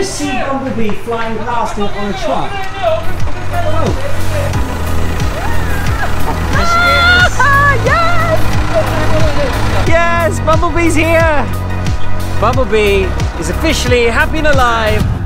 just see Bumblebee flying past on a truck? Yes, Bumblebee's here. Bumblebee is officially happy and alive.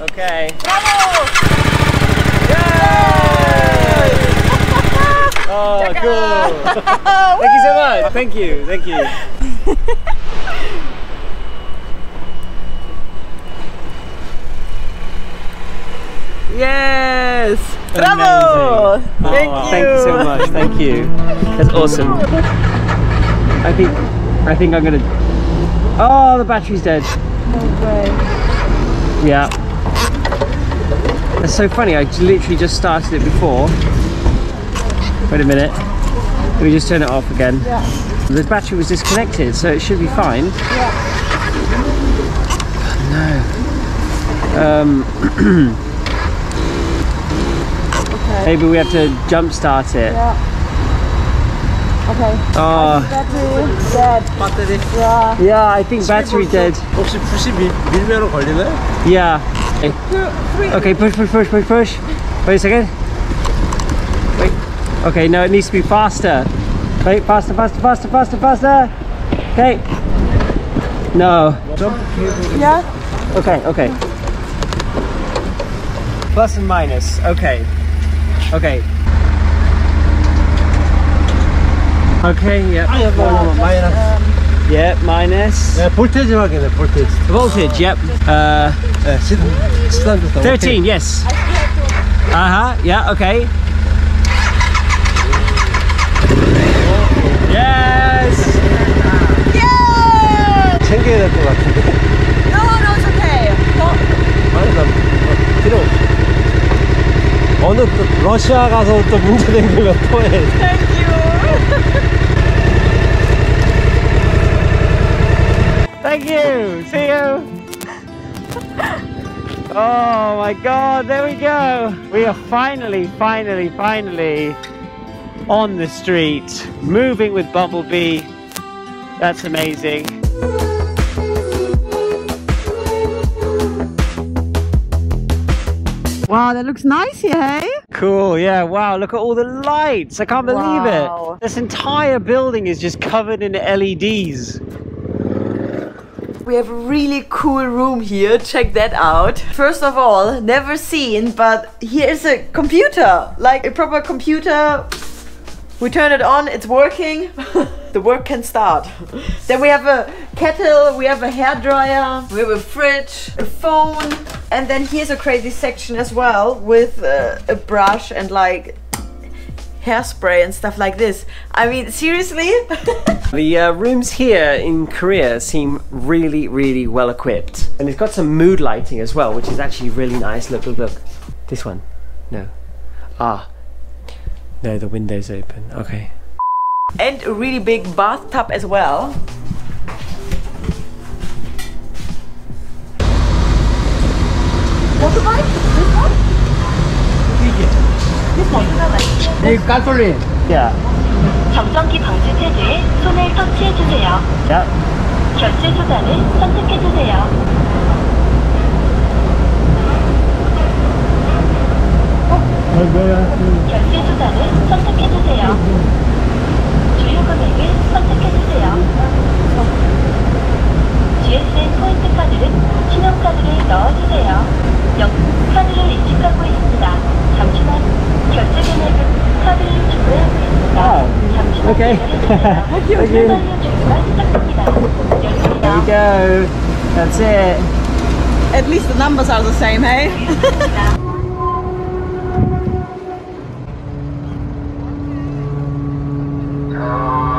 Okay. Bravo! Yay! oh, cool. thank you so much. Thank you. Thank you. yes! Bravo! Amazing. Thank oh, you. Thank you so much. Thank you. That's awesome. I think I think I'm gonna. Oh, the battery's dead. No way. Yeah. That's so funny. I j- literally just started it before. Wait a minute. Let me just turn it off again. The battery was disconnected, so it should be fine. No. Um, Maybe we have to jump start it. Okay. Oh, Battery dead. 배터리 Yeah. yeah, I think battery dead. 혹시 푸시 밀, 밀면 걸리나요? Yeah. Okay, push, push, push, push, push. Wait a second. Wait. Okay, now it needs to be faster. Wait, faster, faster, faster, faster, faster. Okay. No. Yeah? Okay, okay. Plus and minus. Okay. Okay. Okay, yeah. I have one minus. Yeah, minus. 네, 볼테지 확인해 볼테지 Voltage, yep. Uh, 네, 시단 시단부터 13, yes. Uh huh, yeah, okay. Yes! 챙겨야 될 것 같은데 No, no, it's okay. 아니 난 어, 필요 없어 어느 또 러시아 가서 또 문제 생기면 또 해. Thank you. You! See you! Oh my god, there we go! We are finally, finally, finally on the street, moving with Bumblebee. That's amazing. Wow, that looks nice here, hey? Cool, yeah, wow, look at all the lights. I can't believe Wow. it. This entire building is just covered in LEDs. We have a really cool room here. Check that out. First of all, never seen, but here is a computer, like a proper computer. We turn it on, it's working. the work can start. then we have a kettle, we have a hair dryer, we have a fridge, a phone, and then here's a crazy section as well with uh, a brush and like hairspray and stuff like this. I mean, seriously? The uh, rooms here in Korea seem really, really well equipped. And it's got some mood lighting as well, which is actually really nice. Look, look, look. This one. No. Ah. No, the window's open. Okay. and a really big bathtub as well. 이 가솔린 Yeah. 정전기 방지 태그에 손을 터치해 주세요. Yeah. 결제 수단을 선택해 주세요. 결제 수단을 선택해 주세요. 주요 금액을 선택해 주세요. GSM 포인트 카드는 신용카드를 넣어주세요. 영 카드를 인식하고 있습니다. 잠시만 결제 금액은 Oh, okay. Thank you. There you go. That's it. At least the numbers are the same, hey? Oh.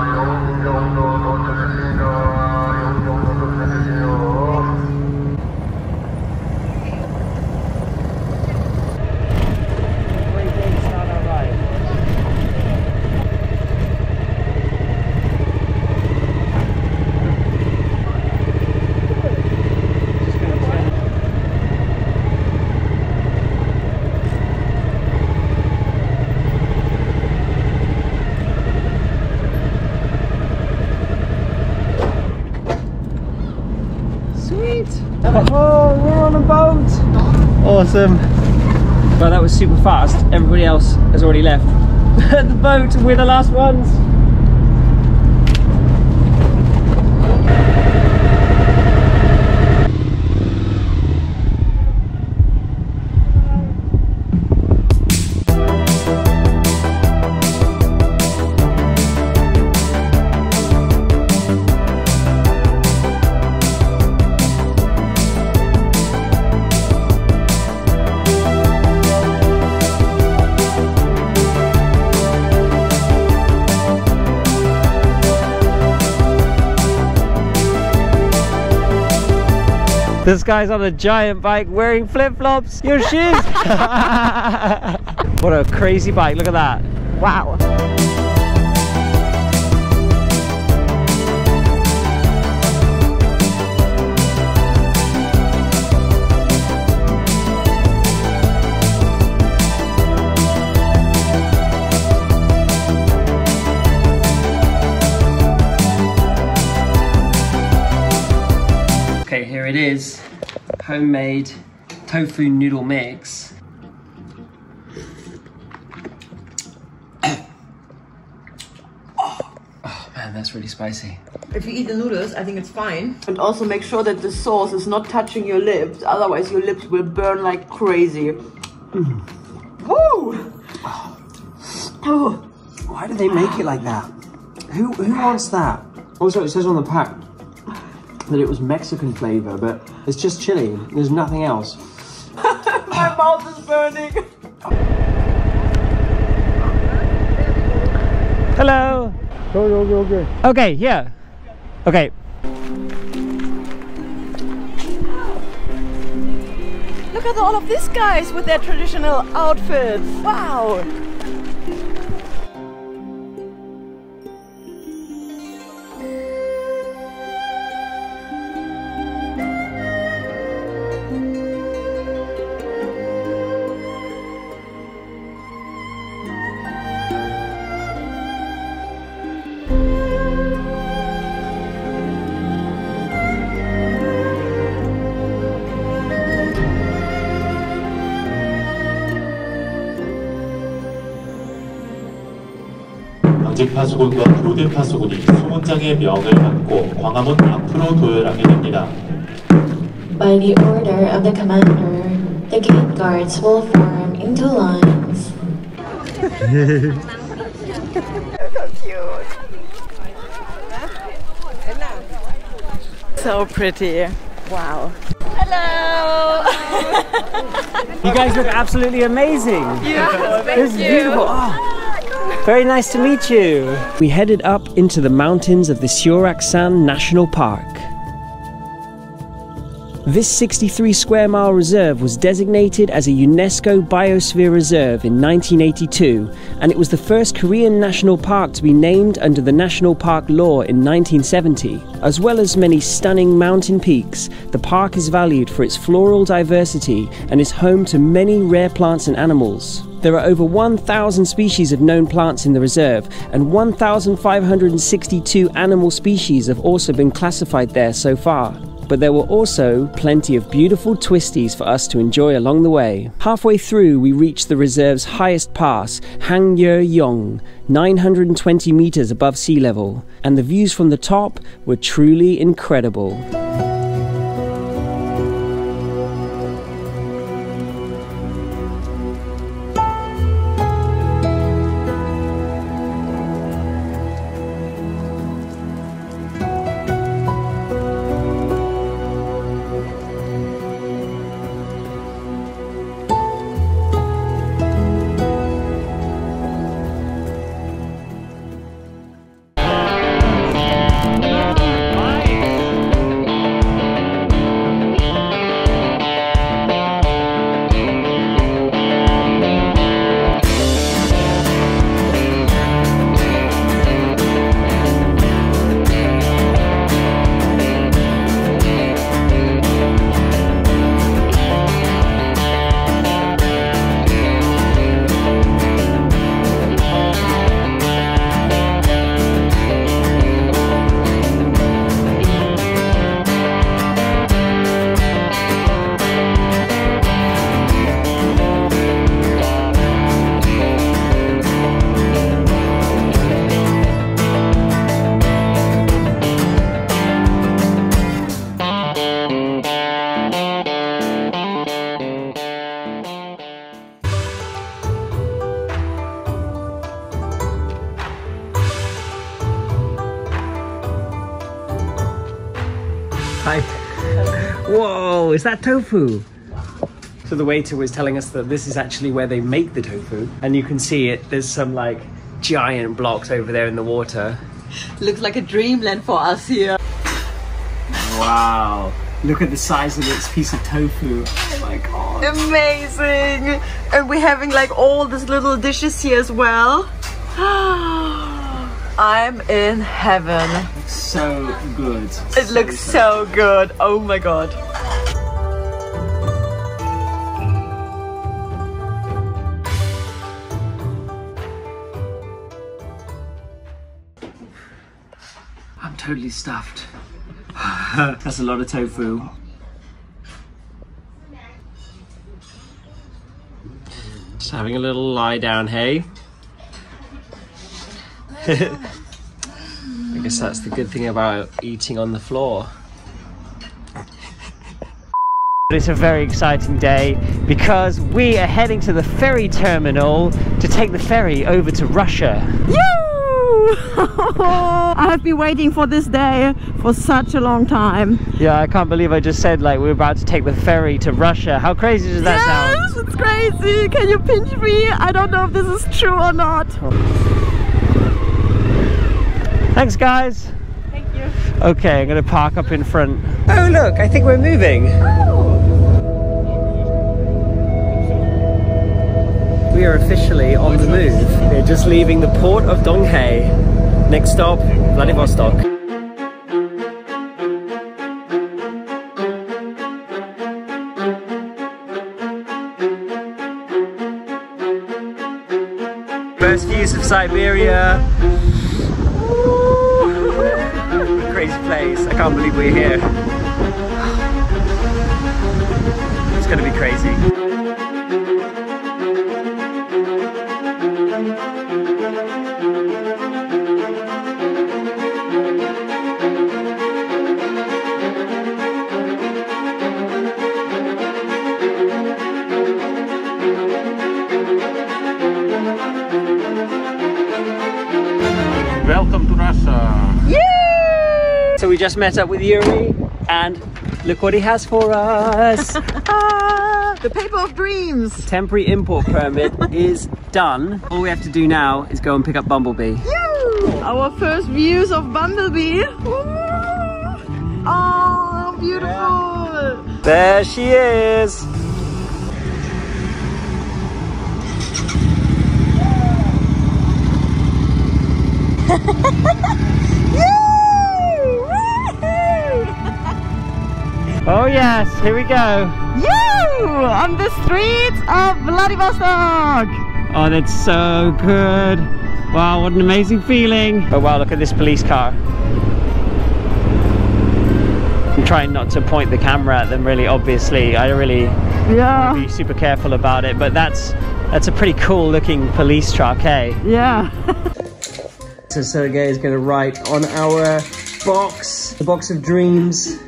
Sweet. Oh, we're on a boat. Awesome. Well, that was super fast. Everybody else has already left. the boat, we're the last ones. This guy's on a giant bike wearing flip flops. Your shoes. what a crazy bike. Look at that. Wow. It is. Homemade tofu noodle mix. Oh man, that's really spicy. If you eat the noodles, I think it's fine. And also make sure that the sauce is not touching your lips, otherwise your lips will burn like crazy. Mm. Woo! Oh, Why do they make it like that? Who who wants that? Oh, also, it says on the pack that it was Mexican flavor, but it's just chili. There's nothing else. my mouth is burning. Hello. Okay, here. Okay. Look at all of these guys with their traditional outfits. Wow. 파수꾼과 교대 파수꾼이 20장의 명을 받고 광화문 앞으로 도열하게 됩니다. By the order of the commander, the gate guards will form into lines. So pretty. Wow. Hello. You guys look absolutely amazing. Yeah, This is beautiful. Oh, very nice to meet you. We headed up into the mountains of the Seoraksan National Park. This 63 square mile reserve was designated as a UNESCO Biosphere Reserve in 1982, and it was the first Korean national park to be named under the National Park Law in 1970. As well as many stunning mountain peaks, the park is valued for its floral diversity and is home to many rare plants and animals. There are over 1,000 species of known plants in the reserve, and 1,562 animal species have also been classified there so far. But there were also plenty of beautiful twisties for us to enjoy along the way. Halfway through, we reached the reserve's highest pass, Hangyeryeong, 920 meters above sea level, and the views from the top were truly incredible. Is that tofu? So the waiter was telling us that this is actually where they make the tofu, and you can see it. There's some like giant blocks over there in the water. Looks like a dreamland for us here. Wow! Look at the size of this piece of tofu. Oh my god! Amazing! And we're having like all these little dishes here as well. I'm in heaven. So good. It looks so good. Oh my god. Totally stuffed. That's a lot of tofu. Just having a little lie down, hey? I guess that's the good thing about eating on the floor. It's a very exciting day because we are heading to the ferry terminal to take the ferry over to Russia. I have been waiting for this day for such a long time. Yeah, I can't believe I just said like we're about to take the ferry to Russia. How crazy does that yes, sound? it's crazy. Can you pinch me? I don't know if this is true or not. Thanks, guys. Thank you. Okay, I'm gonna park up in front. Oh, look, I think we're moving. We are officially on the move. We're just leaving the port of Donghae. Next stop, Vladivostok. First views of Siberia. Crazy place. I can't believe we're here. It's gonna be crazy. Just met up with Yuri and look what he has for us. Ah! The paper of dreams. Temporary import permit is done. All we have to do now is go and pick up Bumblebee. Our first views of Bumblebee. Oh, beautiful. There she is. Oh yes, here we go. You on the streets of Vladivostok. Oh, that's so good. Wow, what an amazing feeling. Oh wow, look at this police car. I'm trying not to point the camera at them really obviously. I really Yeah, be super careful about it, but that's that's a pretty cool looking police truck, eh? yeah. So Sergey is going to write on our box, the box of dreams.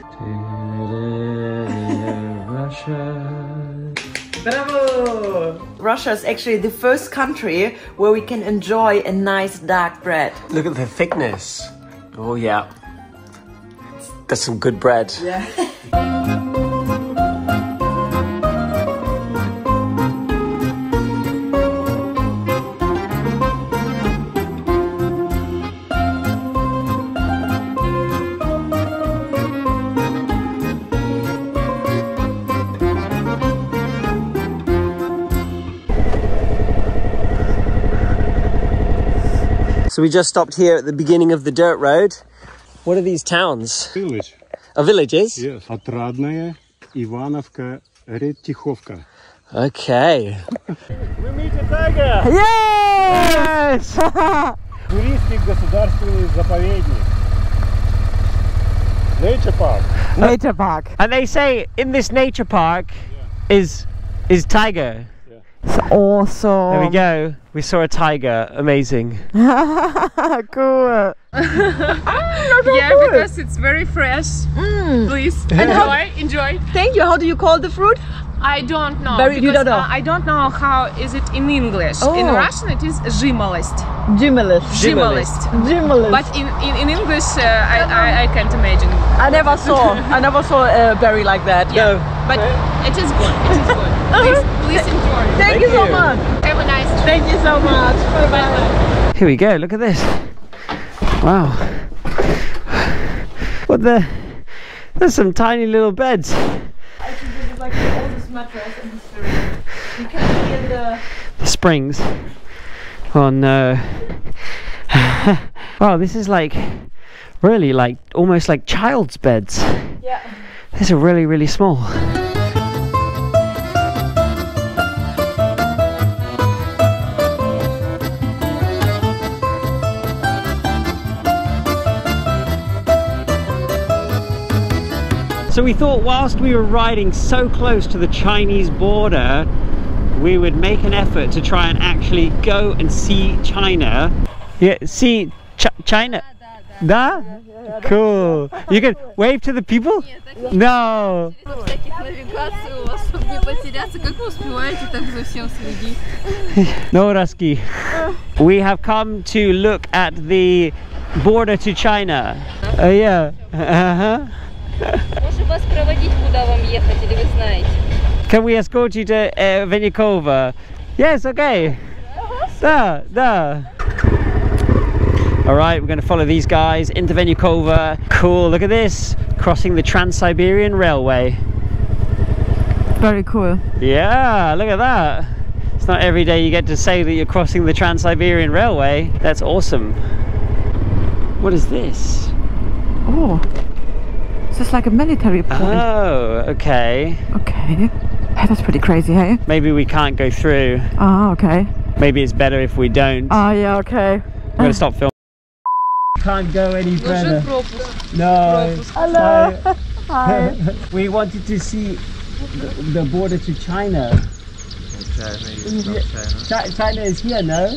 Russia is actually the first country where we can enjoy a nice dark bread. Look at the thickness. Oh yeah. That's some good bread. Yeah. So we just stopped here at the beginning of the dirt road. What are these towns? Village. Are villages? Yes. Отрадная, Ивановка, Ретиховка. Okay. Вы meet a tiger! Yes! Туристский государственный заповедник. Nature Park. Nature Park. and they say in this nature park is is tiger. It's awesome. There we go. We saw a tiger. Amazing. cool. yeah, because it's very fresh. Mm. Please enjoy, enjoy. Thank you. How do you call the fruit? I don't know. Very, because, you don't know. Uh, I don't know how is it in English. Oh. In Russian it is zhimolist. Zhimolist. Zhimolist. Zhimolist. But in, in, in English uh, I, I, I, can't imagine. I never saw I never saw uh, a berry like that. Yeah. No. But it is good. It is good. Please, uh-huh. please enjoy. Thank, you so much. Have a nice trip. Thank you so much. Bye bye. Here we go. Look at this. Wow. What the? There's some tiny little beds. I think this is like the oldest mattress in history. You can see in the. The springs. Oh no. wow, this is like really like almost like child's beds. Yeah. These are really, really small. So we thought whilst we were riding so close to the Chinese border, we would make an effort to try and actually go and see China. Yeah, see Ch China. Da? Cool. You can wave to the people? No. No, Raski. We have come to look at the border to China. Uh, yeah. Uh -huh. Может вас проводить, куда вам ехать, или вы знаете? Can we escort you to uh, Venikova? Yes, okay. Da, da. All right, we're going to follow these guys into Venikova. Cool, look at this. Crossing the Trans-Siberian Railway. Very cool. Yeah, look at that. It's not every day you get to say that you're crossing the Trans-Siberian Railway. That's awesome. What is this? Oh. It's just like a military point. Oh, okay. Okay. Hey, that's pretty crazy, hey? Maybe we can't go through. Ah, okay. Maybe it's better if we don't. Ah, yeah, okay. I'm gonna stop filming. Can't go any further. No. Hello. Hi. we wanted to see the, the border to China. China, China is here, no?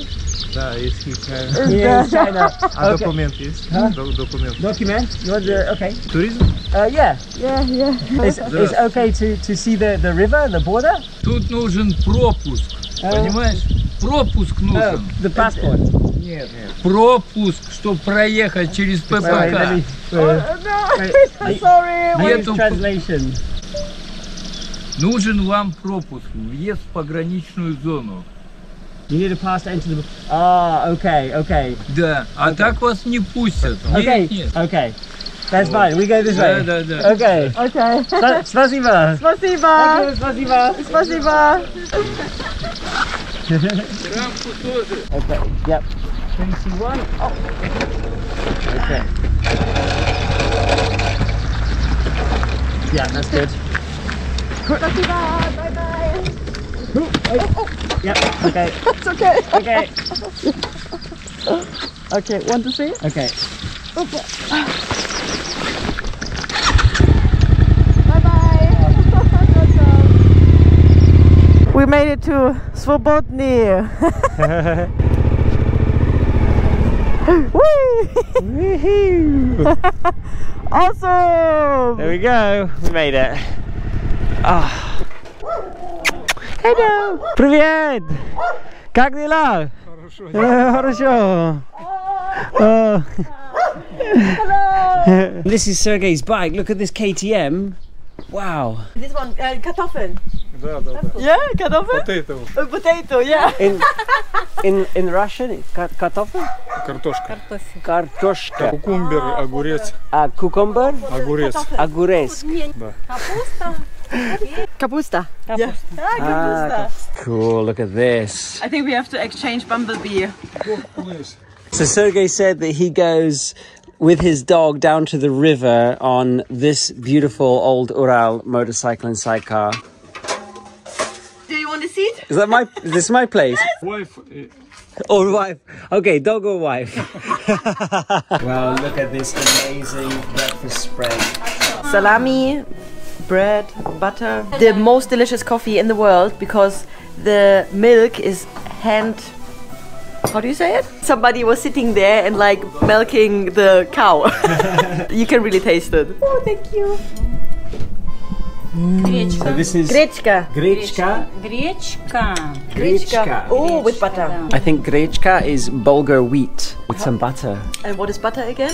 Да, есть Китай. Here is China. А Okay. документ есть? Huh? До- Документ. Document? You want the, okay. Туризм? Uh, yeah. Yeah, yeah. It's, it's okay to, to see the, the river, the border? Тут нужен пропуск, понимаешь? Пропуск Oh, нужен. the passport. Нет, пропуск, чтобы проехать через Wait, wait, let me, ППК. uh, No, wait, sorry. what is Нету- translation? Нужен вам пропуск, въезд в пограничную зону. You need a pass to enter the... Ah, okay, okay. Да, а так вас не пустят. Okay, Нет, нет. okay. That's fine, we go this Да, way. да, да. Okay. Okay. Spa- Spasiba. Спасибо. Spasiba. Спасибо. Рамку тоже. Okay, yep. Can you see one? Oh. Okay. Yeah, that's good. Bye bye. Oh, oh. Yep, okay. That's okay. Okay. okay, want to see? Okay. Oh, okay. Bye bye. we made it to Svobodny. Woo! awesome! There we go, we made it. Ah. Hello! Привет! Как дела? Хорошо. Хорошо. Oh. This is Sergey's bike. Look at this KTM. Wow. This one, uh, Kartoffeln. Да, да, да. Yeah, Kartoffel? Potato. Uh, potato, yeah. In in in Russian, it's ka- kartoffel? Картошка. Картошка. Кукумбер, огурец. А cucumber? Огурец. Огурец. Kapusta. Yeah. Ah, Ah, cool. Look at this. I think we have to exchange bumblebee. So Sergey said that he goes with his dog down to the river on this beautiful old Ural motorcycle and sidecar. Do you want a seat? Is that my? Is this my place? Wife, eh, Or wife? Okay, dog or wife. wow, look at this amazing breakfast spread. Salami, bread, butter. The most delicious coffee in the world because the milk is hand. How do you say it? Somebody was sitting there and like milking the cow. you can really taste it. Oh, thank you. So this is Grechka. Grechka. Гречка. Grechka. Oh, with butter. I think grechka is Bulgar wheat with some butter. And what is butter again?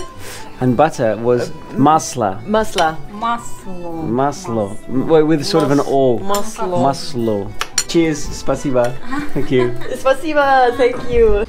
And butter was masla. Masla. Масло. Maslo. M- w- With sort of an all. Maslo. Maslo. Cheers. Spasiba. Thank you. Spasiba, thank you.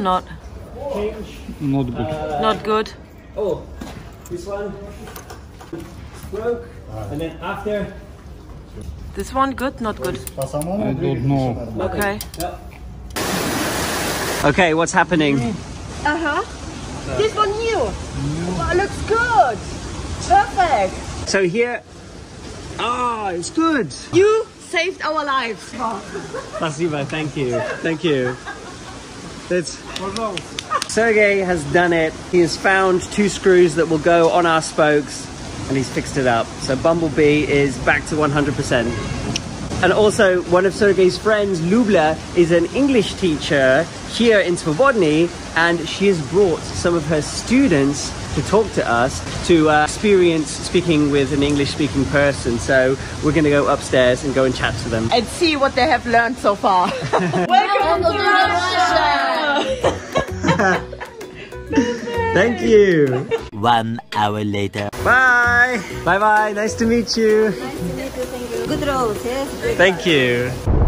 Not? Not good. Not good. Oh, this one broke. And then after. This one good, not good. I don't know. Okay. Okay, what's happening? Uh huh. This one new. Oh, looks good. Perfect. So here. Ah, it's good. You saved our lives. Spasiba, thank you. Thank you. That's. Sergey has done it. He has found two screws that will go on our spokes and he's fixed it up. So Bumblebee is back to 100%. And also, one of Sergey's friends, Lubla, is an English teacher here in Svobodny, and she has brought some of her students to talk to us to uh, experience speaking with an English speaking person. So we're going to go upstairs and go and chat to them. And see what they have learned so far. Welcome to Russia. Thank you. One hour later. Bye. Bye bye. Nice to meet you. Nice to meet you. Thank you. Good road, yes? Thank you.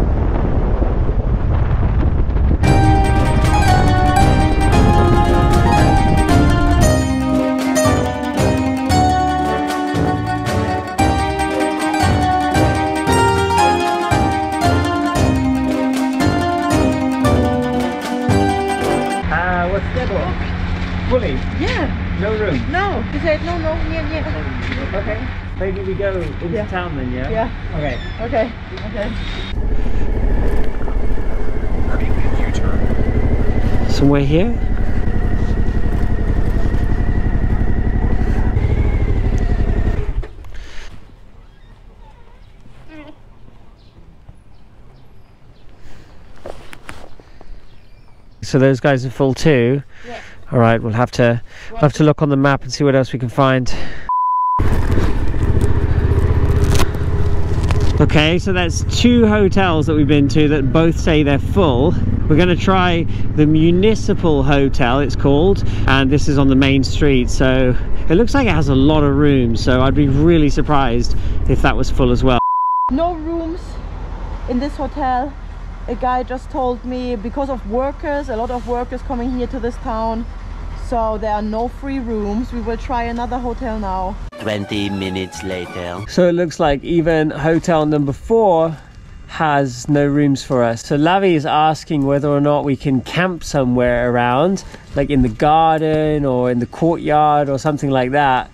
Fully? Yeah. No room? No. He said no, no, yeah, yeah. Okay. Maybe we go into Yeah. town then, yeah? Yeah. Okay. Okay. Okay. Somewhere here? So those guys are full too. Yeah. All right, we'll have to we'll have to look on the map and see what else we can find. Okay, so that's two hotels that we've been to that both say they're full. We're going to try the Municipal Hotel, it's called, and this is on the main street. So it looks like it has a lot of rooms, so I'd be really surprised if that was full as well. No rooms in this hotel. A guy just told me because of workers, a lot of workers coming here to this town. So there are no free rooms. We will try another hotel now. 20 minutes later. So it looks like even hotel number four has no rooms for us. So Lavi is asking whether or not we can camp somewhere around, like in the garden or in the courtyard or something like that.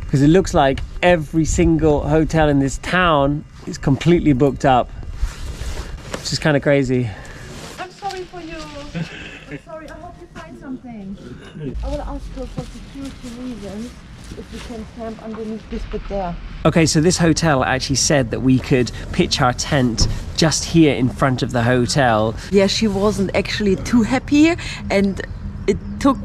Because it looks like every single hotel in this town is completely booked up. Which is kind of crazy. I'm sorry for you. I'm sorry. I hope you find something. I will ask her for security reasons if we can camp underneath this bit there. Okay, so this hotel actually said that we could pitch our tent just here in front of the hotel. Yeah, she wasn't actually too happy and it took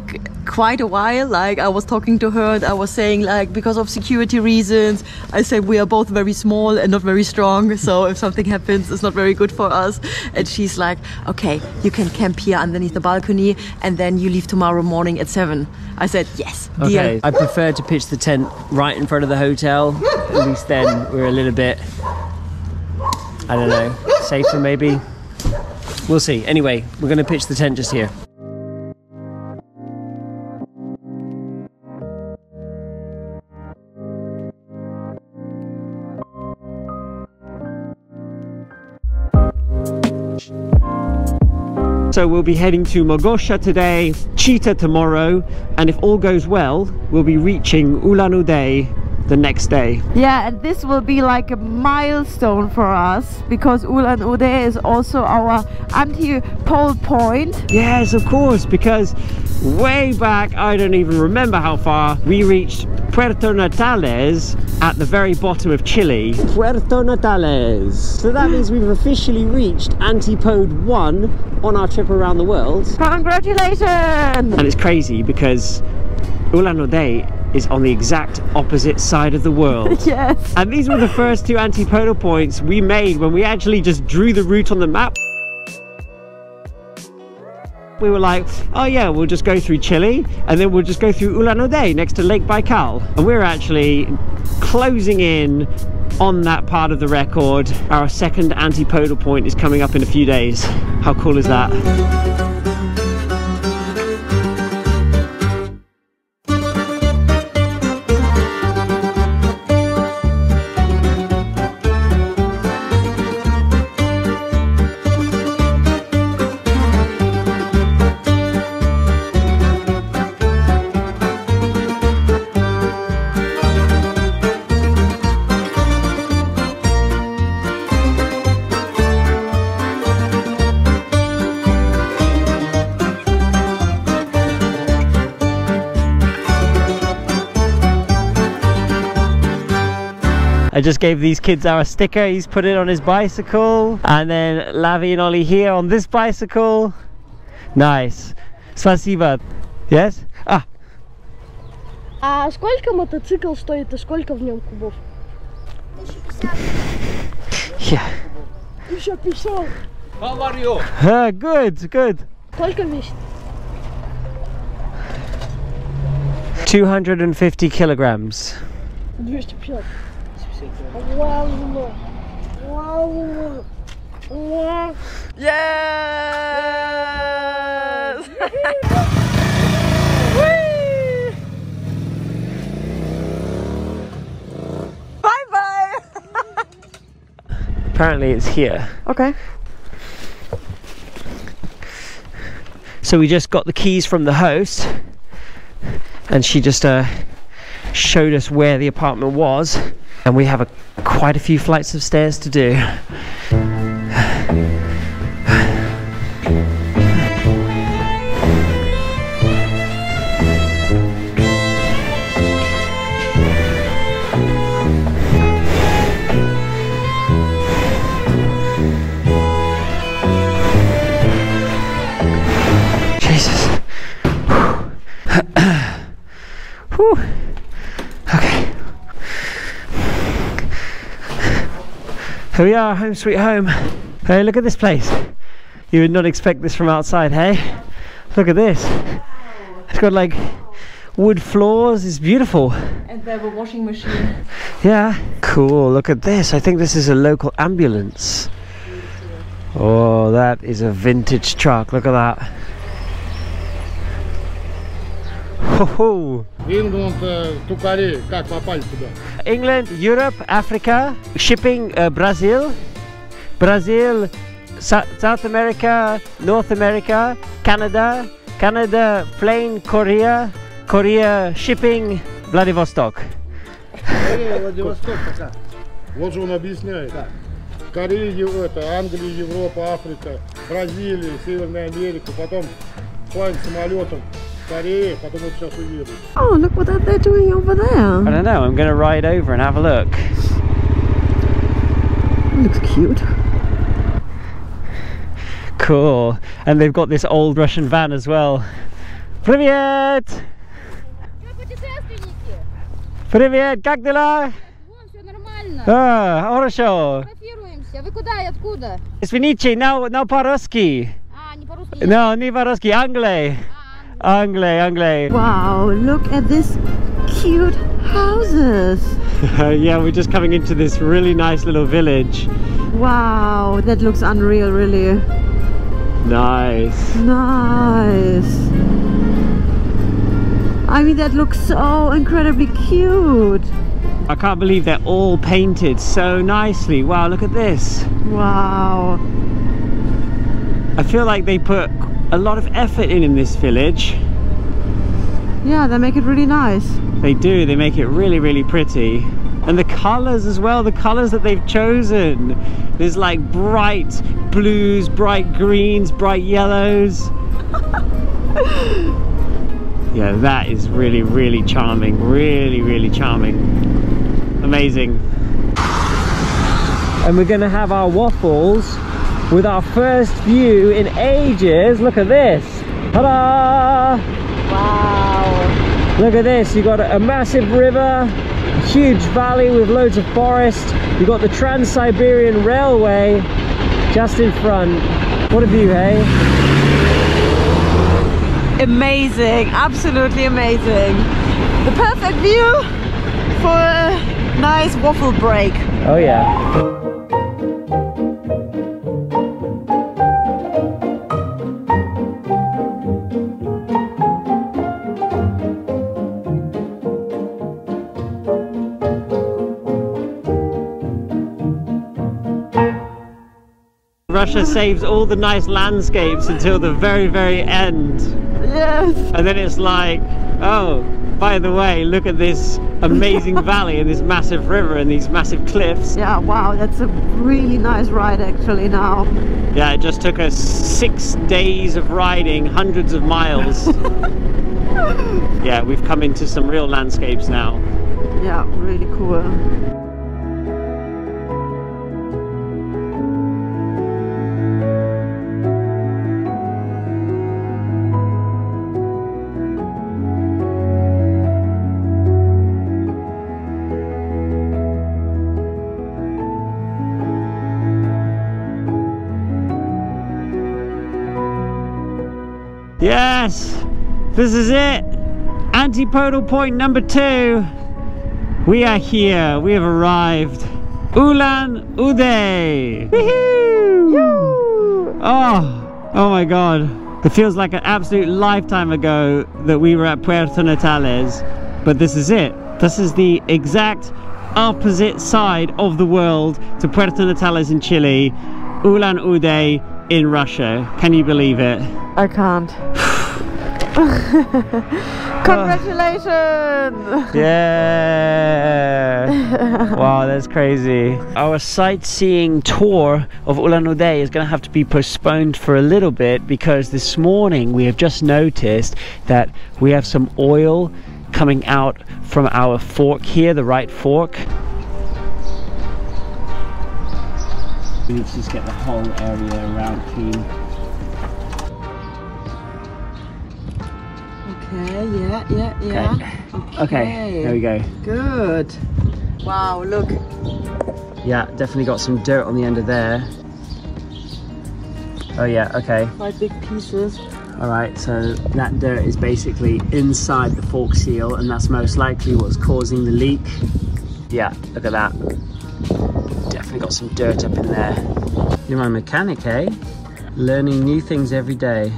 quite a while like i was talking to her and i was saying like because of security reasons i said we are both very small and not very strong so if something happens it's not very good for us and she's like okay you can camp here underneath the balcony and then you leave tomorrow morning at seven i said yes Okay, deal. I prefer to pitch the tent right in front of the hotel. At least then we're a little bit, I don't know, safer maybe. We'll see. Anyway, we're going to pitch the tent just here. So we'll be heading to Mogosha today, Chita tomorrow, and if all goes well, we'll be reaching Ulan-Ude the next day. Yeah, and this will be like a milestone for us because Ulan Ude is also our anti-pole point. Yes, of course, because way back, I don't even remember how far, we reached Puerto Natales at the very bottom of Chile. Puerto Natales. So that means we've officially reached Antipode 1 on our trip around the world. Congratulations! And it's crazy because Ulan Ude is on the exact opposite side of the world. yes. And these were the first two antipodal points we made when we actually just drew the route on the map. We were like, oh yeah, we'll just go through Chile and then we'll just go through Ulan Ude next to Lake Baikal. And we're actually closing in on that part of the record. Our second antipodal point is coming up in a few days. How cool is that? just gave these kids our sticker. He's put it on his bicycle. And then Lavi and Ollie here on this bicycle. Nice. Спасибо. Yes? Ah, А сколько мотоцикл стоит и сколько в нем кубов? yeah. 1050. How are you? Uh, good, good. Сколько весит? 250 kilograms. 250. Yes! bye bye! Apparently it's here. Okay. So we just got the keys from the host and she just uh, showed us where the apartment was and we have a, quite a few flights of stairs to do. Here we are, home sweet home. Hey, look at this place. You would not expect this from outside, hey? Look at this. It's got like wood floors, it's beautiful. And they have a washing machine. Yeah. Cool, look at this. I think this is a local ambulance. Oh, that is a vintage truck. Look at that. Ho. England, э, ту Корею, как попали туда? England, Europe, Africa, shipping uh, Brazil, Brazil, South America, North America, Canada, Canada, plane, Korea, Korea, shipping, Vladivostok. Корея, Владивосток пока. Вот же он объясняет. Корея, это, Англия, Европа, Африка, Бразилия, Северная Америка, потом плавать самолетом Корея, потом вот сейчас уедут. Oh, look what they're doing over I there. don't know, I'm going to ride over and have a look. Looks cute. Cool. And they've got this old Russian van as well. Привет! Привет, как дела? Все нормально. А, хорошо. Фотографируемся. Вы куда и откуда? Извините, на, на по-русски. А, не по-русски. No, не по-русски, Англия. Anglais, Anglais. Wow, look at these cute houses. yeah, we're just coming into this really nice little village. Wow, that looks unreal, really. Nice. Nice. I mean, that looks so incredibly cute. I can't believe they're all painted so nicely. Wow, look at this. Wow. I feel like they put a lot of effort in in this village. Yeah, they make it really nice. They do, they make it really, really pretty. And the colors as well, the colors that they've chosen. There's like bright blues, bright greens, bright yellows. yeah, that is really, really charming. Really, really charming. Amazing. And we're gonna have our waffles with our first view in ages. Look at this. Ta-da! Wow. Look at this, you got a massive river, a huge valley with loads of forest. You got the Trans-Siberian Railway just in front. What a view, hey? Amazing, absolutely amazing. The perfect view for a nice waffle break. Oh yeah. Russia saves all the nice landscapes until the very, very end. Yes. And then it's like, oh, by the way, look at this amazing valley and this massive river and these massive cliffs. Yeah, wow, that's a really nice ride actually now. Yeah, it just took us six days of riding hundreds of miles. yeah, we've come into some real landscapes now. Yeah, really cool. Yes, this is it. Antipodal point number two. We are here. We have arrived. Ulan Ude. Oh, oh my God. It feels like an absolute lifetime ago that we were at Puerto Natales, but this is it. This is the exact opposite side of the world to Puerto Natales in Chile, Ulan Ude in Russia. Can you believe it? I can't. Congratulations! Yeah! wow, that's crazy. Our sightseeing tour of Ulan Ude is going to have to be postponed for a little bit because this morning we have just noticed that we have some oil coming out from our fork here, the right fork. We need to just get the whole area around clean. Okay, yeah, yeah, yeah. Okay, there we go. Good. Wow, look. Yeah, definitely got some dirt on the end of there. Oh yeah, okay. Quite big pieces. Alright, so that dirt is basically inside the fork seal and that's most likely what's causing the leak. Yeah, look at that. Definitely got some dirt up in there. You're my mechanic, eh? Learning new things every day.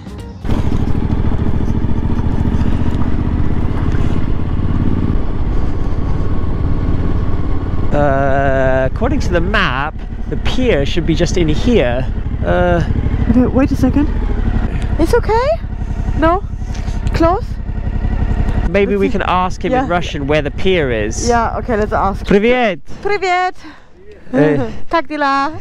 Uh, according to the map, the pier should be just in here. Uh, Okay, wait a second. It's okay? No? Close? maybe we can ask him in Yeah. Russian where the pier is. Yeah, okay, let's ask. Привет! Привет! Uh, Как дела?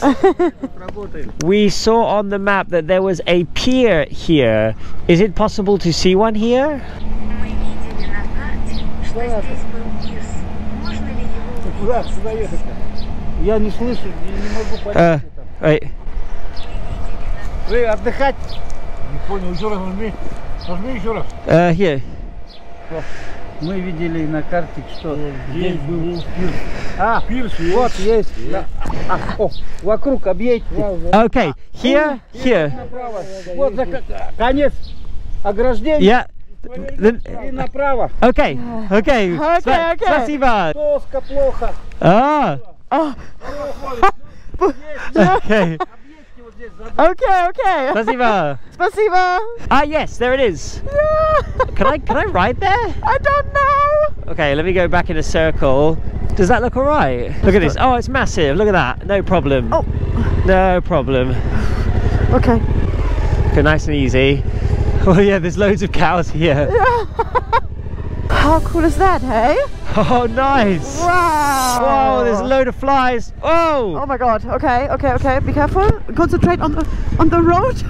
we saw on the map that there was a pier here. Is it possible to see one here? Куда? Куда ехать-то? Я не слышу, не, не могу понять. Wait. Вы отдыхать? Не понял, еще раз нажми. Нажми еще раз. Uh, here. Мы видели на карте, что здесь был пирс. А, пирс есть. Вот есть. Да. А, о, вокруг объедьте. Okay, here, here. Направо. Вот за ко- конец ограждения. Yeah. The- И направо. okay, okay. Okay, Spa- okay. Спасибо. Доска плохо. Ah. okay. Okay, okay. Спасибо. Спасибо. Ah, yes, there it is. Yeah. Can I can I ride there? I don't know. Okay, let me go back in a circle. Does that look alright? Look at this. Oh, it's massive. Look at that. No problem. Oh. No problem. Okay. Go nice and easy. Oh yeah, there's loads of cows here. How cool is that, hey? Oh, nice. Wow. Whoa, there's a load of flies. Oh. Oh my god. Okay, okay, okay. Be careful. Concentrate on the on the road.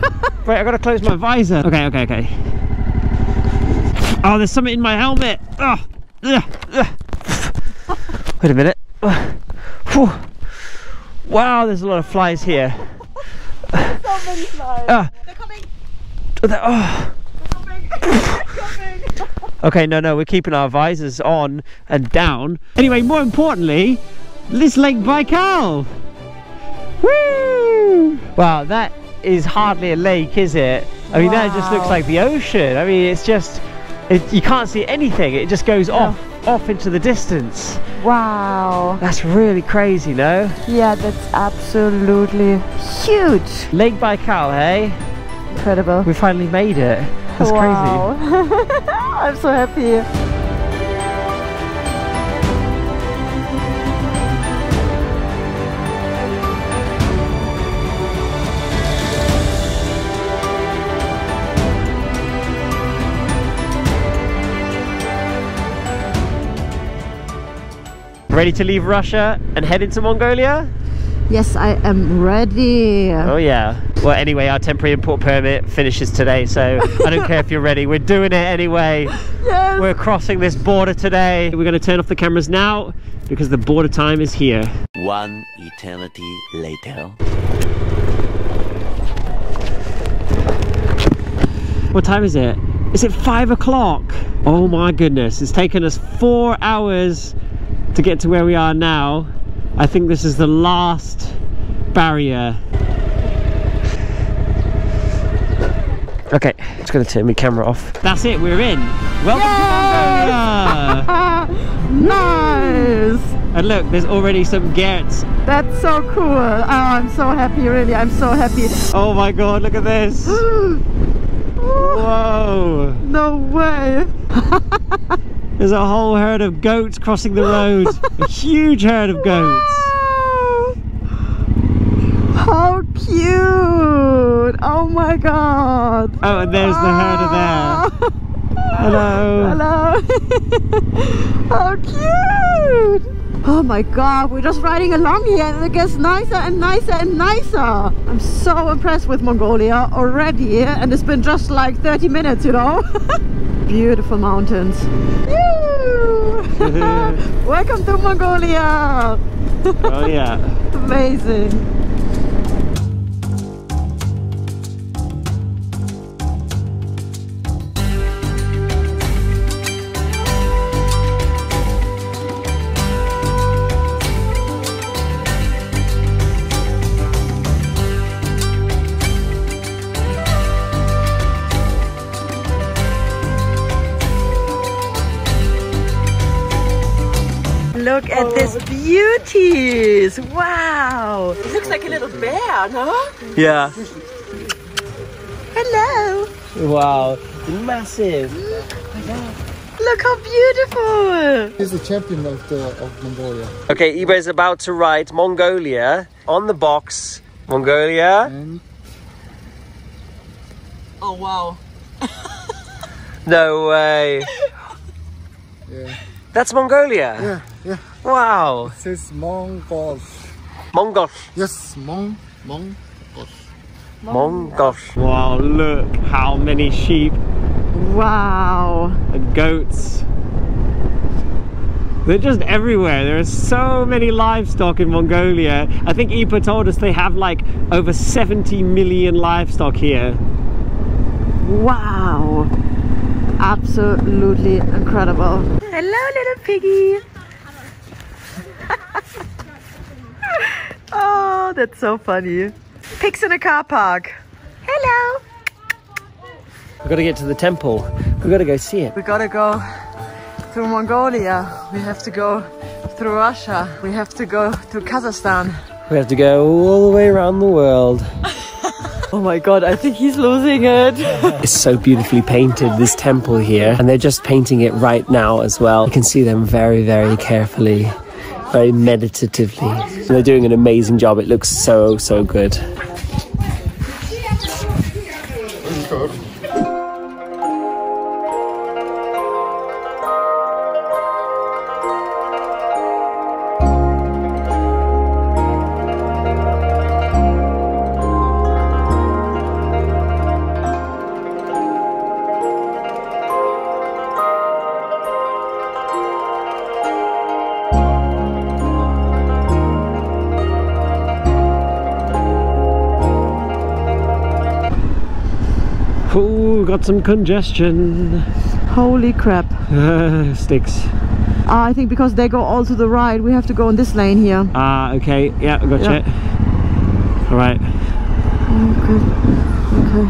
Wait, I gotta close my visor. Okay, okay, okay. Oh, there's something in my helmet. Oh. Wait a minute. Whew. Wow, there's a lot of flies here. so many flies. Ah. They're coming. Oh. Okay, no, no, we're keeping our visors on and down. Anyway, more importantly, this Lake Baikal. Woo! Wow, that is hardly a lake, is it? I mean, that just looks like the ocean. I mean, it's just, it, you can't see anything. It just goes off, off into the distance. Wow. That's really crazy, no? Yeah, that's absolutely huge. Lake Baikal, hey? Incredible. We finally made it. That's wow. I'm so happy. Ready to leave Russia and head into Mongolia? Yes, I am ready. Oh yeah. Well, anyway, our temporary import permit finishes today, so I don't care if you're ready. We're doing it anyway. Yes. We're crossing this border today. We're going to turn off the cameras now because the border time is here. One eternity later. What time is it? Is it five o'clock? Oh my goodness, it's taken us four hours to get to where we are now. I think this is the last barrier. Okay, it's gonna turn my camera off. That's it, we're in. Welcome to nice. And look, there's already some Gerts. That's so cool. Oh, I'm so happy, really. I'm so happy. Oh my god, look at this. Whoa. No way. There's a whole herd of goats crossing the road. a huge herd of goats. How cute. Oh my god. Oh, and there's the herder there. Hello. Hello. How cute. Oh my god, we're just riding along here and it gets nicer and nicer and nicer. I'm so impressed with Mongolia already and it's been just like 30 minutes, you know? Beautiful mountains. Welcome to Mongolia. oh yeah. Amazing. Look at oh. this beauties! Wow! It looks like a little bear, no? Yeah. Hello! Wow. Massive. Look how beautiful! He's the champion of the of Mongolia. Okay, Iba is about to write Mongolia on the box. Mongolia. Oh wow. No way. Yeah. That's Mongolia. Yeah, yeah. Wow. It says Mongols. Mongols. Yes, Mong, Mongols. Mongols. Wow, look how many sheep Wow! and goats. They're just everywhere. There are so many livestock in Mongolia. I think Ipa told us they have like over 70 million livestock here. Wow! Absolutely incredible. Hello, little piggy! oh, that's so funny. Pigs in a car park. Hello! We've got to get to the temple. We've got to go see it. We've gotta go through Mongolia. We have to go through Russia. We have to go through Kazakhstan. We have to go all the way around the world. Oh my god, I think he's losing it. It's so beautifully painted, this temple here, and they're just painting it right now as well. You can see them very, very carefully, very meditatively. And they're doing an amazing job. It looks so, so good. Got some congestion. Holy crap. Uh, sticks. Ah, I think because they go all to the right, we have to go in this lane here. Ah, okay. Yeah, I got Yeah. All right. Okay. Okay.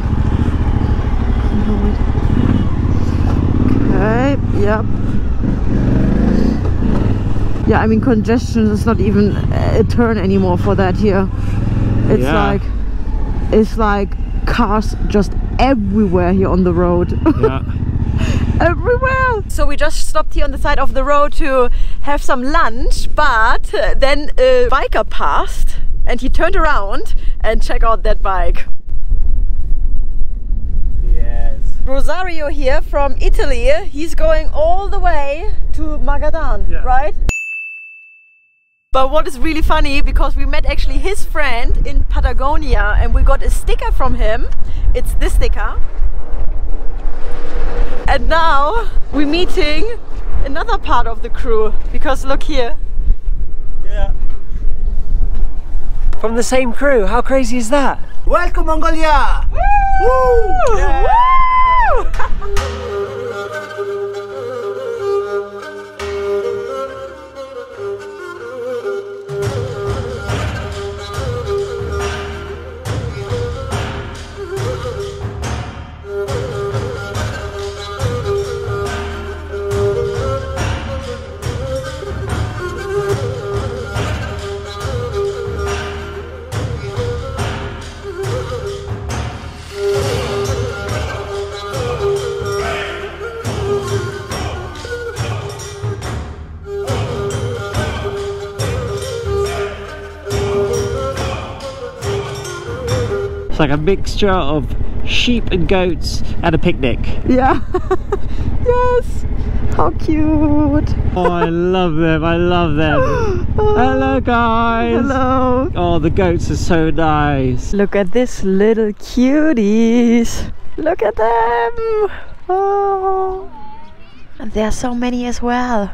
Okay. Yep. Yeah, I mean congestion is not even a turn anymore for that here. It's Yeah. like it's like cars just everywhere here on the road. Yeah. everywhere. So we just stopped here on the side of the road to have some lunch, but uh, then a biker passed and he turned around and check out that bike. Yes. Rosario here from Italy, he's going all the way to Magadan, right? But what is really funny, because we met actually his friend in Patagonia and we got a sticker from him. It's this sticker. And now we're meeting another part of the crew, because look here. Yeah. From the same crew. How crazy is that? Welcome Mongolia! It's like a mixture of sheep and goats at a picnic. Yeah. yes. How cute. Oh, I love them. I love them. Hello, guys. Hello. Oh, the goats are so nice. Look at this little cuties. Look at them. Oh. And there are so many as well.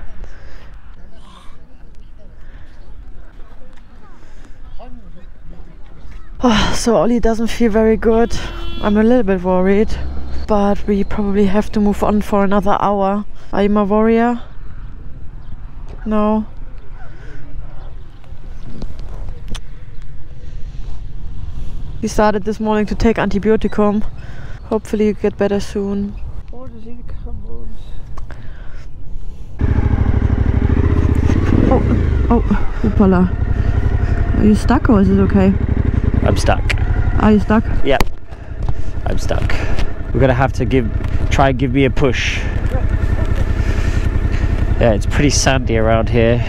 Oh, so Ollie doesn't feel very good. I'm a little bit worried. But we probably have to move on for another hour. Are you my warrior? No. He started this morning to take antibioticum. Hopefully you get better soon. Oh, oh, hoopala. Are you stuck or is it okay? I'm stuck. Are you stuck? Yep. I'm stuck. We're gonna have to give try and give me a push. Yeah, it's pretty sandy around here.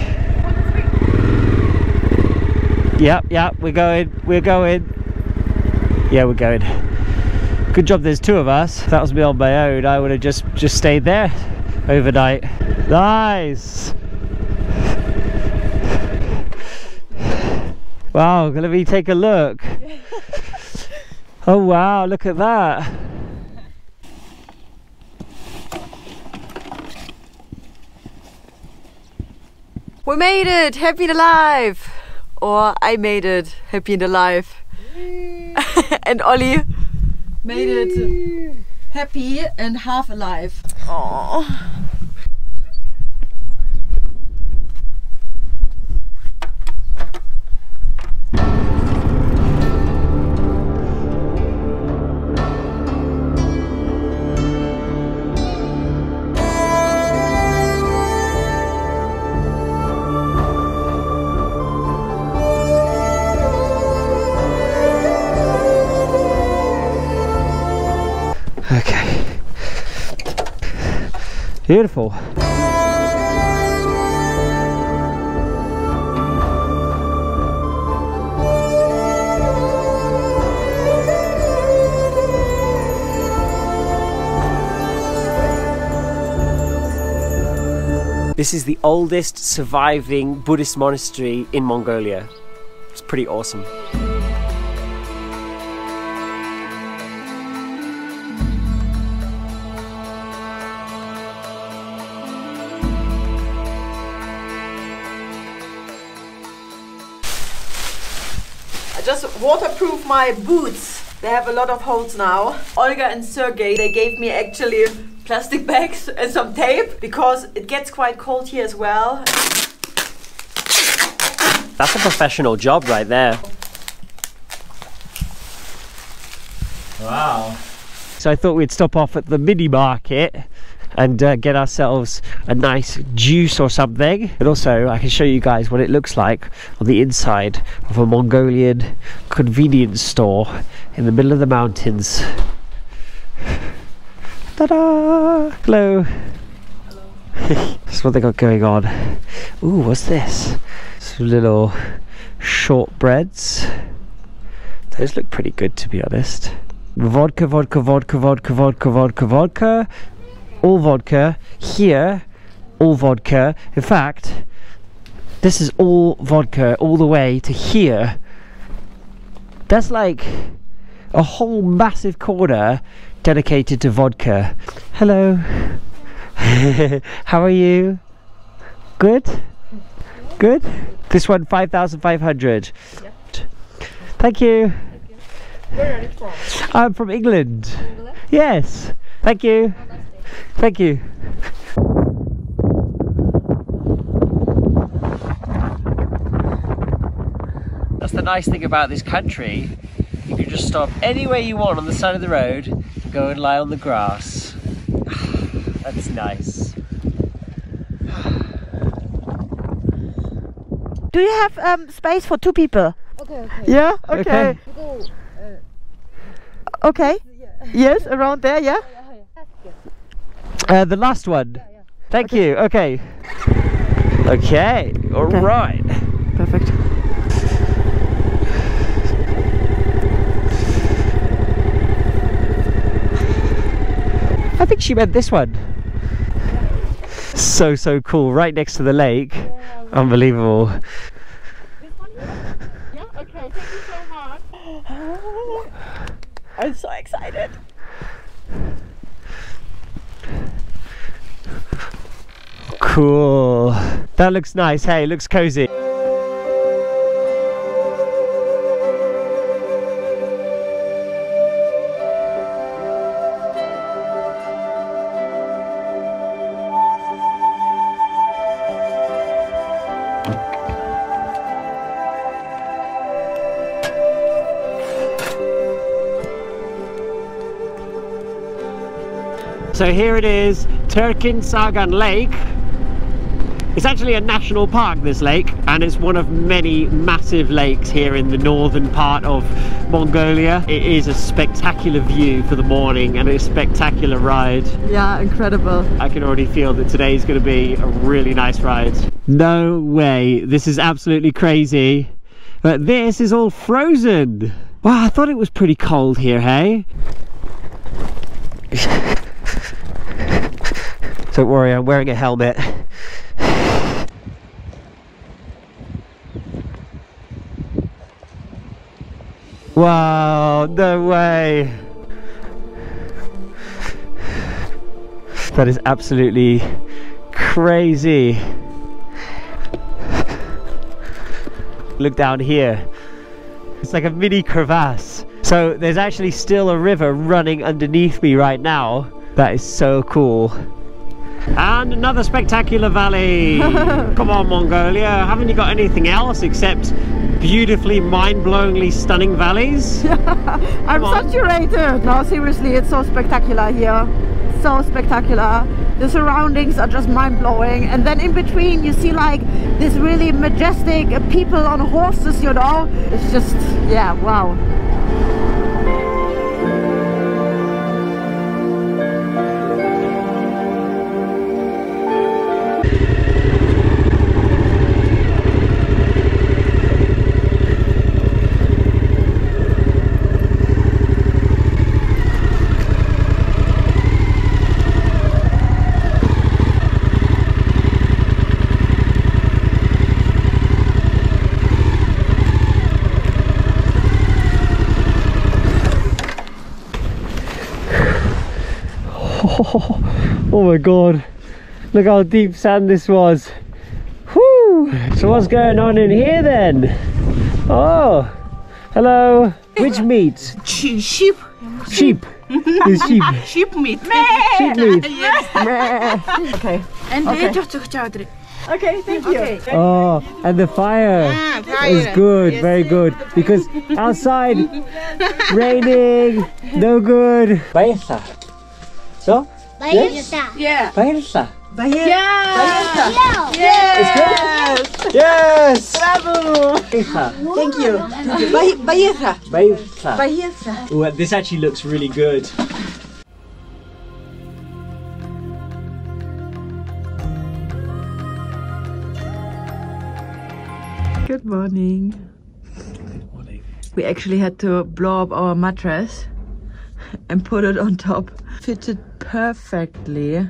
Yep, yep, we're going, we're going. Yeah, we're going. Good job there's two of us. If that was me on my own, I would have just just stayed there overnight. Nice. Wow, let me take a look. Oh wow, look at that. We made it! Happy and alive! Or I made it happy and alive. and Ollie made it happy and half alive. Oh. Beautiful. This is the oldest surviving Buddhist monastery in Mongolia. It's pretty awesome. Just waterproof my boots They have a lot of holes now. Olga and Sergey, they gave me actually plastic bags and some tape because it gets quite cold here as well. That's a professional job right there. Wow. So I thought we'd stop off at the mini market and uh, get ourselves a nice juice or something. And also I can show you guys what it looks like on the inside of a Mongolian convenience store in the middle of the mountains. Ta-da! Hello. That's what they got going on. Ooh, what's this? Some little shortbreads. Those look pretty good to be honest. Vodka, vodka, vodka, vodka, vodka, vodka, vodka. All vodka. Here, all vodka. In fact, this is all vodka all the way to here. That's like a whole massive corner dedicated to vodka. Hello. How are you? Good? Good? This one 5,500. Thank you. Where are you from? I'm from England. Yes. Thank you. Oh, Thank you. That's the nice thing about this country. You can just stop anywhere you want on the side of the road and go and lie on the grass. That's nice. Do you have um, space for two people? Okay, okay. Yeah? Okay. Okay. Okay. Yes, around there, yeah? Uh, the last one. Thank you. Okay. Okay. All right. Perfect. I think she meant this one. So so cool, right next to the lake. Unbelievable. Yeah, okay. Thank you so much. I'm so excited. Cool. That looks nice. Hey, looks cozy. So here it is, Terkhiin Tsagaan Lake. It's actually a national park, this lake, and it's one of many massive lakes here in the northern part of Mongolia. It is a spectacular view for the morning and a spectacular ride. Yeah, incredible. I can already feel that today is going to be a really nice ride. No way, this is absolutely crazy. But this is all frozen. Wow, I thought it was pretty cold here, hey? Don't worry, I'm wearing a helmet. Wow, no way. That is absolutely crazy. Look down here. It's like a mini crevasse. So there's actually still a river running underneath me right now. That is so cool. And another spectacular valley. Come on, Mongolia. Haven't you got anything else except beautifully, mind-blowingly stunning valleys? I'm saturated. No, seriously, it's so spectacular here. So spectacular. The surroundings are just mind-blowing. And then in between, you see like this really majestic people on horses, you know? It's just, yeah, wow. Oh my god, look how deep sand this was. Whew. So what's going on in here then? Oh, Hello. Which meat? Sheep. Sheep. Sheep. It's sheep. Sheep meat. Sheep meat. yes. Okay. And Okay. okay. Okay, thank you. Oh, and the fire Ah, is good, Yes, very good. Because outside, raining, no good. Paella. So? Yeah. Paella. Yeah. Yes. Yes. yes. Bravo. Paella. Thank you. Thank you. Bahia. Bahia. Ooh, this actually looks really good. Good morning. We actually had to blow up our mattress and put it on top. Fitted perfectly.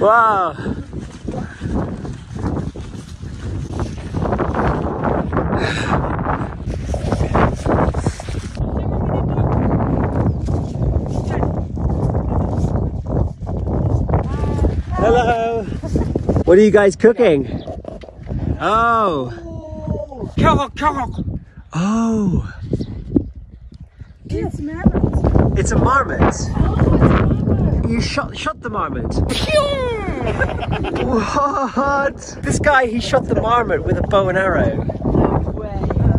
Wow. Hello. What are you guys cooking? Oh. Oh. It's marmot. It's a marmot. You shot shot the marmot. what? This guy he shot the marmot with a bow and arrow.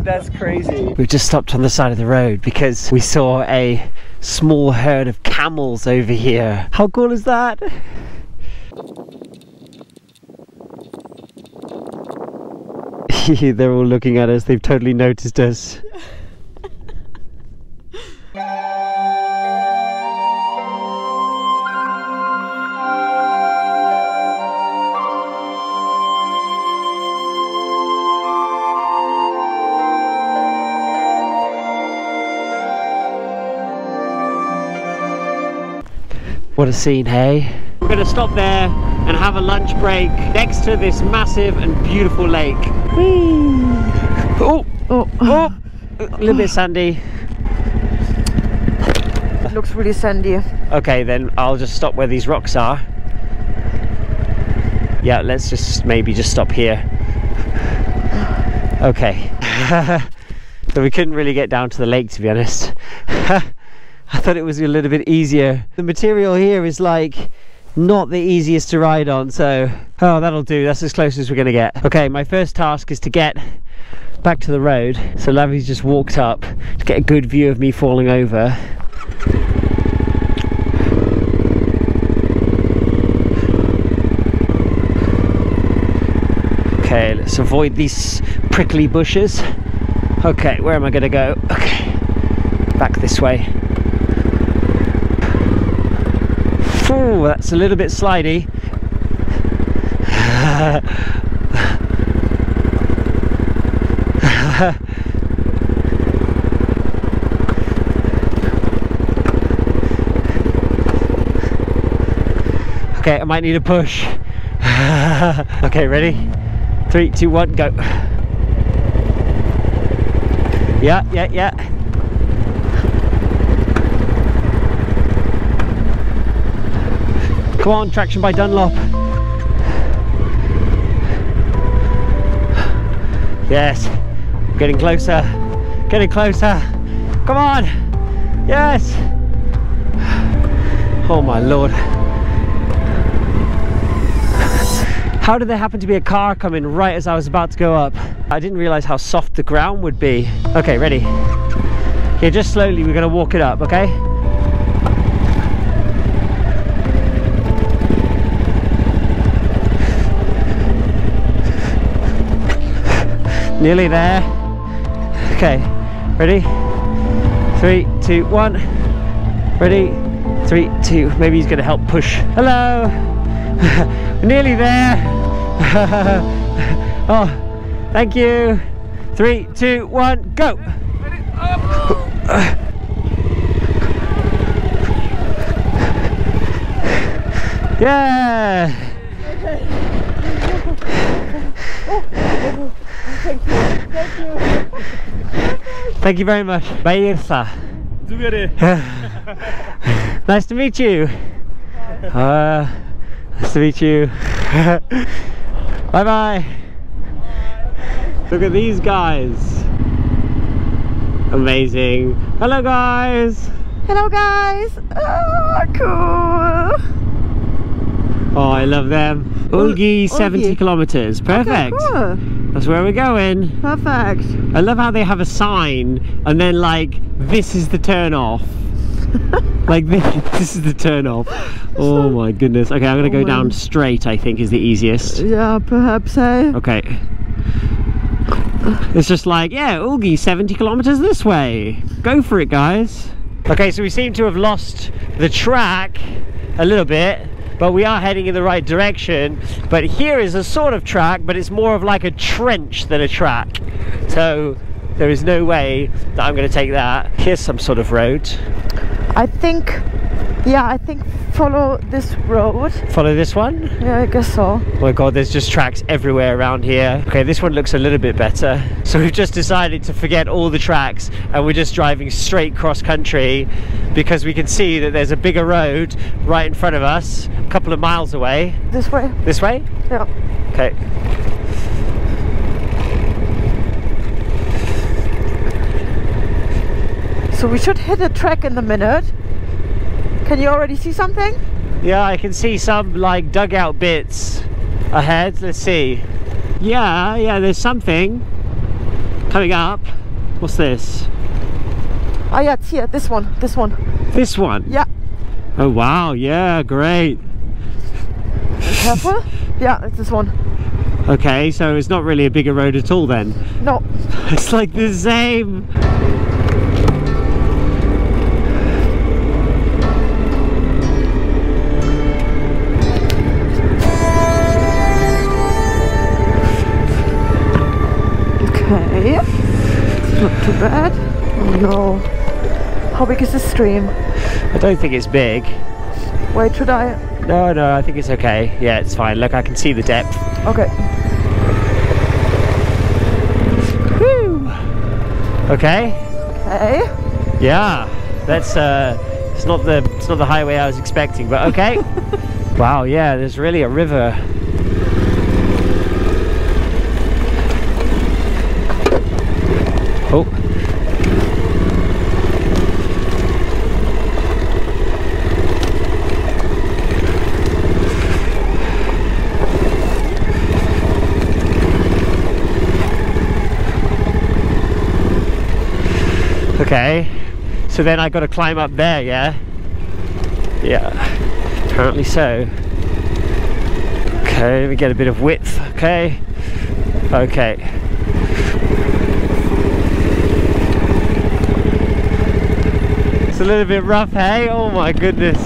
That's crazy. We've just stopped on the side of the road because we saw a small herd of camels over here. How cool is that? They're all looking at us. They've totally noticed us. What a scene, hey? We're gonna stop there and have a lunch break next to this massive and beautiful lake. Whee! Oh, oh, oh! A little bit sandy. It looks really sandy. Okay, then I'll just stop where these rocks are. Yeah, let's just maybe just stop here. Okay. so we couldn't really get down to the lake, to be honest. Thought it was a little bit easier. The material here is like not the easiest to ride on, so oh, that'll do. That's as close as we're gonna get. Okay, my first task is to get back to the road. So Lavi's just walked up to get a good view of me falling over. Okay, let's avoid these prickly bushes. Okay, where am I gonna go? Okay, back this way. Ooh, that's a little bit slidey. okay, I might need a push. okay, ready? Three, two, one, go. Yeah, yeah, yeah. Come on, traction by Dunlop. Yes, getting closer, getting closer. Come on, yes. Oh my lord. How did there happen to be a car coming right as I was about to go up? I didn't realize how soft the ground would be. Okay, ready? Yeah, just slowly, we're gonna walk it up, okay? Nearly there. Okay, ready? Three, two, one. Ready? Three, two. Maybe he's gonna help push. Hello. Nearly there. oh, thank you. Three, two, one, go. Yeah. Thank you. Thank you. Thank you very much. Bairsa. nice to meet you. Uh, nice to meet you. bye bye. Look at these guys. Amazing. Hello, guys. Hello, guys. Oh, cool. Oh, I love them. Ulgi, 70 Ulgi. kilometers. Perfect. Cool. That's where we're going. Perfect. I love how they have a sign and then like this is the turn off. like this, this is the turn off. Oh my goodness. Okay, I'm gonna go Oh, down straight. I think is the easiest. Yeah, perhaps, eh? Okay. It's just like, yeah, Ulgi, 70 kilometers this way. Go for it, guys. Okay, so we seem to have lost the track a little bit, but we are heading in the right direction. But here is a sort of track, but it's more of like a trench than a track. So there is no way that I'm going to take that. Here's some sort of road. I think, yeah, I think follow this road. Follow this one. Yeah, I guess so. Oh my god, there's just tracks everywhere around here. Okay, this one looks a little bit better. So we've just decided to forget all the tracks and we're just driving straight cross country because we can see that there's a bigger road right in front of us, a couple of miles away. This way? This way? Yeah. Okay. So we should hit a track in a minute. Can you already see something? Yeah, I can see some like dugout bits ahead. Let's see. Yeah, yeah, there's something coming up. What's this? Oh yeah, it's here. This one. This one. This one? Yeah. Oh wow, yeah, great. Careful. yeah, it's this one. Okay, so it's not really a bigger road at all then. No. It's like the same. Not too bad. No. How big is the stream? I don't think it's big. Wait, should I? No, no, I think it's okay. Yeah, it's fine. Look, I can see the depth. Okay. Woo! Okay. Okay. Yeah, that's uh, it's not the it's not the highway I was expecting, but okay. wow, yeah, there's really a river. Oh. Okay, so then I got to climb up there, yeah? Yeah, apparently so. Okay, let me get a bit of width, okay? Okay. It's a little bit rough, hey? Oh my goodness.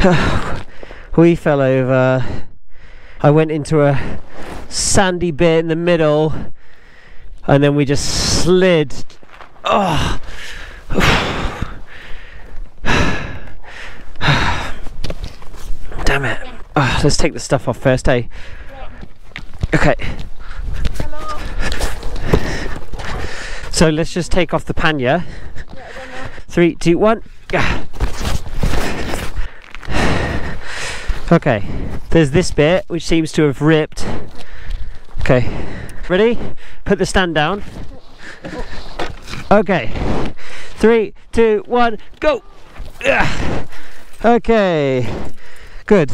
we fell over. I went into a sandy bit in the middle and then we just slid. Oh damn it. Oh, let's take the stuff off first eh? Okay. So let's just take off the pannier three two one. Okay. There's this bit which seems to have ripped. Okay, ready? Put the stand down. Okay, three, two, one, go! Okay, good.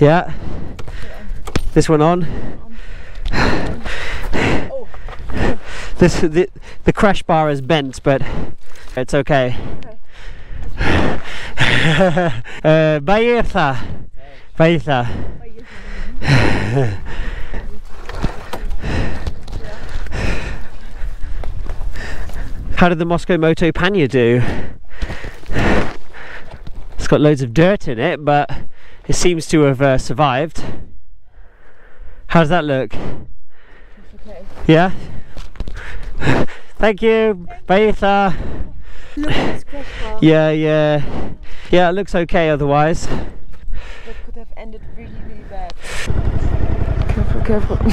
Yeah. This one on. This the, the crash bar is bent, but it's okay. uh, Baeza. How did the Mosko Moto pannier do? It's got loads of dirt in it, but it seems to have uh, survived. How does that look? Okay. Yeah? Thank you, Baeza. Look at this crash bar. Yeah, yeah. Yeah, it looks okay otherwise. Ended really, really bad. Careful, careful.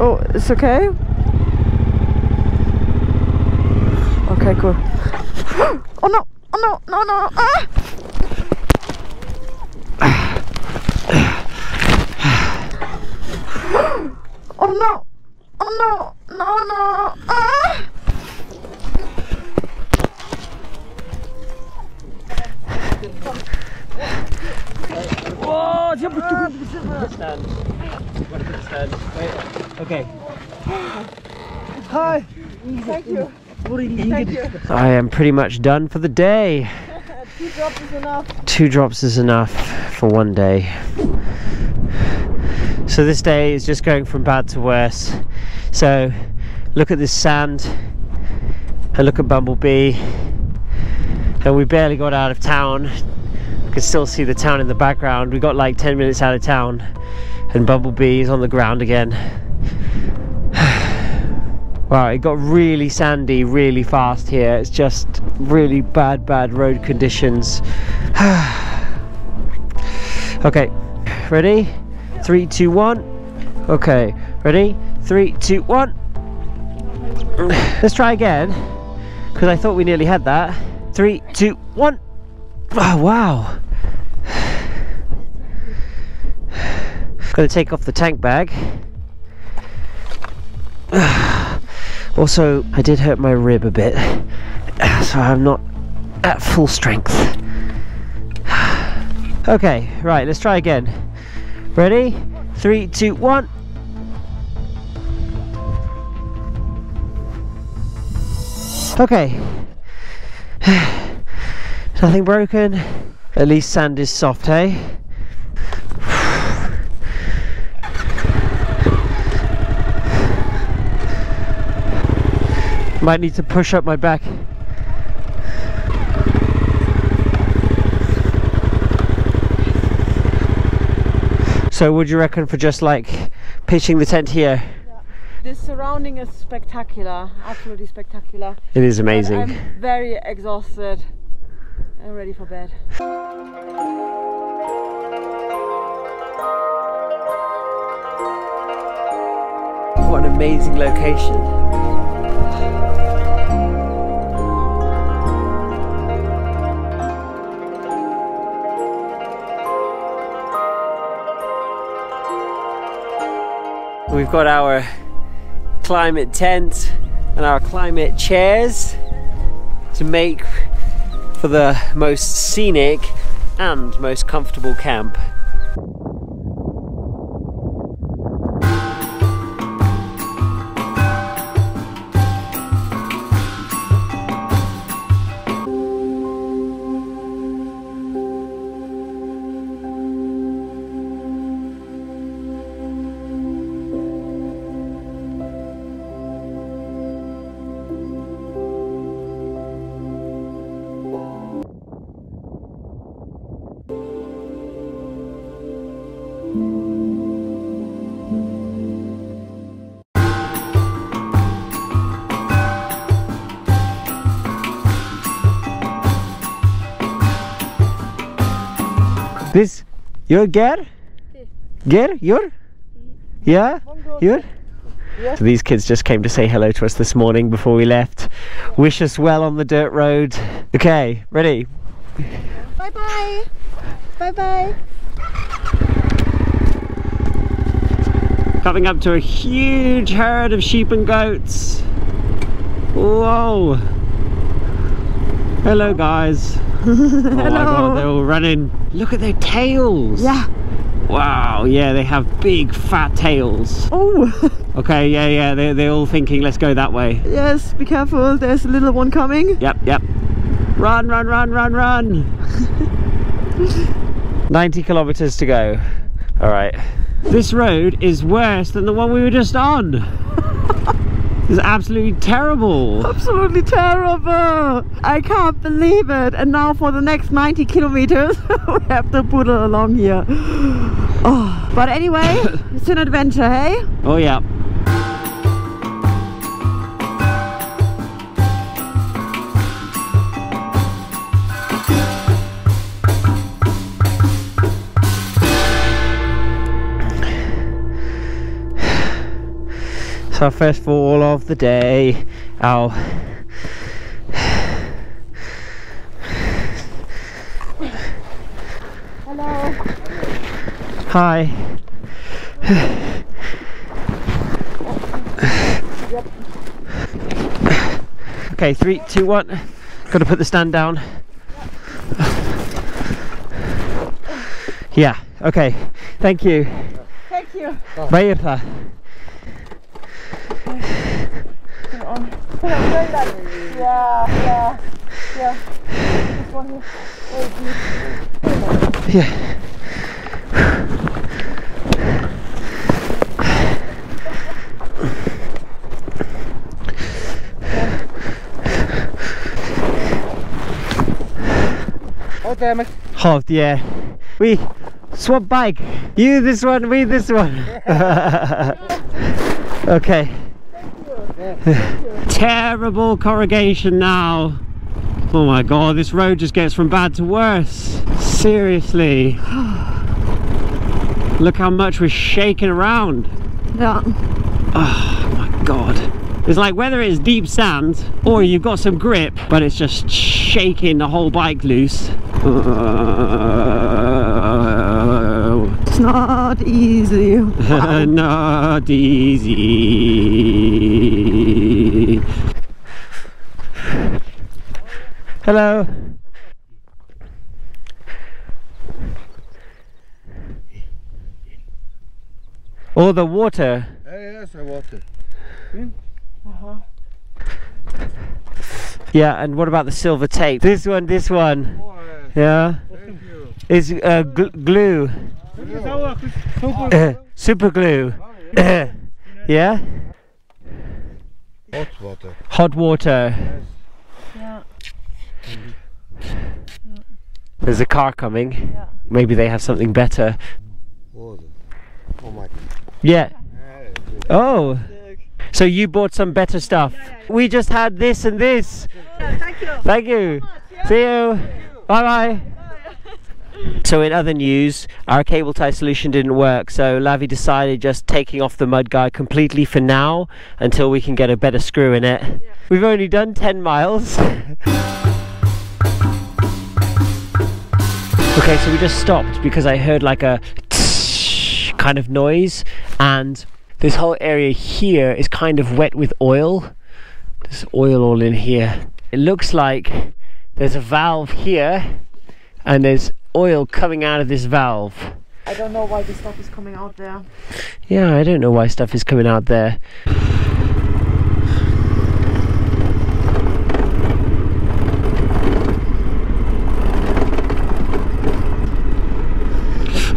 oh, it's okay? Okay, cool. oh no! oh no, no, no. Ah! oh no, oh no, no, no. Ah! Whoa, jump stand. stand. Wait. Okay. Hi. Thank you. Thank you. I am pretty much done for the day. Two drops is enough. Two drops is enough for one day. So this day is just going from bad to worse. So look at this sand and look at Bumblebee. And we barely got out of town. You can still see the town in the background. We got like 10 minutes out of town and Bumblebee is on the ground again. Wow, it got really sandy really fast here. It's just really bad, bad road conditions. okay, ready? Three, two, one. Okay, ready? Three, two, one. Let's try again, because I thought we nearly had that. Three, two, one. Oh, wow. Gonna take off the tank bag. Also, I did hurt my rib a bit, so I'm not at full strength. Okay, right, let's try again. Ready? Three, two, one. Okay. Nothing broken. At least sand is soft, hey? Eh? Might need to push up my back. So would you reckon for just like pitching the tent here? This surrounding is spectacular, absolutely spectacular. It is But amazing. I'm very exhausted. I'm ready for bed. What an amazing location. We've got our climate tent and our climate chairs to make for the most scenic and most comfortable camp. This, you're Ger? your? Yeah? You're? So these kids just came to say hello to us this morning before we left. Wish us well on the dirt road. Okay, ready? Bye bye. Bye bye. Coming up to a huge herd of sheep and goats. Whoa. Hello guys. Oh my god, they're all running. Look at their tails. Yeah. Wow, yeah, they have big fat tails. Oh. Okay, yeah, yeah, they're, they're all thinking, let's go that way. Yes, be careful. There's a little one coming. Yep, yep. Run, run, run, run, run. 90 kilometers to go. All right. This road is worse than the one we were just on. It's absolutely terrible. Absolutely terrible. I can't believe it. And now for the next 90 kilometers, we have to put it along here. Oh, but anyway, it's an adventure, hey? Oh, yeah. That's our first fall of the day. Ow. Hello. Hi. Okay, three, two, one. Gotta put the stand down. Yeah, okay. Thank you. Thank you. Bye. Bye. Yeah, yeah, yeah. Oh damn it. Halved, yeah. We swap bike. You this one, we this one. okay. Terrible corrugation now. Oh my god, this road just gets from bad to worse. Seriously. Look how much we're shaking around. Yeah. Oh my god. It's like whether it's deep sand or you've got some grip, but it's just shaking the whole bike loose. It's not easy. Not easy. Hello. Oh, the water. Yes, I water. Uh-huh. Yeah, and what about the silver tape? This one, this one. Yeah. It's uh, gl- glue. Uh, super glue. yeah. Hot water. Hot water. Yeah. There's a car coming. Yeah. Maybe they have something better. Oh my. Yeah. Oh. So you bought some better stuff. We just had this and this. thank you. Thank you. See you. Bye bye. So in other news, our cable tie solution didn't work, so Lavi decided just taking off the mud guy completely for now until we can get a better screw in it. We've only done 10 miles. okay, so we just stopped because I heard like a kind of noise and this whole area here is kind of wet with oil. There's oil all in here. It looks like there's a valve here and there's oil coming out of this valve. I don't know why this stuff is coming out there. Yeah, I don't know why stuff is coming out there.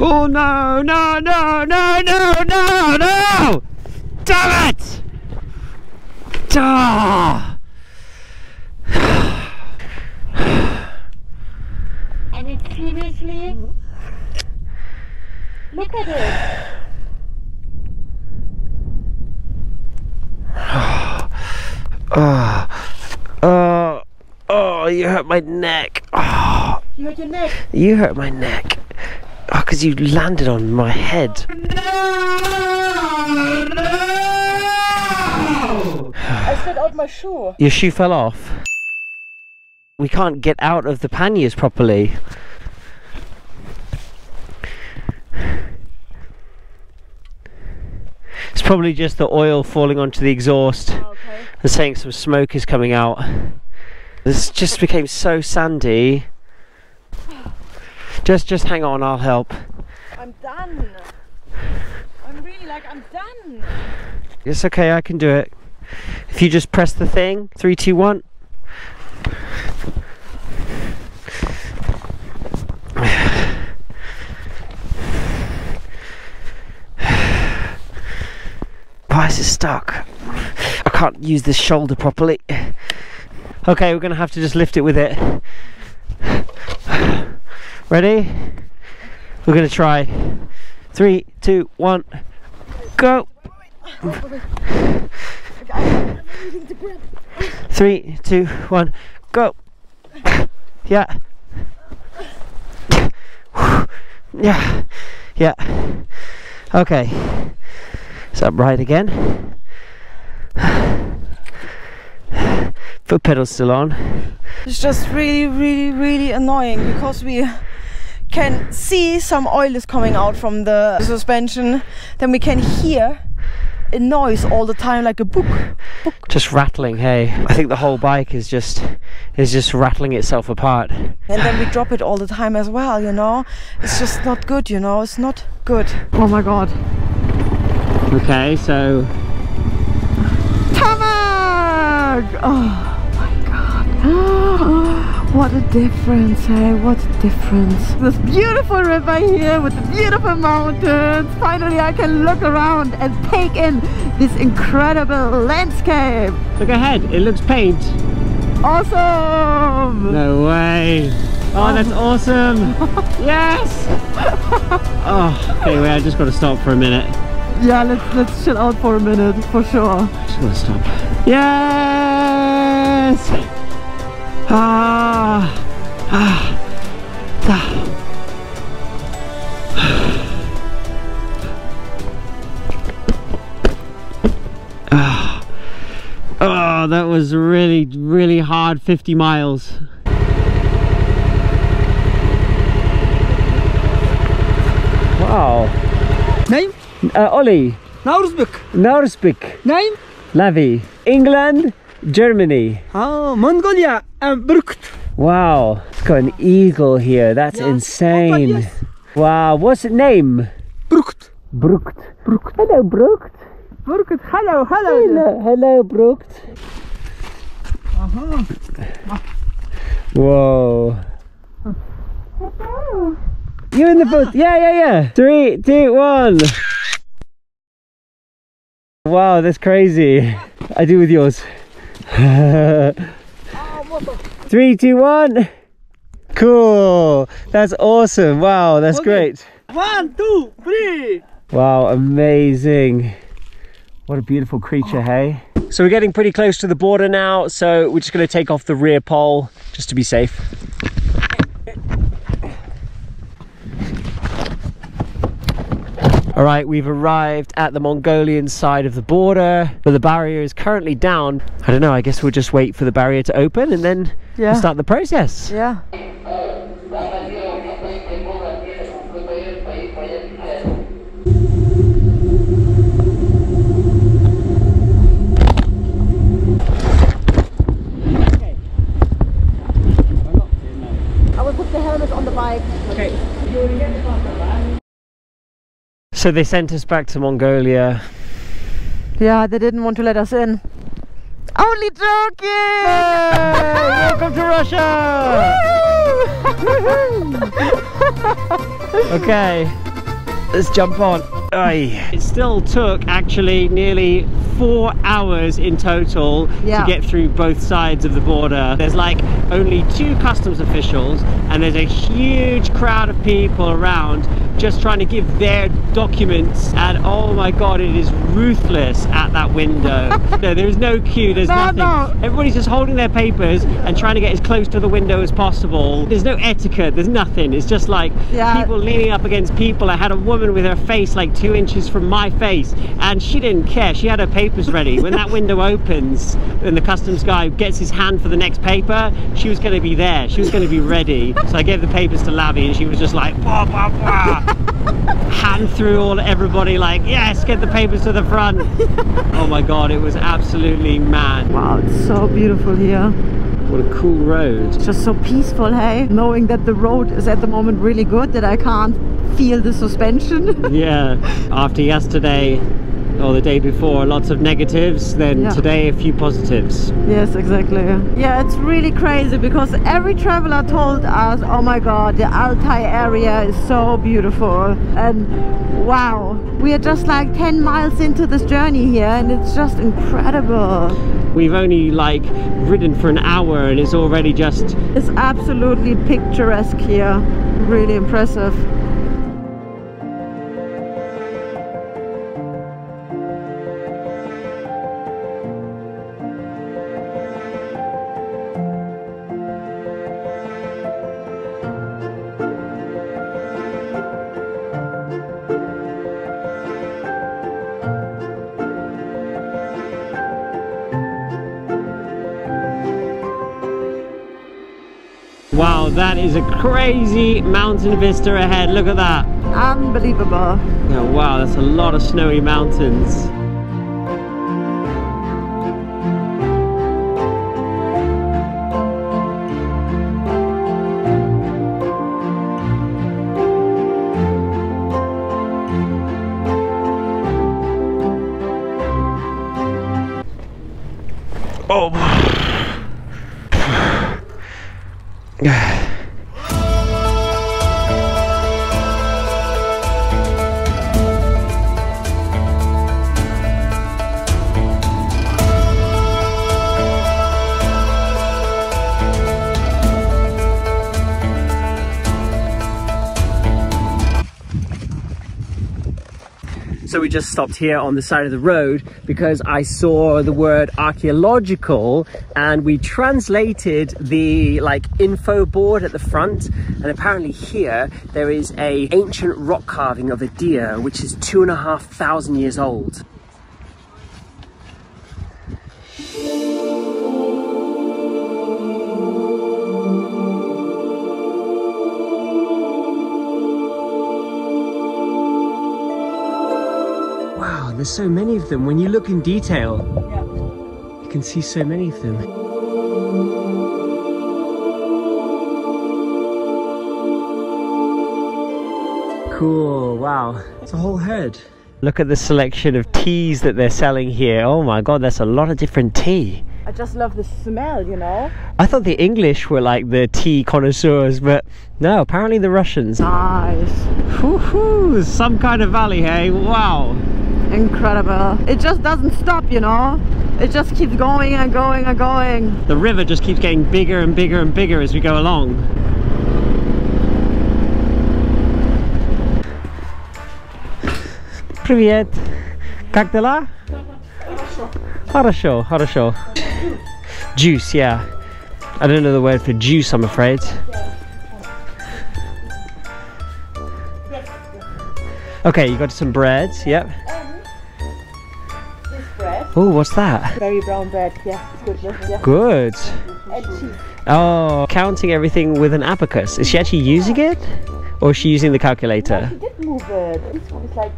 Oh no, no, no, no, no, no, no! Damn it! Ah! And it's seriously. It. Oh, oh, oh, you hurt my neck. Oh, You hurt your neck. you hurt my neck. Oh, because you landed on my head. I slid out my shoe. Your shoe fell off. We can't get out of the panniers properly. It's probably just the oil falling onto the exhaust oh, and saying some smoke is coming out. This just became so sandy. Just just hang on, I'll help. I'm done. I'm really like, I'm done. It's okay, I can do it. If you just press the thing, three, two, one. Why is stuck? I can't use this shoulder properly. Okay, we're gonna have to just lift it with it. Ready? We're gonna try. Three, two, one, go! Three, two, one, go! Yeah. Yeah. Yeah. Okay. So upright again. Foot pedal still on. It's just really, really, really annoying because we can see some oil is coming out from the suspension, then we can hear a noise all the time like a book, book. Just rattling, hey. I think the whole bike is just is just rattling itself apart. And then we drop it all the time as well, you know? It's just not good, you know? It's not good. Oh my god. Okay, so Tarmac! Oh my god. What a difference, hey? What a difference. This beautiful river here with the beautiful mountains. Finally, I can look around and take in this incredible landscape. look ahead, it looks paint. Awesome! No way. Oh, that's oh. awesome. yes. Oh, okay, wait, I just got to stop for a minute. Yeah, let's let's chill out for a minute for sure. Just to stop. Yes. Ah. Ah. Ah. Ah. Oh, that was really, really hard 50 miles. Wow. Name? Uh, Ollie. Naursbek. Naursbek. Name? Lavi. England, Germany. Oh, Mongolia. Um, Brukt. Wow, it's got an eagle here. That's insane. Wow, what's its name? Brukt. Brukt. Brukt. Hello, Brukt. Brukt. Hello, hello. Hello, hello, Brukt. Uh-huh. Whoa. You in the boat? Yeah, yeah, yeah. Three, two, one. Wow, that's crazy. I do with yours. Three, two, one. Cool. That's awesome. Wow, that's great. One, two, three. Wow, amazing. What a beautiful creature, hey? So we're getting pretty close to the border now, so we're just going to take off the rear pole just to be safe. All right, we've arrived at the Mongolian side of the border, but the barrier is currently down. I don't know, I guess we'll just wait for the barrier to open and then start the process. Yeah. Okay. Oh we'll Yeah. start the process. Yeah. I So they sent us back to Mongolia. Yeah, they didn't want to let us in. Only joking! Welcome to Russia! okay, let's jump on. Aye. It still took actually nearly four hours in total Yeah. to get through both sides of the border. There's like only two customs officials and there's a huge crowd of people around just trying to give their documents and oh my god it is ruthless at that window. no, there's no queue, there's No, nothing. no. Everybody's just holding their papers and trying to get as close to the window as possible. There's no etiquette, there's nothing. It's just like Yeah. people leaning up against people. I had a woman with her face like two inches from my face and she didn't care. She had her papers ready. When that window opens and the customs guy gets his hand for the next paper, she was going to be there. She was going to be ready. So I gave the papers to Lavi and she was just like, blah, blah, blah. hand through all everybody like, yes, get the papers to the front. oh my God, it was absolutely mad. Wow, it's so beautiful here. What a cool road. It's just so peaceful, hey? Knowing that the road is at the moment really good, that I can't feel the suspension. yeah after yesterday or the day before lots of negatives then Yeah. today a few positives yes, exactly. Yeah, it's really crazy because every traveler told us, oh my god, the Altai area is so beautiful. And wow, we are just like 10 miles into this journey here and it's just incredible. we've only like ridden for an hour and it's already just It's absolutely picturesque here. Really impressive. Crazy mountain vista ahead. Look at that. Unbelievable. Oh, wow, that's a lot of snowy mountains. Just stopped here on the side of the road because I saw the word archaeological and we translated the like info board at the front and apparently here there is a ancient rock carving of a deer which is two and a half thousand years old. There's so many of them. When you look in detail, you can see so many of them. Cool, wow. It's a whole herd. Look at the selection of teas that they're selling here. Oh my god, that's a lot of different tea. I just love the smell, you know? I thought the English were like the tea connoisseurs, but no, apparently the Russians. Nice. Woohoo! Some kind of valley, hey? Wow Incredible. It just doesn't stop, you know? It just keeps going and going and going. The river just keeps getting bigger and bigger and bigger as we go along. Привет! Как дела? Хорошо, хорошо. Juice, yeah. I don't know the word for juice, I'm afraid. Okay, you got some bread, yep. Oh, what's that? Very brown bread, yeah, it's good. Yeah. Good. And cheese. Oh, counting everything with an abacus. Is she actually using it? Or is she using the calculator? She did move it. This one is like,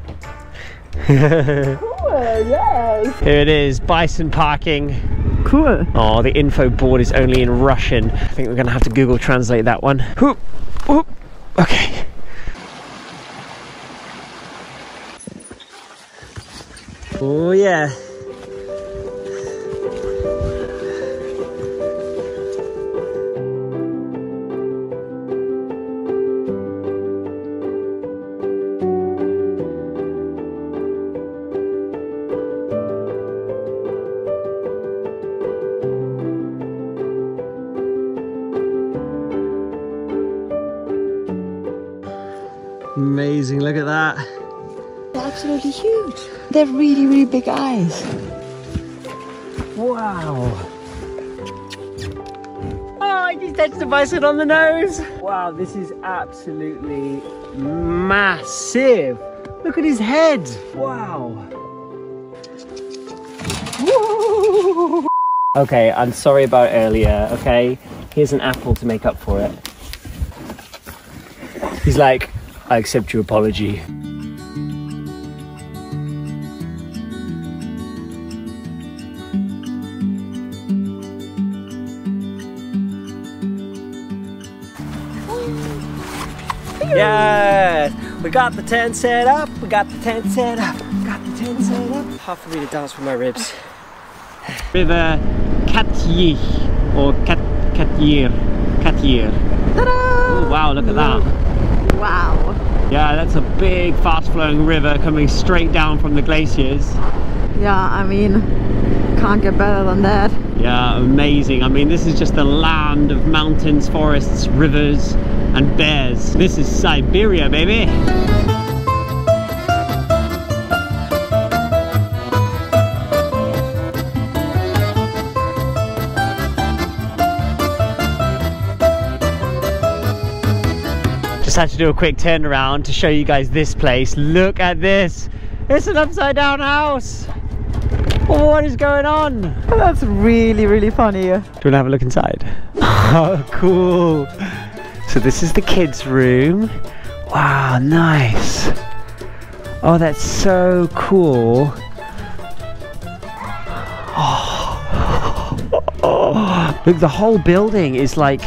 cool, yes. Here it is, bison parking. Cool. Oh, the info board is only in Russian. I think we're gonna have to Google translate that one. Whoop, whoop. Okay. Oh yeah. Big eyes. Wow. Oh, I just touched the bison on the nose. Wow, this is absolutely massive. Look at his head. Wow. Woo! Okay, I'm sorry about earlier, okay? Here's an apple to make up for it. He's like, I accept your apology. Yes! We got the tent set up, we got the tent set up, got the tent set up. Hard for me to dance with my ribs. River Katyih, or Kat Katyir. Katyir. Oh wow, look at that. Wow. Yeah, that's a big fast flowing river coming straight down from the glaciers. Yeah, I mean, can't get better than that. Yeah, amazing. I mean, this is just the land of mountains, forests, rivers, and bears. This is Siberia, baby. Just had to do a quick turnaround to show you guys this place. Look at this. It's an upside down house. What is going on? That's really, really funny. Do you want to have a look inside? Oh, cool. So this is the kids' room. Wow, nice. Oh, that's so cool. Oh, oh. look, the whole building is like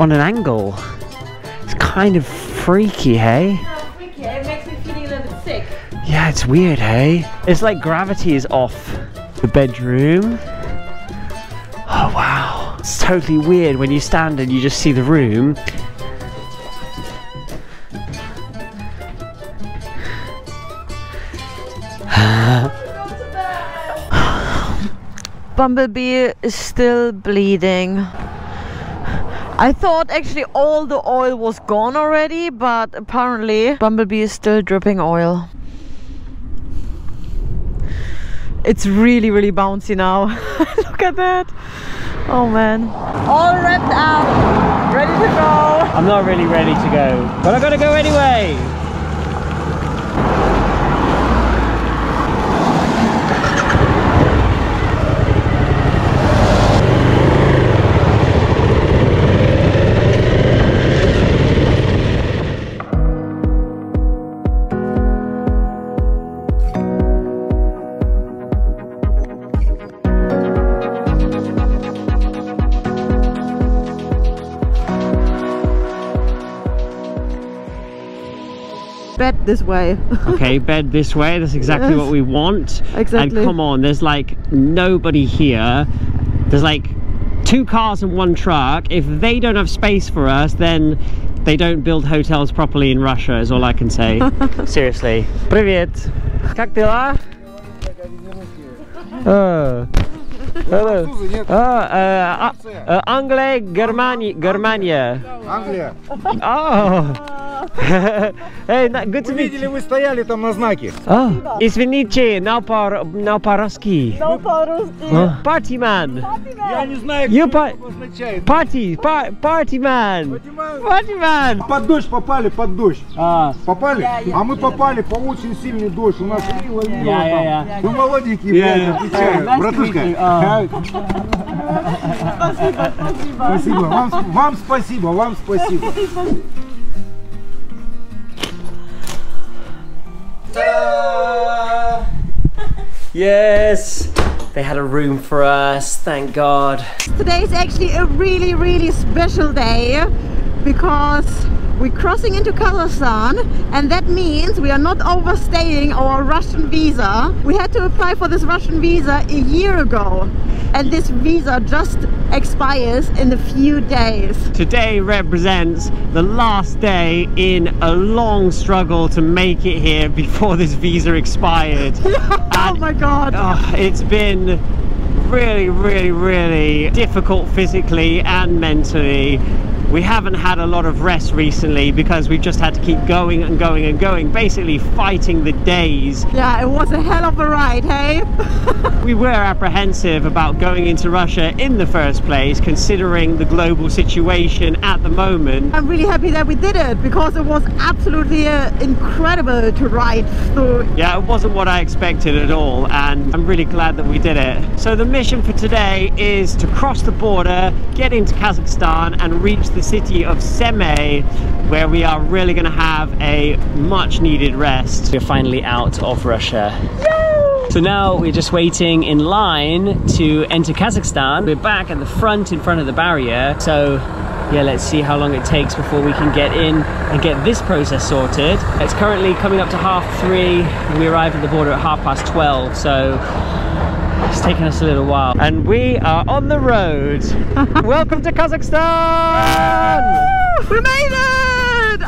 on an angle. It's kind of freaky, hey? freaky. It makes me feeling a little bit sick. Yeah, it's weird, hey? It's like gravity is off the bedroom. Oh, wow. It's totally weird when you stand and you just see the room. Bumblebee is still bleeding. I thought actually all the oil was gone already, but apparently Bumblebee is still dripping oil. It's really, really bouncy now. Look at that. Oh man. All wrapped up, ready to go. I'm not really ready to go, but I gotta go anyway. this way. okay, bed this way. That's exactly Yes. what we want. Exactly. And come on, there's like nobody here. There's like two cars and one truck. If they don't have space for us, then they don't build hotels properly in Russia, is all I can say. Seriously. Привет. Как дела? А, hello. А, э, а, э, Англия, Германия, Германия. Англия. Hey, na- good to Мы видели, вы стояли там на знаке. Oh, извините, на по на по-русски. No по-русски. А, Party man. Я не знаю, You что это party man. Party man. Под дождь попали, под дождь. А, Попали? А мы попали по очень сильный дождь. У нас лило, лило там. Вы молоденькие, блядь, отвечаю. To Братушка. meet you. А. Спасибо, спасибо. Спасибо. Вам, вам спасибо, вам спасибо. Yes. They had a room for us, thank God. Today is actually a really, really special day because we're crossing into Kazakhstan and that means we are not overstaying our Russian visa. We had to apply for this Russian visa a year ago and this visa just expires in a few days. Today represents the last day in a long struggle to make it here before this visa expired. oh my god. Oh, it's been really, really, really difficult physically and mentally. We haven't had a lot of rest recently because we've just had to keep going and going and going, basically fighting the days. Yeah, it was a hell of a ride, hey? We were apprehensive about going into Russia in the first place, considering the global situation at the moment. I'm really happy that we did it because it was absolutely uh, incredible to ride through. Yeah, it wasn't what I expected at all, and I'm really glad that we did it. So the mission for today is to cross the border, get into Kazakhstan, and reach the city of Semey, where we are really going to have a much needed rest. We're finally out of Russia. So now we're just waiting in line to enter Kazakhstan. We're back at the front, in front of the barrier. So yeah, let's see how long it takes before we can get in and get this process sorted. It's currently coming up to half three. We arrived at the border at half past 12. So it's taken us a little while. And we are on the road. Welcome to Kazakhstan! We made it!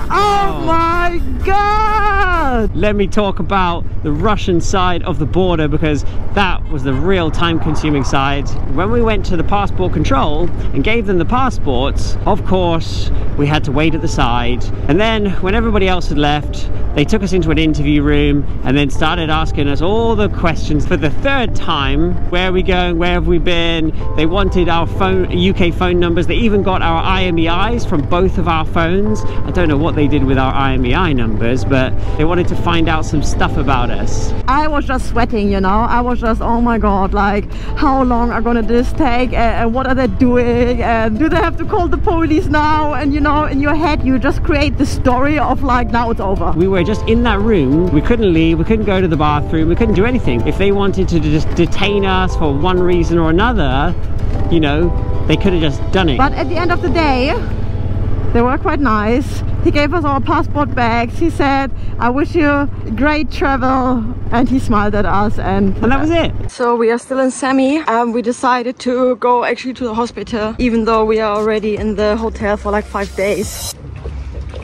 Oh, oh, my god! Let me talk about the Russian side of the border because that was the real time consuming side. When we went to the passport control and gave them the passports, of course, we had to wait at the side. And then when everybody else had left, they took us into an interview room and then started asking us all the questions for the third time. Where are we going? Where have we been? They wanted our phone, UK phone numbers. They even got our IMEIs from both of our phones. I don't know what they did with our IMEI numbers, but they wanted to find out some stuff about us. I was just sweating, you know. I was just, oh my god, like how long are gonna this take, and, and what are they doing, and do they have to call the police now? And you know, in your head, you just create the story of like now it's over. We were just in that room. We couldn't leave. We couldn't go to the bathroom. We couldn't do anything. If they wanted to just detain us for one reason or another, you know, they could have just done it. But at the end of the day, they were quite nice. He gave us our passport bags. He said, I wish you great travel. And he smiled at us and... And that was it. So we are still in Semey. Um, we decided to go actually to the hospital, even though we are already in the hotel for like five days.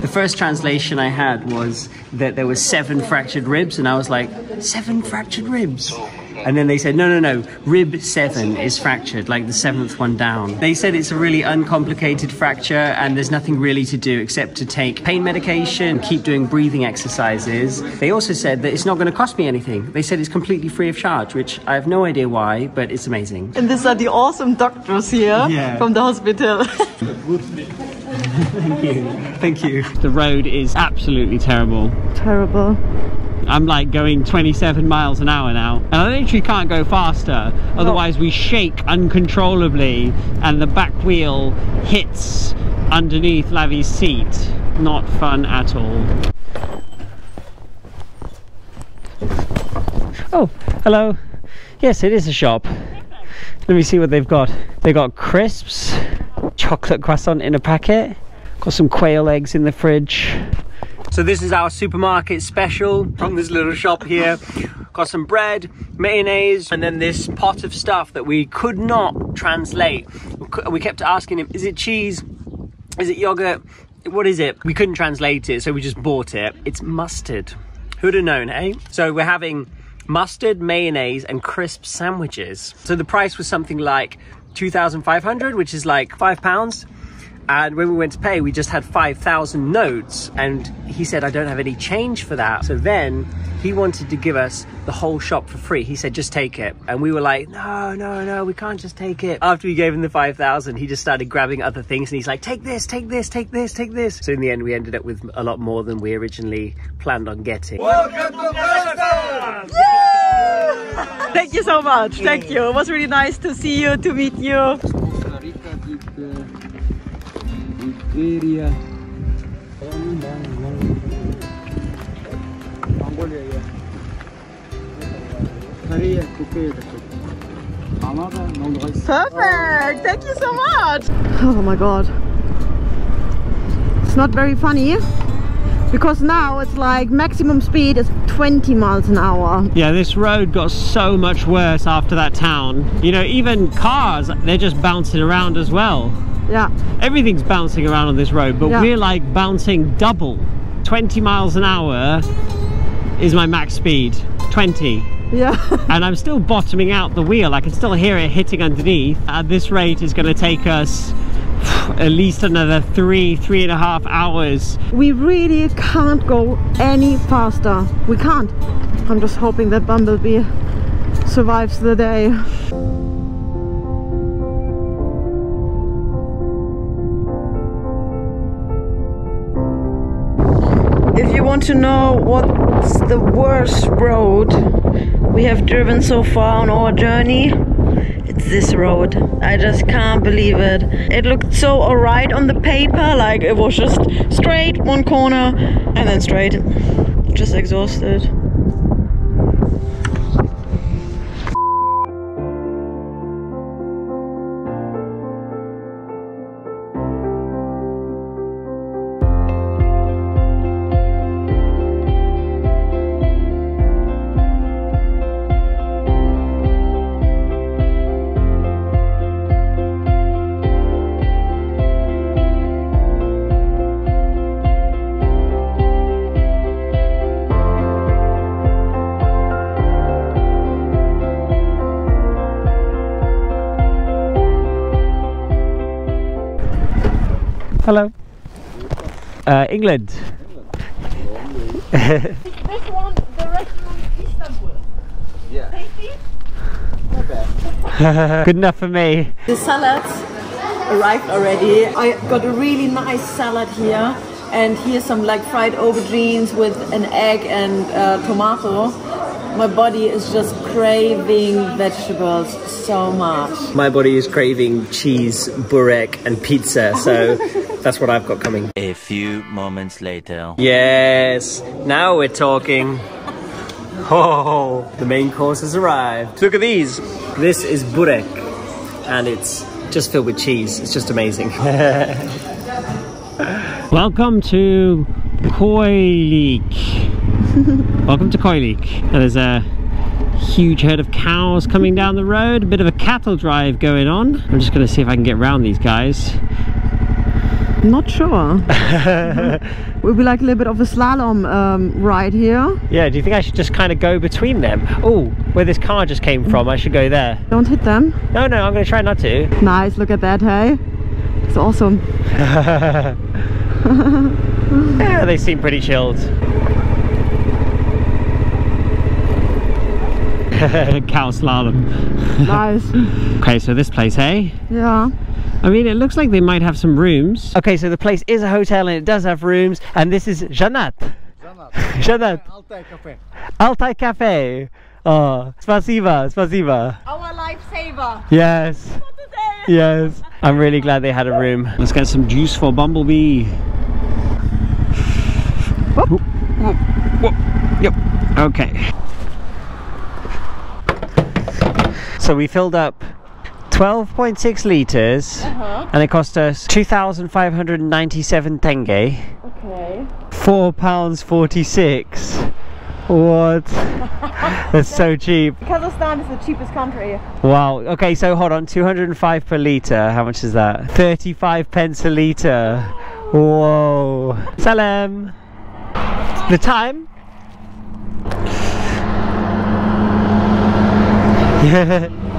The first translation I had was that there were seven fractured ribs, and I was like, seven fractured ribs? And then they said, no, no, no, rib seven is fractured, like the seventh one down. They said it's a really uncomplicated fracture and there's nothing really to do except to take pain medication, keep doing breathing exercises. They also said that it's not going to cost me anything. They said it's completely free of charge, which I have no idea why, but it's amazing. And these are the awesome doctors here Yeah. from the hospital. Thank you. Thank you. The road is absolutely terrible. Terrible. I'm like going 27 miles an hour now. And I literally can't go faster. Otherwise we shake uncontrollably and the back wheel hits underneath Lavi's seat. Not fun at all. Oh, hello. Yes, it is a shop. Let me see what they've got. They got crisps, chocolate croissant in a packet, got some quail eggs in the fridge. So this is our supermarket special from this little shop here. Got some bread, mayonnaise, and then this pot of stuff that we could not translate. We kept asking him, is it cheese? Is it yogurt? What is it? We couldn't translate it, so we just bought it. It's mustard. Who'd have known, eh? So we're having mustard, mayonnaise, and crisp sandwiches. So the price was something like 2,500, which is like five pounds. And when we went to pay, we just had 5,000 notes. And he said, I don't have any change for that. So then he wanted to give us the whole shop for free. He said, just take it. And we were like, no, no, no, we can't just take it. After we gave him the 5,000, he just started grabbing other things. And he's like, take this, take this, take this, take this. So in the end, we ended up with a lot more than we originally planned on getting. Welcome to Palestine! Thank you so much. Thank you. It was really nice to see you, to meet you. Bulgaria. Korea, Korea. Perfect. Thank you so much. Oh my god. It's not very funny because now it's like maximum speed is 20 miles an hour. Yeah, this road got so much worse after that town. You know, even cars, they're just bouncing around as well. Yeah. Everything's bouncing around on this road, but Yeah. we're like bouncing double. 20 miles an hour is my max speed. 20. Yeah. and I'm still bottoming out the wheel. I can still hear it hitting underneath. At this rate, it's going to take us at least another three, three and a half hours. We really can't go any faster. We can't. I'm just hoping that Bumblebee survives the day. To know what's the worst road we have driven so far on our journey, it's this road. I just can't believe it. It looked so alright on the paper, like it was just straight, one corner, and then straight. Just exhausted. Hello. Uh, England. This one, the restaurant Istanbul. Yeah. Tasty? Good enough for me. The salads arrived already. I got a really nice salad here and here's some like fried aubergines with an egg and uh, tomato. My body is just craving vegetables so much. My body is craving cheese, burek, and pizza, so that's what I've got coming. A few moments later. Yes, now we're talking. Oh, the main course has arrived. Look at these. This is burek, and it's just filled with cheese. It's just amazing. Welcome to Koilik. Welcome to Koilik. And there's a huge herd of cows coming down the road. A bit of a cattle drive going on. I'm just going to see if I can get around these guys. Not sure. Will be like a little bit of a slalom um, ride here. Yeah, do you think I should just kind of go between them? Oh, where this car just came from, I should go there. Don't hit them. No, no, I'm going to try not to. Nice, look at that, hey? It's awesome. yeah, they seem pretty chilled. Cow slalom. Nice. okay, so this place, hey? Yeah. I mean, it looks like they might have some rooms. Okay, so the place is a hotel and it does have rooms. And this is Janat. Janat. Altai Cafe. Altai Cafe. Oh, spasiba, spasiba. Our lifesaver. Yes. Yes. I'm really glad they had a room. Let's get some juice for Bumblebee. Whoop. Whoop. Whoop. Yep. Okay. So we filled up 12.6 litres Uh-huh. and it cost us 2,597 tenge. Okay. Four pounds 46. What? That's so cheap. Kazakhstan is the cheapest country. Wow. Okay, so hold on. 205 per litre. How much is that? 35 pence a litre. Whoa. Salam. The time? Yeah.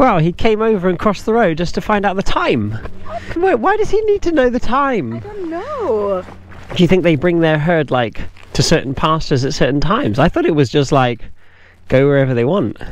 Wow, he came over and crossed the road just to find out the time. Wait, why does he need to know the time? No. don't know. Do you think they bring their herd like to certain pastures at certain times? I thought it was just like go wherever they want. All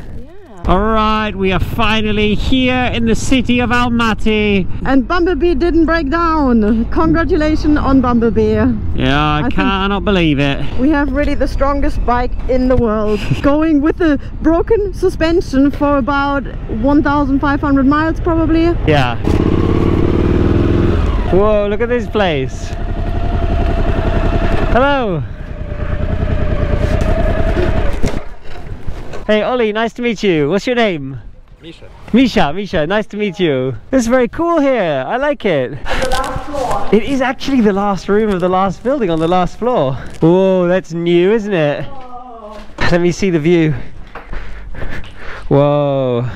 right, we are finally here in the city of Almaty. And Bumblebee didn't break down. Congratulations on Bumblebee. Yeah, I, think- cannot believe it. We have really the strongest bike in the world. Going with a broken suspension for about 1,500 miles probably. Yeah. Whoa, look at this place. Hello. Hey, Ollie, nice to meet you. What's your name? Misha. Misha, Misha, nice to meet you. It's very cool here. I like it. It is actually the last room of the last building on the last floor. Whoa, that's new, isn't it? Let me see the view. Whoa.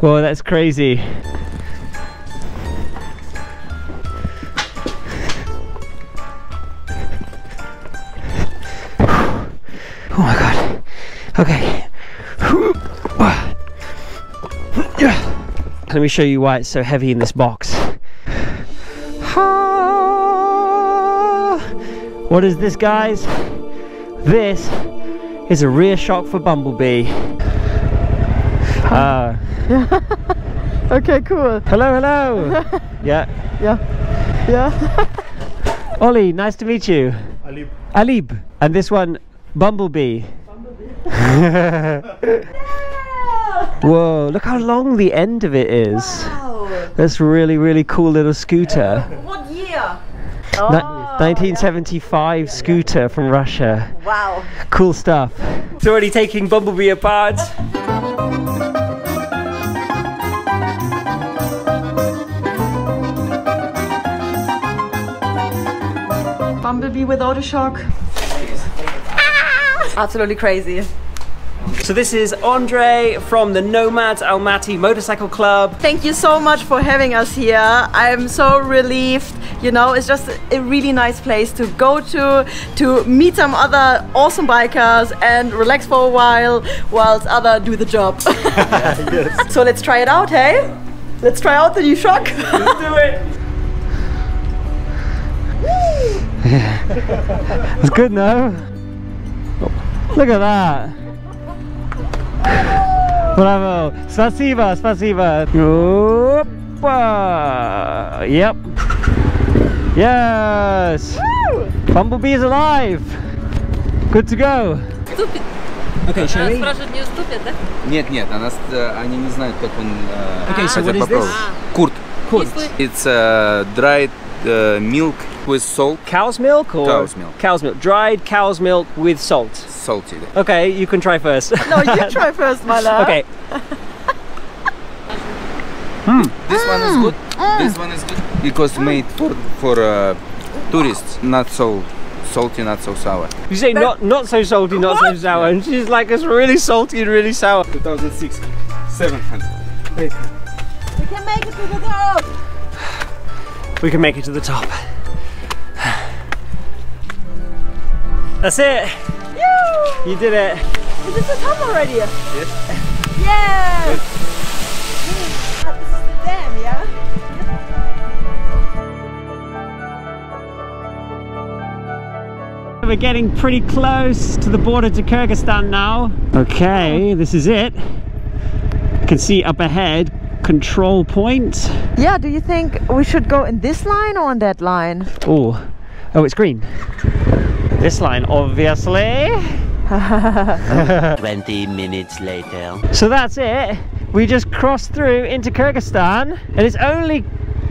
Whoa, that's crazy. Oh my god. Okay. Let me show you why it's so heavy in this box. What is this, guys? This is a rear shock for Bumblebee. Ah. okay, cool. Hello, hello. yeah. Yeah. Yeah. Ollie, nice to meet you. Alib. Alib. And this one, Bumblebee. Whoa, look how long the end of it is. That's really, really cool little scooter. What year? Ni- 1975 scooter from Russia. Wow. Cool stuff. It's already taking Bumblebee apart. Bumblebee without a shock. Absolutely crazy. So this is Andre from the Nomads Almaty Motorcycle Club. Thank you so much for having us here. I'm so relieved. You know, it's just a really nice place to go to, to meet some other awesome bikers and relax for a while whilst other do the job. So let's try it out, hey? Let's try out the new shock. Let's do it. It's good, no? Look at that. Bravo. Spasiba, spasiba. Опа. Yep. Yes. Bumblebee is alive. Good to go. Ступит. Okay, shall Она we? спрашивает, не уступит, да? Нет, нет, она, э, они не знают, как он э, Okay, so what is this? Курт. Kurt. It's uh, dried uh, milk with salt. Cow's milk or Cow's milk. Cow's milk. Dried cow's milk with salt. Salty. Okay, you can try first. No, you try first, my love. Okay. Hmm, this one is hmm, good. Hmm. This one is good because made for for uh, tourists. Not so salty, not so sour. You say not not so salty, not so sour, and she's like it's really salty and really sour. 2006, 700. We can make it to the top. We can make it to the top. That's it. You did it. Is this the top already? Yes. Yes. Ah, This is the dam, yeah? We're getting pretty close to the border to Kyrgyzstan now. Okay, this is it. You can see up ahead, control point. Yeah, do you think we should go in this line or on that line? Oh, oh, it's green. This line, obviously. 20 minutes later. So that's it. We just crossed through into Kyrgyzstan and it's only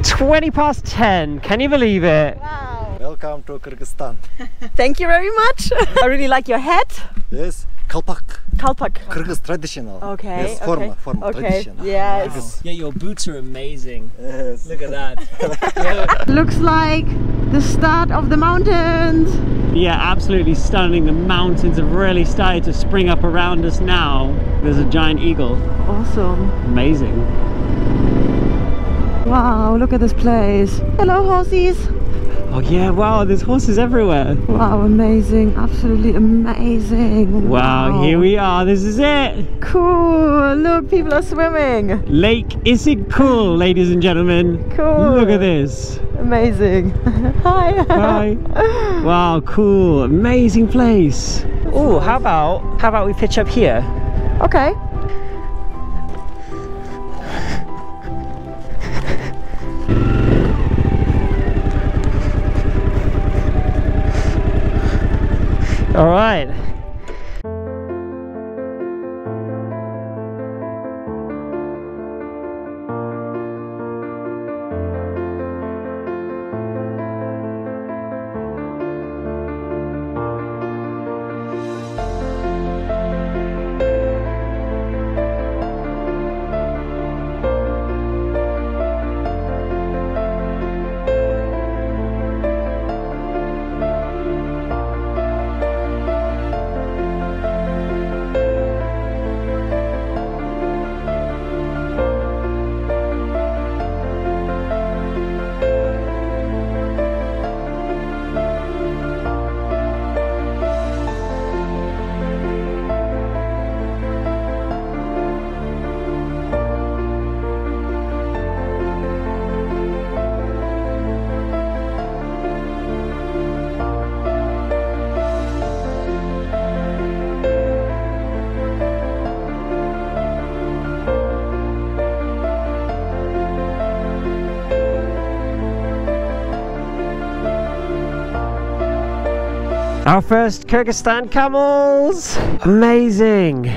20 past 10. Can you believe it? Wow. Welcome to Kyrgyzstan. Thank you very much. I really like your hat. Yes, kalpak. Kalpak. Kyrgyz traditional. Okay. Yes, okay. forma, forma, okay. traditional. Yes. Yeah, your boots are amazing. Yes. Look at that. Looks like the start of the mountains. Yeah, absolutely stunning. The mountains have really started to spring up around us now. There's a giant eagle. Awesome. Amazing. Wow, look at this place. Hello, horses. Oh yeah, wow, there's horses everywhere. Wow, amazing. Absolutely amazing. Wow, here we are. This is it. Cool. Look, people are swimming. Lake Issyk-Kul, ladies and gentlemen. Cool. Look at this. Amazing. Hi. Hi. Wow, cool. Amazing place. Oh, how about how about we pitch up here? Okay. All right. Our first Kyrgyzstan camels! Amazing!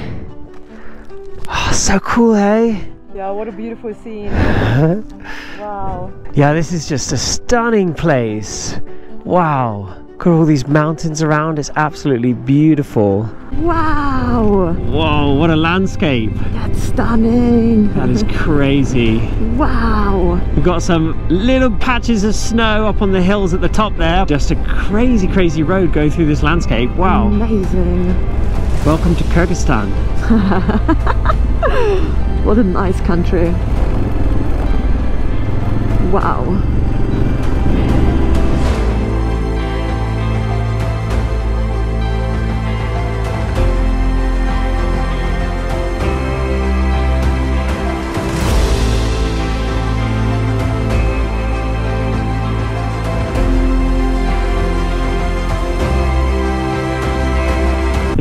Oh, so cool, hey? Yeah, what a beautiful scene. wow. Yeah, this is just a stunning place. Wow. Look at all these mountains around, it's absolutely beautiful. Wow. Whoa, what a landscape. Stunning. That is crazy. Wow. We've got some little patches of snow up on the hills at the top there. Just a crazy, crazy road going through this landscape. Wow. Amazing. Welcome to Kyrgyzstan. What a nice country. Wow.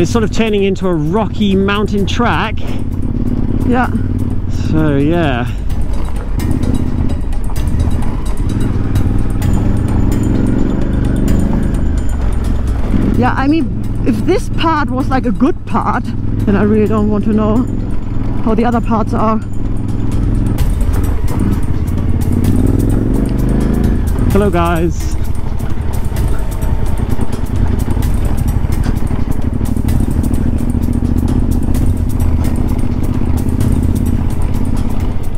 It's sort of turning into a rocky mountain track. Yeah. So yeah. Yeah, I mean, if this part was like a good part, then I really don't want to know how the other parts are. Hello guys.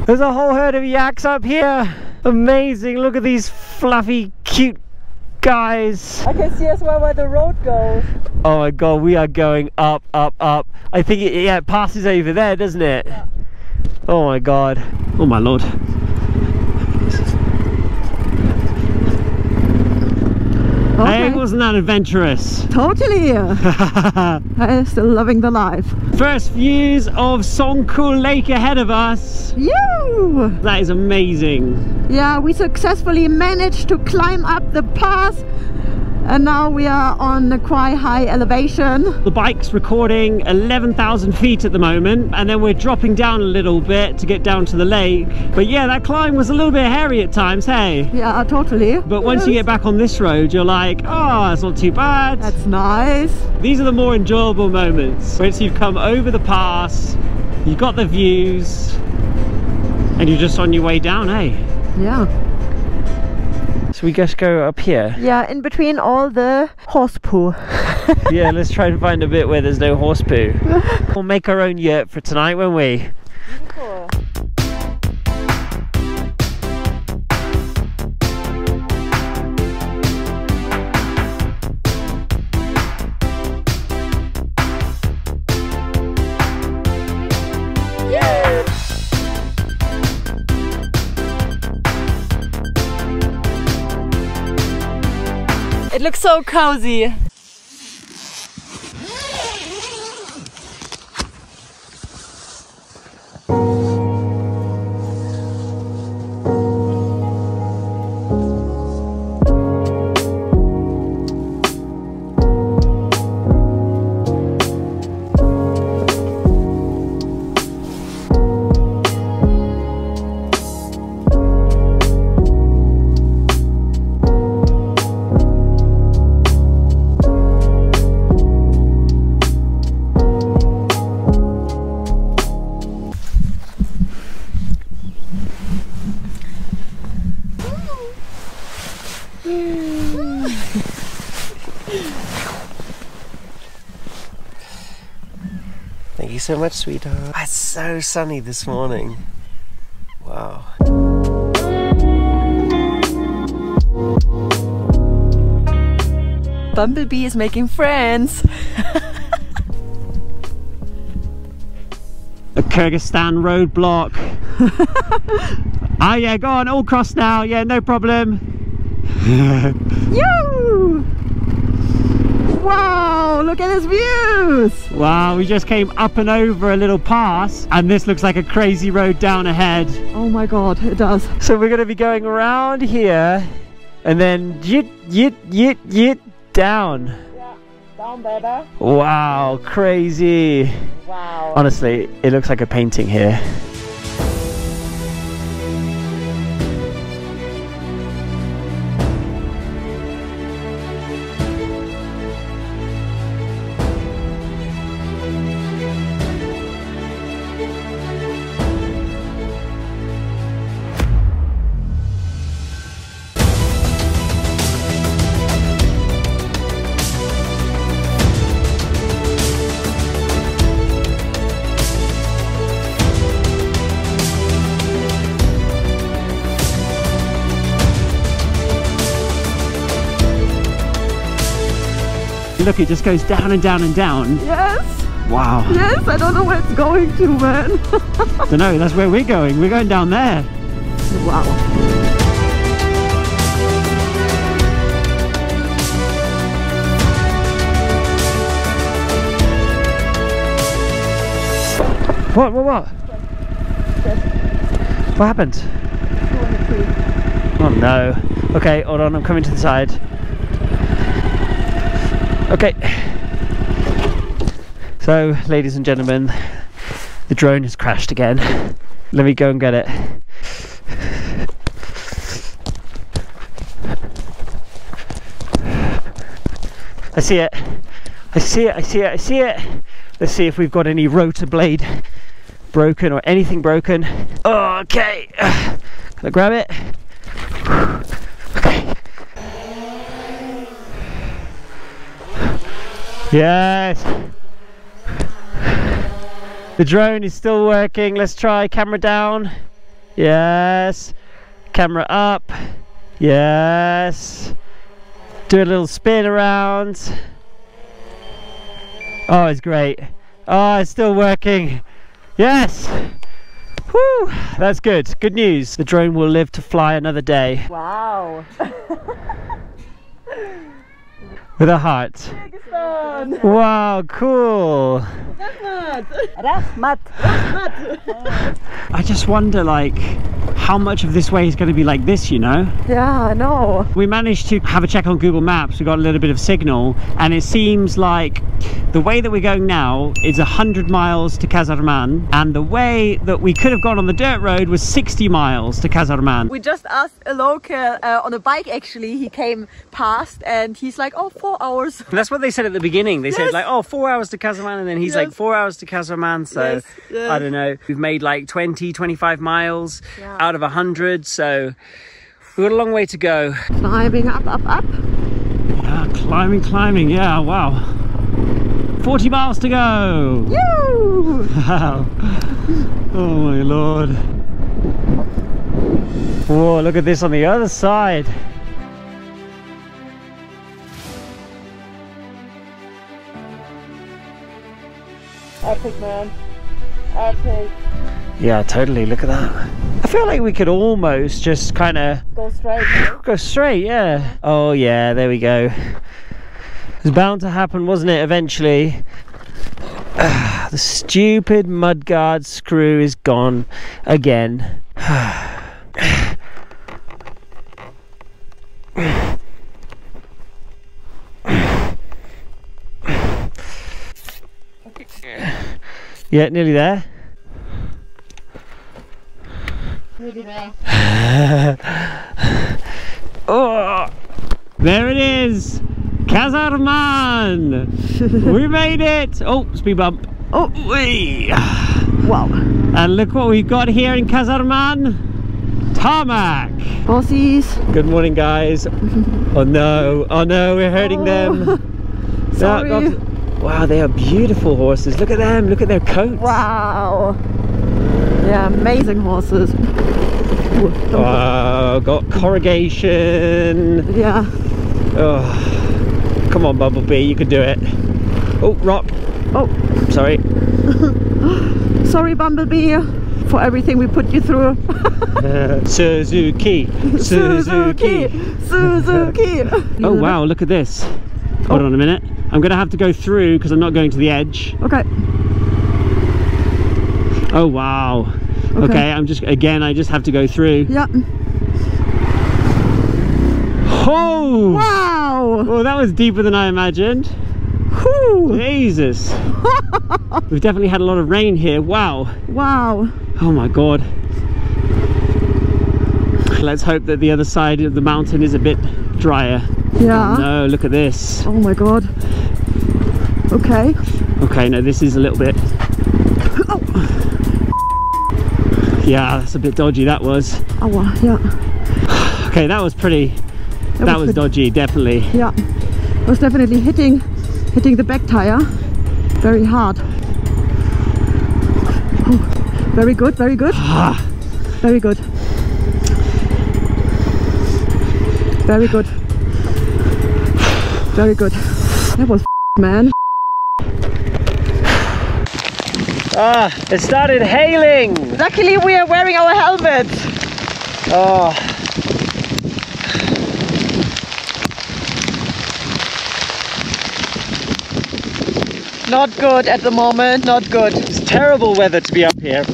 There's a whole herd of yaks up here. Amazing. Look at these fluffy, cute guys. I can see as well where the road goes. Oh my god, we are going up, up, up. I think it, yeah, it passes over there, doesn't it? Oh my god. Oh my lord. Wasn't that adventurous? Totally. I'm still loving the life. First views of Songkul Lake ahead of us. You. That is amazing. Yeah, we successfully managed to climb up the pass and now we are on a quite high elevation. The bike's recording 11,000 feet at the moment, and then we're dropping down a little bit to get down to the lake. But yeah, that climb was a little bit hairy at times, hey? Yeah, totally. But once you get back on this road, you're like, oh, it's not too bad. That's nice. These are the more enjoyable moments. Once you've come over the pass, you've got the views, and you're just on your way down, hey? Yeah. We just go up here. Yeah, in between all the horse poo. yeah, let's try and find a bit where there's no horse poo. We'll make our own yurt for tonight, won't we? It looks so cozy. So much, sweetheart. It's so sunny this morning. Wow. Bumblebee is making friends. A Kyrgyzstan roadblock. Ah, yeah, go on, all crossed now. Yeah, no problem. You! Wow, look at his views! Wow, we just came up and over a little pass, and this looks like a crazy road down ahead. Oh my god, it does. So we're going to be going around here, and then yit, yit, yit, yit, down. Down, baby. Wow, crazy. Wow. Honestly, it looks like a painting here. Look, it just goes down and down and down. Yes! Wow. Yes, I don't know where it's going to, man. don't know, that's where we're going. We're going down there. wow. What, what, what? What happened? Oh no. Okay, hold on, I'm coming to the side. Okay. So, ladies and gentlemen, The drone has crashed again. Let me go and get it. I see it. I see it. I see it. I see it. Let's see if we've got any rotor blade broken or anything broken. Okay. Can I grab it? Yes. The drone is still working. Let's try camera down. Yes. Camera up. Yes. Do a little spin around. Oh, it's great. Oh, it's still working. Yes. Whew, that's good. Good news. The drone will live to fly another day Wow. with a heart. Wow, cool. Rahmat. Rahmat. I just wonder, like, how much of this way is going to be like this, you know? Yeah, I know. We managed to have a check on Google Maps. We got a little bit of signal, and it seems like the way that we're going now is 100 miles to Kazarman, and the way that we could have gone on the dirt road was 60 miles to Kazarman. We just asked a local uh, on a bike actually. He came past and he's like, oh, four hours. That's what they said at the beginning. They said like, oh, four hours to Kazarman, and then he's like, four hours to Kazarman. So Yes, yes. I don't know. We've made like 20, 25 miles Yeah. out of 100. So we've got a long way to go. Climbing up, up, up. Ah, climbing, climbing. Yeah, wow. 40 miles to go. Wow. Oh my lord. Whoa, look at this on the other side. Epic, man. Epic. Yeah, totally. Look at that. I feel like we could almost just kind of Go straight, go straight, yeah. Oh, yeah, there we go. It was bound to happen, wasn't it, eventually? Ah, the stupid mudguard screw is gone again. Yeah, nearly there. oh, there it is, Kazarman. we made it. Oh, speed bump. Oh, wee. Wow. And look what we've got here in Kazarman. Tarmac. Bossies. Good morning, guys. oh no! Oh no! We're hurting them. Oh. No, Sorry. not- Wow, they are beautiful horses. Look at them. Look at their coats. Wow. Yeah, amazing horses. Wow, got corrugation. Yeah. Oh, come on, Bumblebee, you can do it. Oh, rock. Oh, sorry. Sorry, Bumblebee, for everything we put you through. Uh, Suzuki. Suzuki. Suzuki. Oh wow, look at this. Hold on a minute. I'm going to have to go through because I'm not going to the edge. Okay. Oh wow. Okay. Okay. I'm just again. I just have to go through. Yeah. Oh! Wow! Oh, that was deeper than I imagined. Whew. Jesus. We've definitely had a lot of rain here. Wow. Wow. Oh my god. Let's hope that the other side of the mountain is a bit drier. Yeah. No, look at this. Oh my god. Okay. Okay, no, this is a little bit. Oh. Yeah, that's a bit dodgy. That was. Oh, yeah. Okay, that was pretty. That, was was dodgy, definitely. Yeah. Was definitely hitting hitting the back tire very hard. Oh, very good, very good. Ah. very good. Very good. Very good. That was man. Ah, it started hailing. Luckily we are wearing our helmets. Oh. Not good at the moment, not good. It's terrible weather to be up here.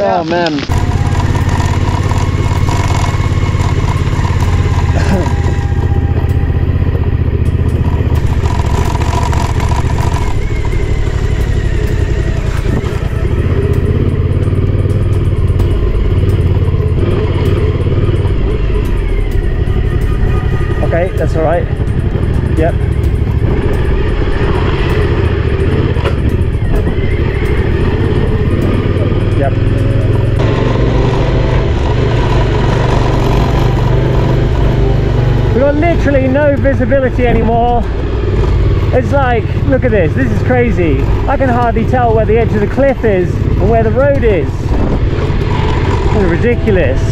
Oh man. Yep. Yep. We've got literally no visibility anymore. It's like, look at this, this is crazy. I can hardly tell where the edge of the cliff is and where the road is. Is ridiculous.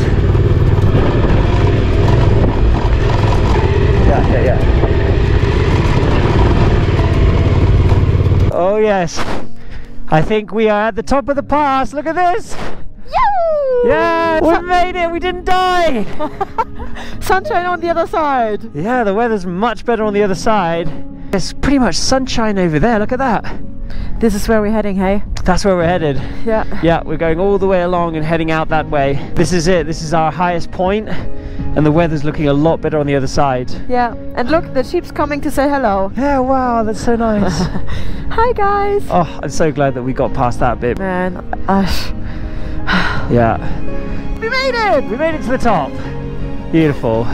Yeah. Oh yes. I think we are at the top of the pass. Look at this. Yeah, we made it. We didn't die. Sunshine on the other side. Yeah, the weather's much better on the other side. There's pretty much sunshine over there. Look at that. This is where we're heading, hey? That's where we're headed. Yeah. Yeah, we're going all the way along and heading out that way. This is it. This is our highest point, and the weather's looking a lot better on the other side. Yeah. And look, the sheep's coming to say hello. Yeah, wow, that's so nice. Hi, guys. oh, I'm so glad that we got past that bit. Man, uh, Yeah. we made it! We made it to the top. Beautiful.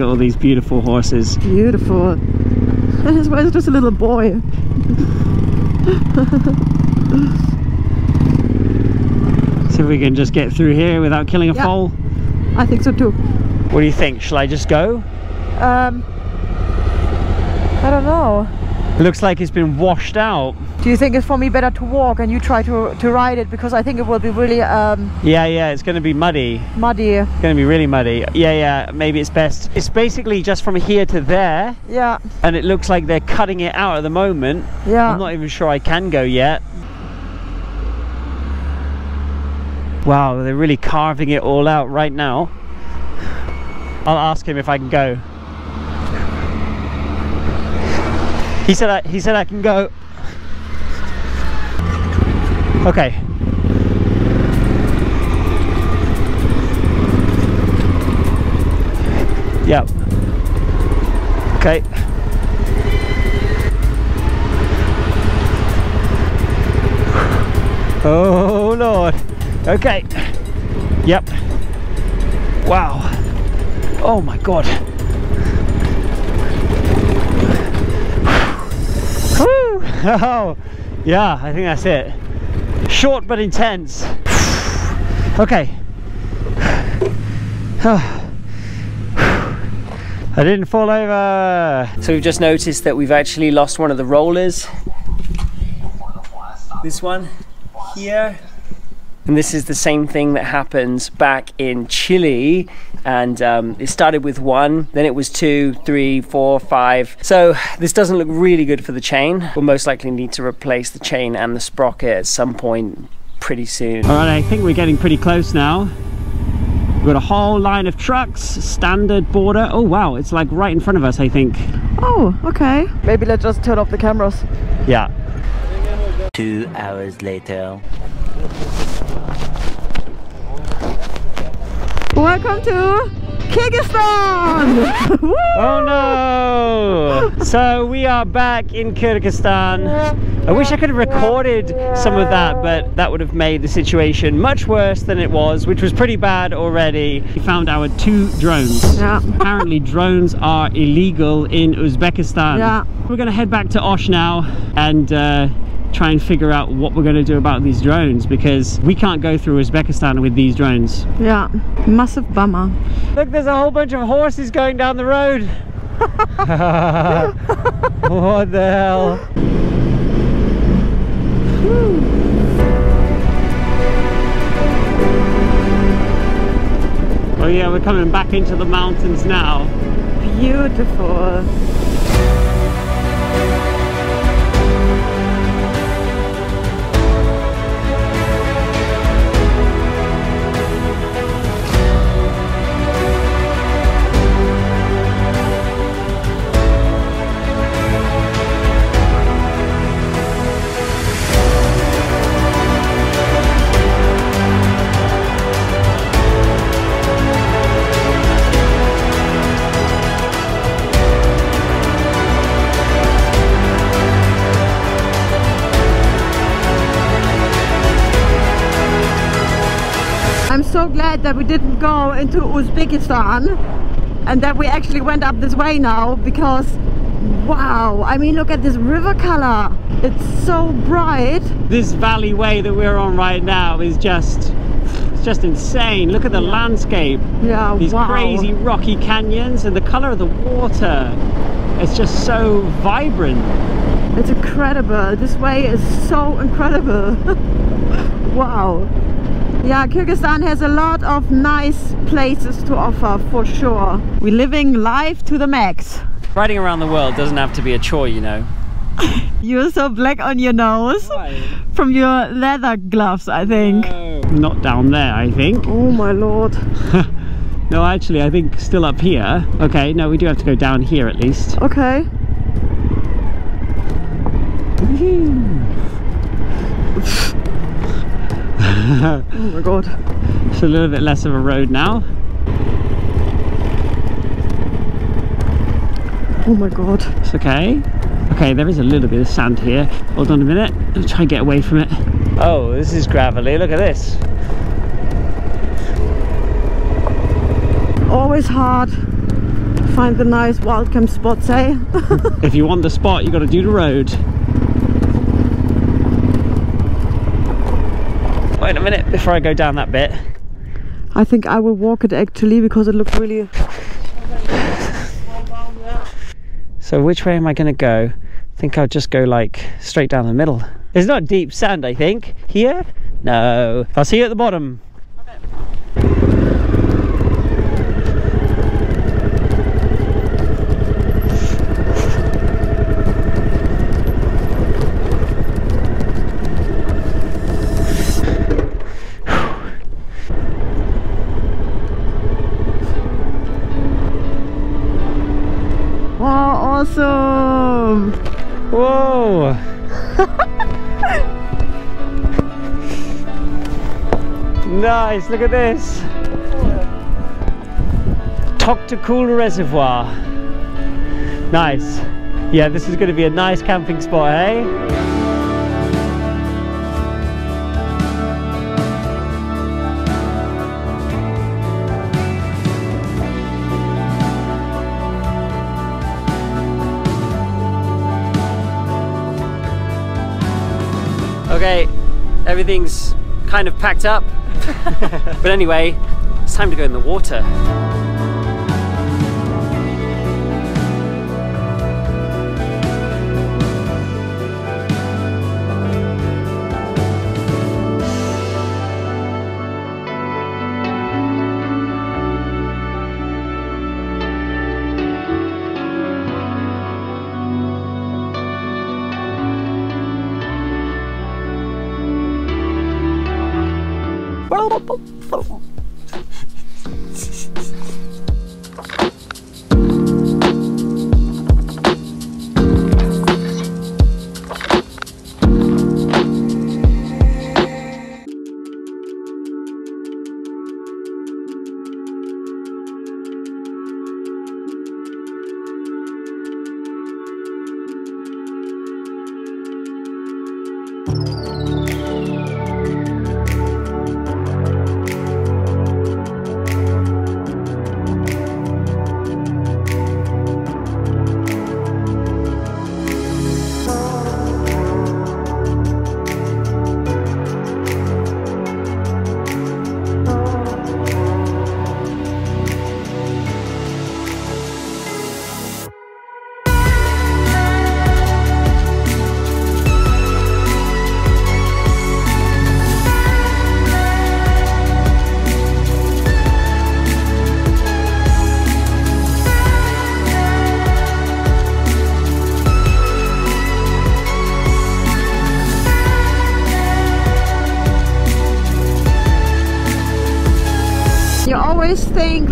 Look at all these beautiful horses. Beautiful. Was just a little boy. See if we can just get through here without killing a Yeah. foal. I think so too. What do you think? Shall I just go? Um, I don't know. Looks like it's been washed out. Do you think it's for me better to walk and you try to to ride it because I think it will be really um, Yeah, yeah, it's going to be muddy. muddy. It's going to be really muddy. Yeah, yeah, maybe it's best. It's basically just from here to there, Yeah, and it looks like they're cutting it out at the moment. yeah. I'm not even sure I can go yet. Wow, they're really carving it all out right now. I'll ask him if I can go. He said I, he said I can go. Okay. Yep. Okay. Oh lord. Okay. Yep. Wow. Oh my god. Oh, yeah, I think that's it. Short but intense. Okay. Oh. I didn't fall over. So we've just noticed that we've actually lost one of the rollers. This one here. And this is the same thing that happens back in Chile. And um, it started with one, then it was two, three, four, five. So this doesn't look really good for the chain. We'll most likely need to replace the chain and the sprocket at some point pretty soon. All right, I think we're getting pretty close now. We've got a whole line of trucks, standard border. Oh wow, it's like right in front of us, I think. Oh, okay. Maybe let's just turn off the cameras. Yeah. Two hours later. Welcome to Kyrgyzstan! Oh no! so we are back in Kyrgyzstan. I wish I could have recorded some of that, but that would have made the situation much worse than it was, which was pretty bad already. We found our two drones. Yeah. Apparently drones are illegal in Uzbekistan. Yeah. We're gonna head back to Osh now and uh, try and figure out what we're gonna do about these drones because we can't go through Uzbekistan with these drones. Yeah, massive bummer. Look, there's a whole bunch of horses going down the road. what the hell? Oh yeah, we're coming back into the mountains now. Beautiful. Glad that we didn't go into Uzbekistan and that we actually went up this way now because wow I mean look at this river color it's so bright This valley way that we're on right now is just it's just insane. Look at the landscape. Yeah, These wow. crazy rocky canyons and the color of the water. It's just so vibrant. it's incredible this way is so incredible wow yeah Kyrgyzstan has a lot of nice places to offer for sure we're living life to the max Riding around the world doesn't have to be a chore, you know. you're so black on your nose from your leather gloves I think no. Not down there, I think. oh my lord No, actually, I think still up here. Okay, no, we do have to go down here at least. okay oh my god It's a little bit less of a road now. oh my god It's okay. Okay, there is a little bit of sand here. Hold on a minute. I'll try and get away from it. Oh, this is gravelly. Look at this. always hard to find the nice welcome spots eh If you want the spot, you got to do the road. Wait a minute before I go down that bit. I think I will walk it actually because it looks really So which way am I going to go? I think I'll just go like straight down the middle. It's not deep sand, I think. Here? No. I'll see you at the bottom. wow awesome Whoa! nice, look at this. Toktogul Reservoir. Nice. Yeah, this is going to be a nice camping spot, eh? Everything's kind of packed up. but anyway, it's time to go in the water.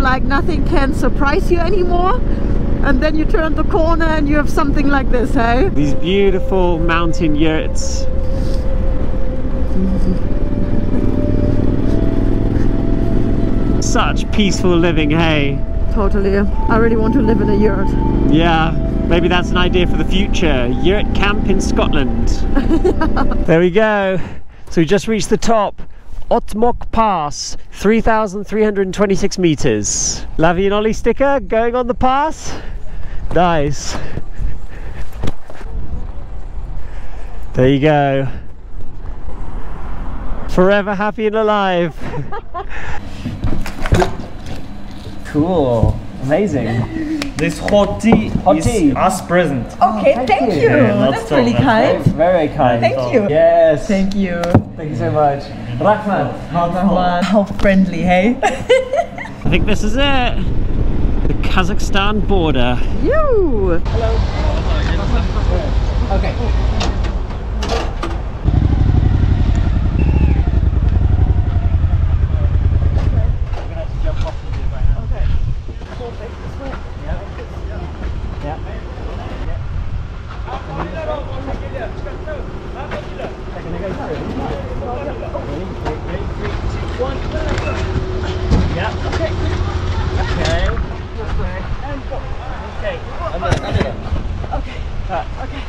Like nothing can surprise you anymore. And then you turn the corner and you have something like this, hey? These beautiful mountain yurts. Such peaceful living, hey? Totally. I really want to live in a yurt. Yeah, maybe that's an idea for the future. Yurt camp in Scotland. there we go. So we just reached the top. Otmok Pass, 3,326 meters. Lavi and Ollie sticker going on the pass. Nice. There you go. Forever happy and alive. cool. Amazing. This hot tea Hot is tea. us present. Okay, oh, thank you. Yeah, not That's really bad. kind. Very kind. Thank you. Yes. Thank you. Thank you so much. Rahmat. Rahmat. How friendly, hey? I think this is it. The Kazakhstan border. You. Hello. Okay.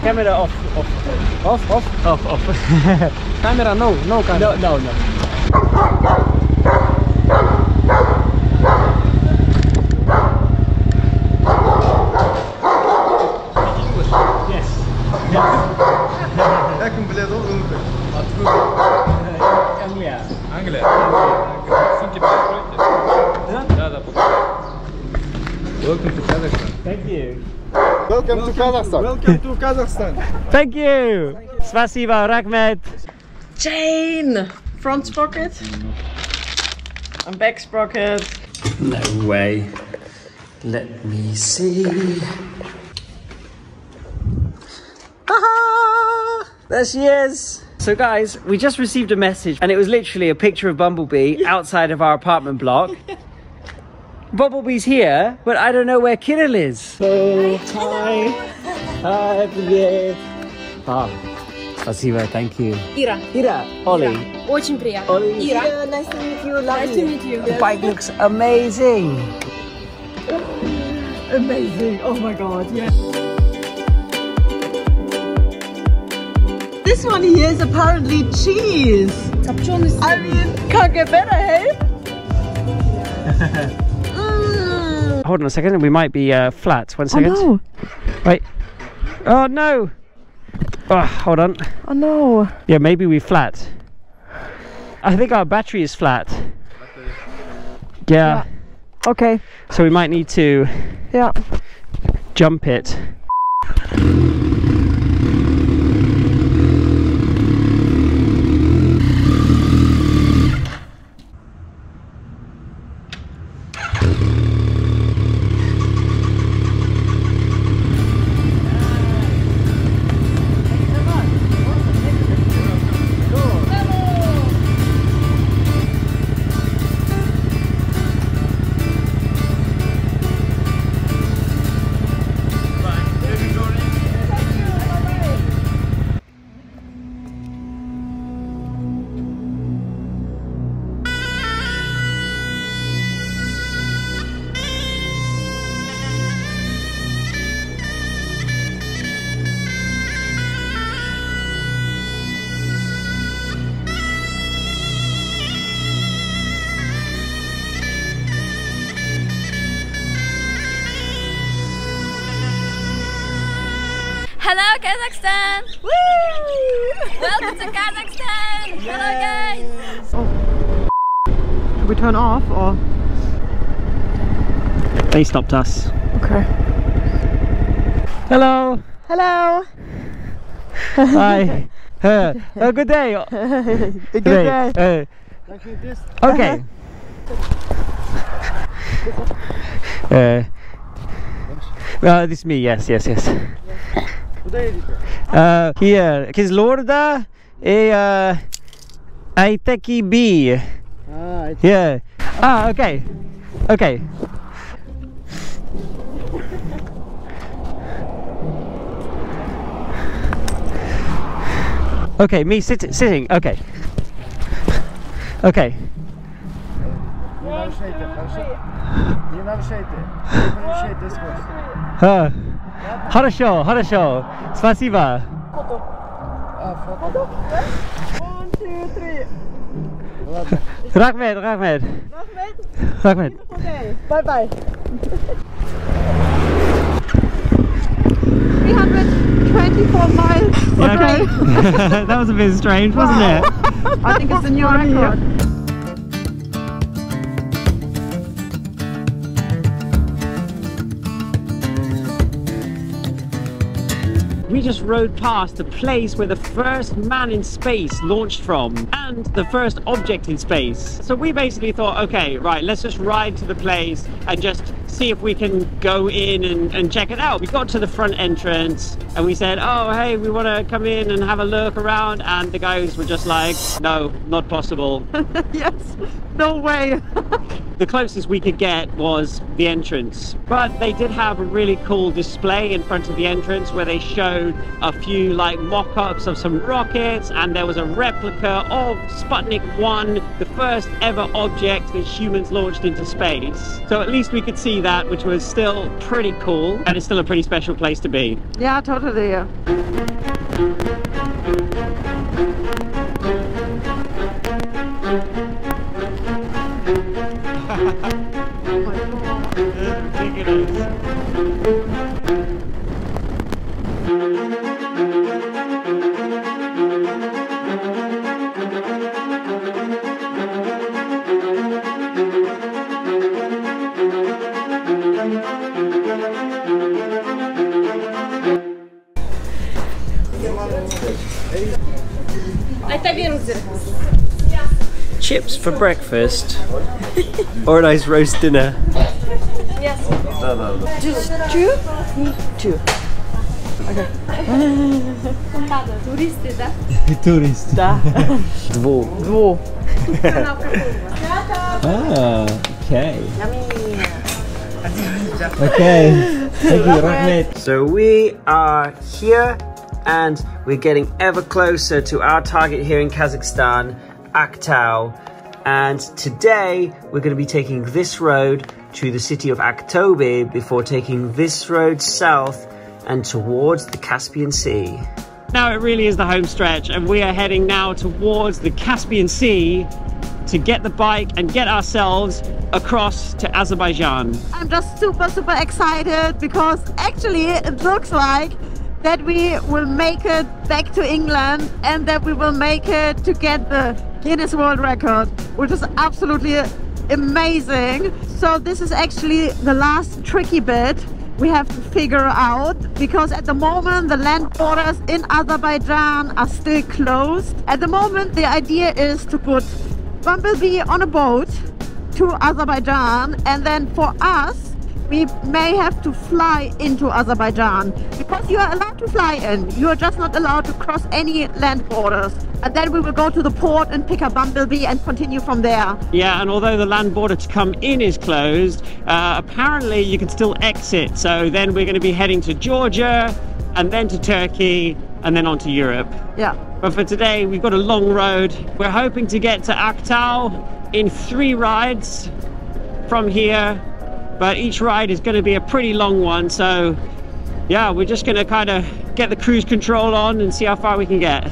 Camera off. Off. Off. Off. Off. Off. camera no. No camera. No. No. No. Kazakhstan. Welcome to Kazakhstan. Thank you. Spasiba, Rahmet. Chain! Front sprocket. And back sprocket. No way. Let me see. There she is. So guys, we just received a message and it was literally a picture of Bumblebee outside of our apartment block. Bumblebee's here, but I don't know where Kirill is. Hello. Hi. Hi, привет. Ah, спасибо, thank you. Ira, Ira, Oli. Очень приятно. Oli. Nice to meet you. Nice to meet you. The bike looks amazing. amazing. Oh my God, Yes. This one here is apparently cheese. I mean, can't get better, hey? Hold on a second, we might be uh, flat. One Oh second. no. Wait. Oh no! Oh, hold on. Oh no. Yeah, maybe we're flat. I think our battery is flat. Yeah. Okay. So we might need to Yeah. jump it. Stopped us. Okay. Hello. Hello. Hi. Uh, uh, good day. Good day. Uh, okay. Uh, uh, this is me. Yes, yes, yes. Uh, here, Kyzylorda, a uh, Aiteke Bi. Ah, Yeah. Ah, okay. Okay. Okay, me sit sitting. Okay. Okay. Не нарушайте, хорошо? Не нарушайте. Не нарушайте скорость. А. Хорошо, хорошо. Спасибо. А, фото. One, two, three. Ладно. Rahmet, Rahmet. Rahmet. Okay, bye bye. 324 miles. Yeah, Okay. that was a bit strange, wasn't it? I think it's a new record. We just rode past the place where the first man in space launched from and the first object in space. So we basically thought, okay, right, let's just ride to the place and just see if we can go in and, and check it out. We got to the front entrance and we said, oh, hey, we want to come in and have a look around. And the guys were just like, no, not possible. yes, no way. the closest we could get was the entrance. But they did have a really cool display in front of the entrance where they showed a few like mock-ups of some rockets and there was a replica of Sputnik 1, the first ever object that humans launched into space. So at least we could see that, which was still pretty cool and it's still a pretty special place to be. Yeah, totally. Это вирус. Chips for breakfast or a nice roast dinner. Yes. No, no, no. Just two? Me two. Okay. Turysty, tak? Turist. Dwu. Dwu. Ah, okay. Okay. Thank you, Rahmet. So we are here and we're getting ever closer to our target here in Kazakhstan, Aktau. And today we're going to be taking this road to the city of Aktobe before taking this road south and towards the Caspian Sea. Now it really is the home stretch and we are heading now towards the Caspian Sea to get the bike and get ourselves across to Azerbaijan. I'm just super, super excited because actually it looks like that we will make it back to England and that we will make it to get the Guinness World Record, which is absolutely amazing. So this is actually the last tricky bit we have to figure out because at the moment the land borders in Azerbaijan are still closed. At the moment the idea is to put Bumblebee on a boat to Azerbaijan and then for us we may have to fly into Azerbaijan because you are allowed to fly in. You are just not allowed to cross any land borders. And then we will go to the port and pick up Bumblebee and continue from there. Yeah, and although the land border to come in is closed, uh, apparently you can still exit. So then we're going to be heading to Georgia and then to Turkey and then on to Europe. Yeah. But for today, we've got a long road. We're hoping to get to Aktau in three rides from here, but each ride is going to be a pretty long one. So yeah, we're just going to kind of get the cruise control on and see how far we can get.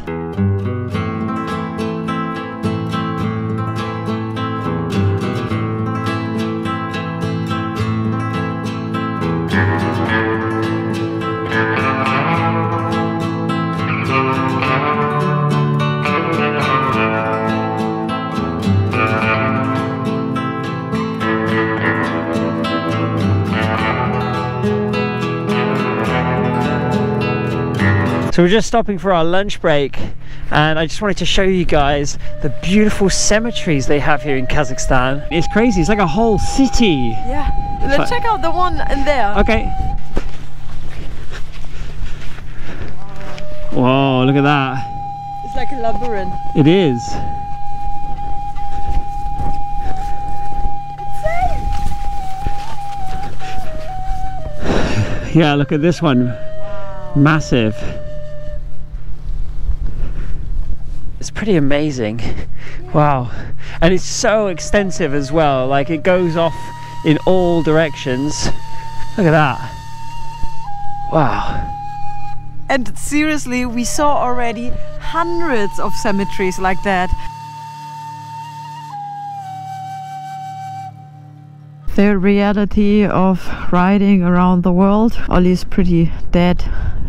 So we're just stopping for our lunch break and I just wanted to show you guys the beautiful cemeteries they have here in Kazakhstan. It's crazy, it's like a whole city. Yeah, let's but, check out the one in there. Okay. Whoa, look at that. It's like a labyrinth. It is. yeah, look at this one. Wow. Massive. It's pretty amazing. Wow. And it's so extensive as well. Like it goes off in all directions. Look at that. Wow. And seriously, we saw already hundreds of cemeteries like that. The reality of riding around the world. Ollie's pretty dead,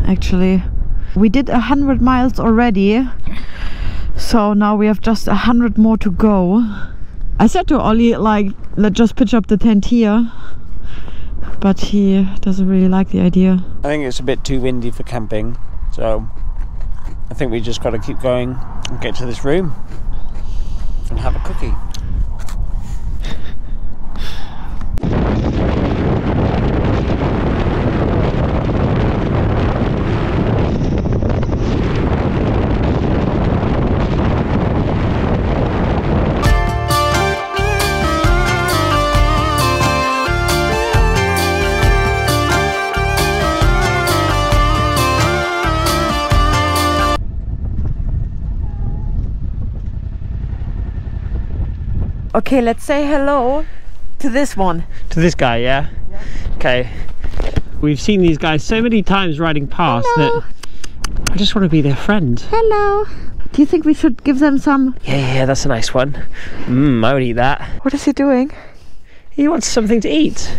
actually. We did a hundred miles already, so now we have just a hundred more to go. I said to Ollie, like, let's just pitch up the tent here, but he doesn't really like the idea. I think it's a bit too windy for camping, so I think we just got to keep going and get to this room and have a cookie. Okay, let's say hello to this one. To this guy, yeah? Okay. We've seen these guys so many times riding past Hello. that I just want to be their friend. Hello. Do you think we should give them some? Yeah, yeah, that's a nice one. Mmm, I would eat that. What is he doing? He wants something to eat.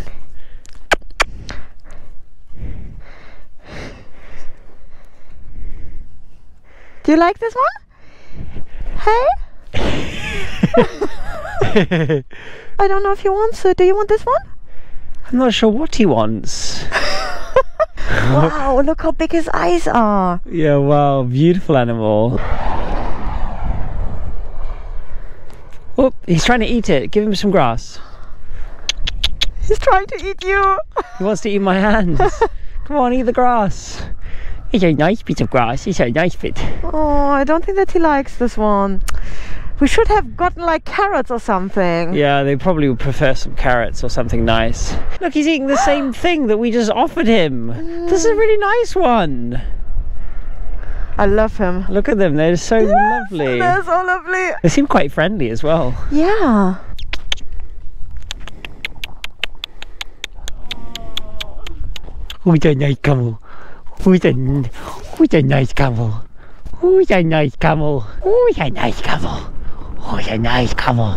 Do you like this one? Hey? I don't know if he wants it. Do you want this one? I'm not sure what he wants. wow, look how big his eyes are. Yeah, wow, beautiful animal. Oh, he's trying to eat it. Give him some grass. He's trying to eat you. He wants to eat my hands. Come on, eat the grass. It's a nice piece of grass. It's a nice bit. Oh, I don't think that he likes this one. We should have gotten like carrots or something. Yeah, they probably would prefer some carrots or something nice. Look, he's eating the same thing that we just offered him. This is a really nice one. I love him. Look at them, they're so lovely. They're so lovely. They seem quite friendly as well. Yeah. Who's a nice camel? Who's a, who's a nice camel? Who's a nice camel? Who's a nice camel? Oh, Who's a nice camel?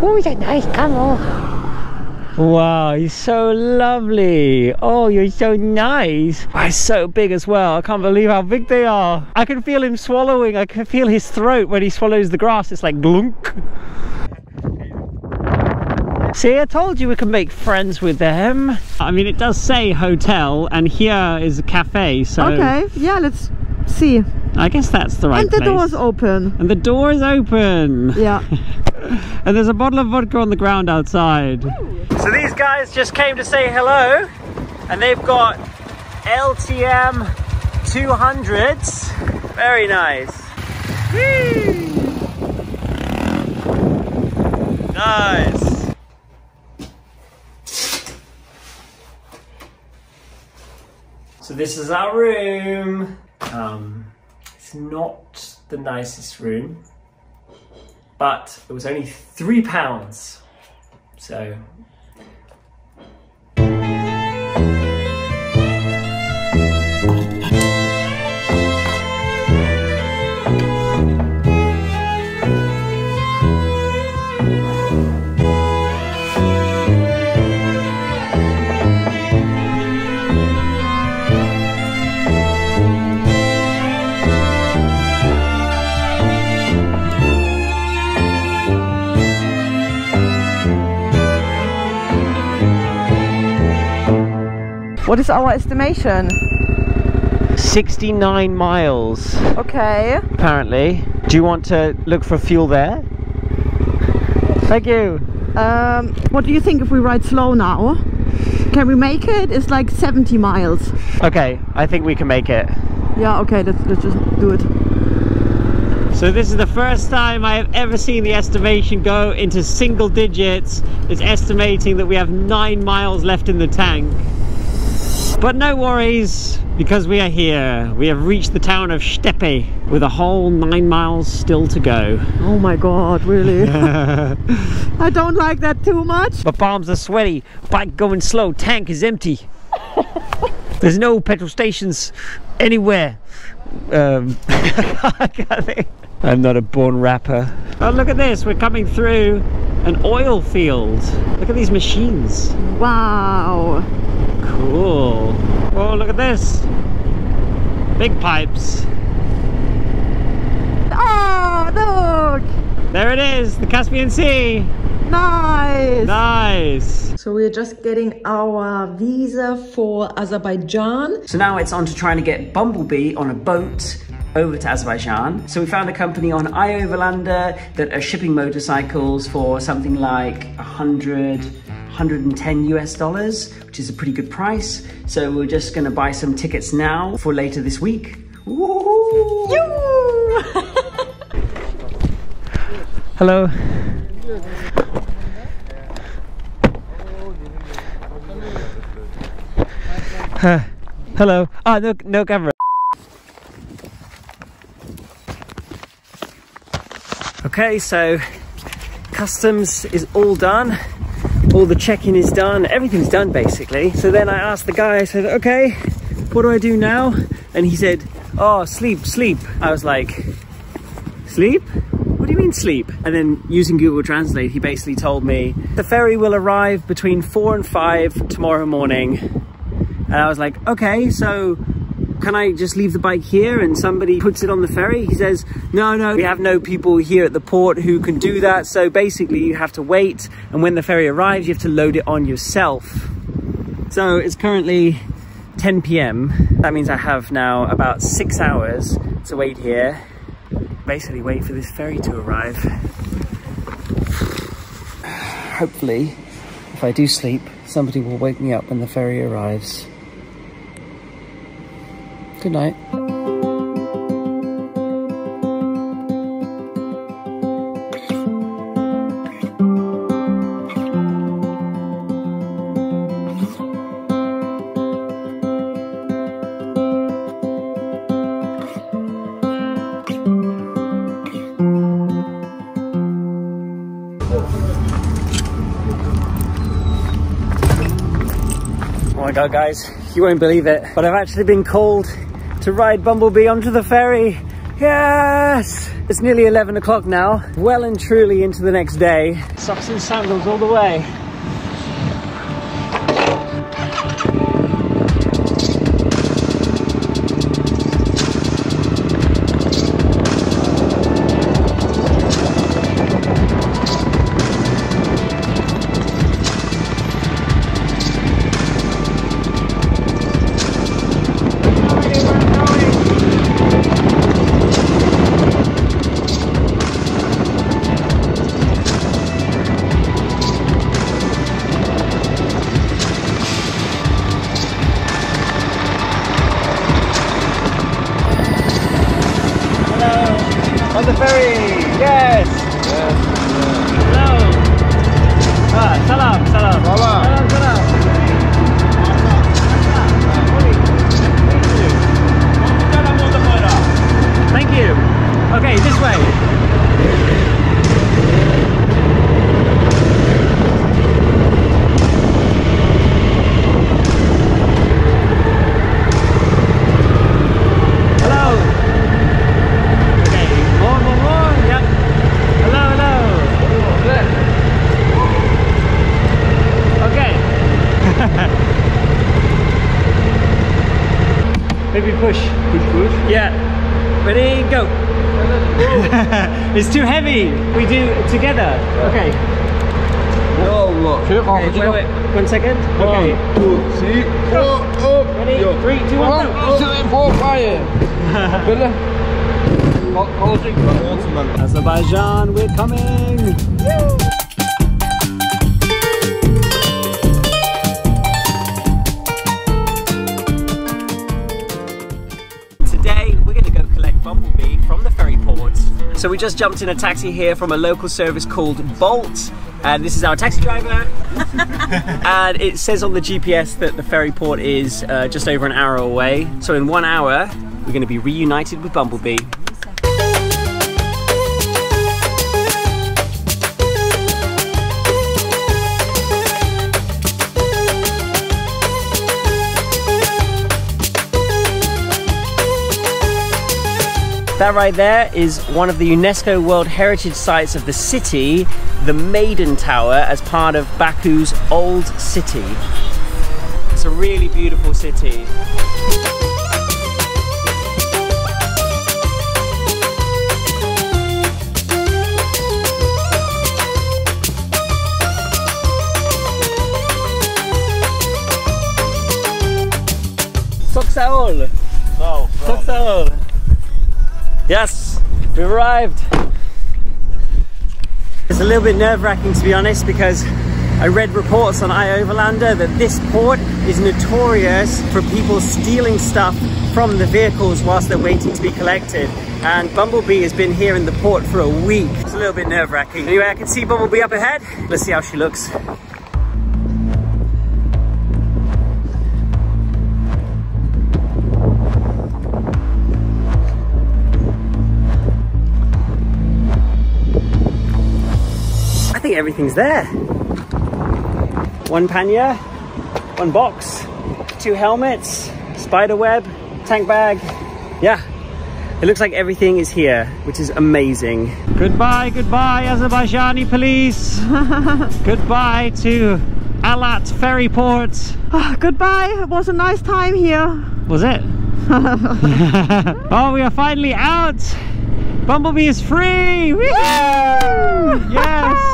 Who's oh, a nice camel? Wow, he's so lovely. Oh, you're so nice. Wow, he's so big as well. I can't believe how big they are. I can feel him swallowing. I can feel his throat when he swallows the grass. It's like glunk. See, I told you we can make friends with them. I mean, it does say hotel, and here is a cafe, so... Okay, yeah, let's see. I guess that's the right and the place. door's open. And the door is open. Yeah. and there's a bottle of vodka on the ground outside. So these guys just came to say hello, and they've got LTM 200s. Very nice. Whee! Nice. So this is our room. Um, it's not the nicest room, but it was only three pounds. So What is our estimation? 69 miles Okay. apparently. Do you want to look for fuel there? Thank you. Um, what do you think if we ride slow now? Can we make it? It's like 70 miles. Okay, I think we can make it. Yeah, okay, let's, let's just do it. So this is the first time I have ever seen the estimation go into single digits. It's estimating that we have nine miles left in the tank. But no worries, because we are here. We have reached the town of Shetpe with a whole nine miles still to go. Oh my god, really? I don't like that too much. But palms are sweaty, bike going slow, tank is empty. There's no petrol stations anywhere. Um, I can't think. I'm not a born rapper. Oh, look at this. We're coming through an oil field. Look at these machines. Wow. Cool. Oh, look at this. Big pipes. Oh, look. There it is, the Caspian Sea. Nice. Nice. So we're just getting our visa for Azerbaijan. So now it's on to trying to get Bumblebee on a boat over to Azerbaijan. So we found a company on iOverlander that are shipping motorcycles for something like 100, 110 US dollars, which is a pretty good price. So we're just gonna buy some tickets now for later this week. Hello. Uh, hello. Ah, no, no camera. Okay, so customs is all done. All the checking is done. Everything's done basically. So then I asked the guy, I said, okay, what do I do now? And he said, oh, sleep, sleep. I was like, sleep? What do you mean sleep? And then using Google Translate, he basically told me the ferry will arrive between four and five tomorrow morning. And I was like, okay, so can I just leave the bike here and somebody puts it on the ferry? He says, no, no, we have no people here at the port who can do that. So basically you have to wait. And when the ferry arrives, you have to load it on yourself. So it's currently 10 p.m. That means I have now about six hours to wait here. Basically wait for this ferry to arrive. Hopefully, if I do sleep, somebody will wake me up when the ferry arrives. Good night. Oh my god, guys, you won't believe it, but I've actually been called to ride Bumblebee onto the ferry. Yes! It's nearly 11 o'clock now, well and truly into the next day. Socks and sandals all the way. Together. Just jumped in a taxi here from a local service called Bolt. And this is our taxi driver. and it says on the GPS that the ferry port is uh, just over an hour away. So in one hour, we're going to be reunited with Bumblebee. That right there is one of the UNESCO World Heritage Sites of the city, the Maiden Tower, as part of Baku's Old City. It's a really beautiful city. We've arrived. It's a little bit nerve-wracking to be honest because I read reports on iOverlander that this port is notorious for people stealing stuff from the vehicles whilst they're waiting to be collected. And Bumblebee has been here in the port for a week. It's a little bit nerve-wracking. Anyway, I can see Bumblebee up ahead. Let's see how she looks. Everything's there. One pannier, one box, two helmets, spider web, tank bag. Yeah, it looks like everything is here, which is amazing. Goodbye, goodbye, Azerbaijani police. goodbye to Alat ferry port. Ah, goodbye. It was a nice time here. Was it? oh, we are finally out. Bumblebee is free. Woo! Yes.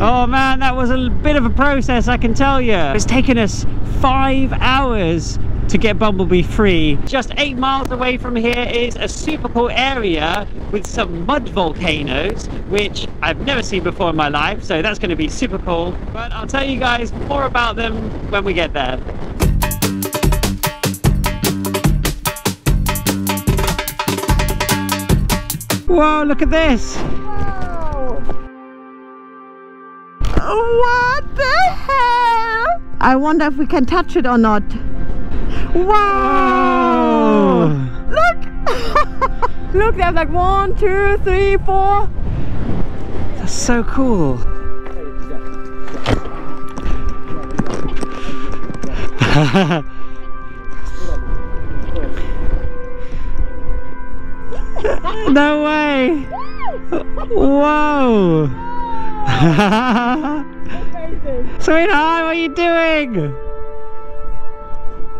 Oh man, that was a bit of a process, I can tell you. It's taken us five hours to get Bumblebee free. Just eight miles away from here is a super cool area with some mud volcanoes, which I've never seen before in my life, so that's going to be super cool. But I'll tell you guys more about them when we get there. Whoa, look at this! What the hell? I wonder if we can touch it or not. Wow! Oh. Look! Look, there's like one, two, three, four. That's so cool. no way! Whoa! Sweetheart, what are you doing?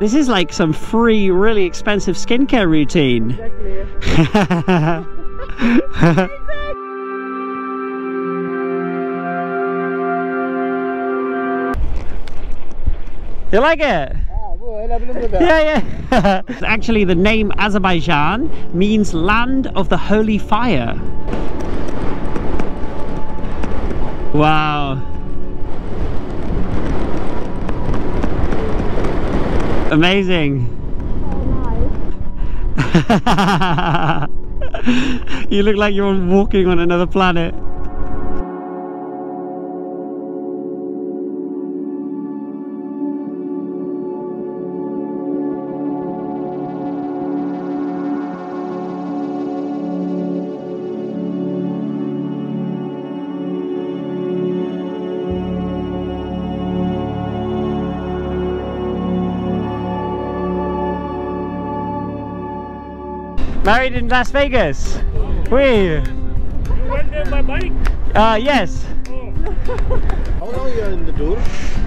This is like some free, really expensive skincare routine. you like it? Ah, yeah, yeah. Actually, the name Azerbaijan means land of the holy fire. Wow. Amazing. you look like you're walking on another planet. Married in Las Vegas. We. You went there by bike? Uh, yes. How long you are in the tour?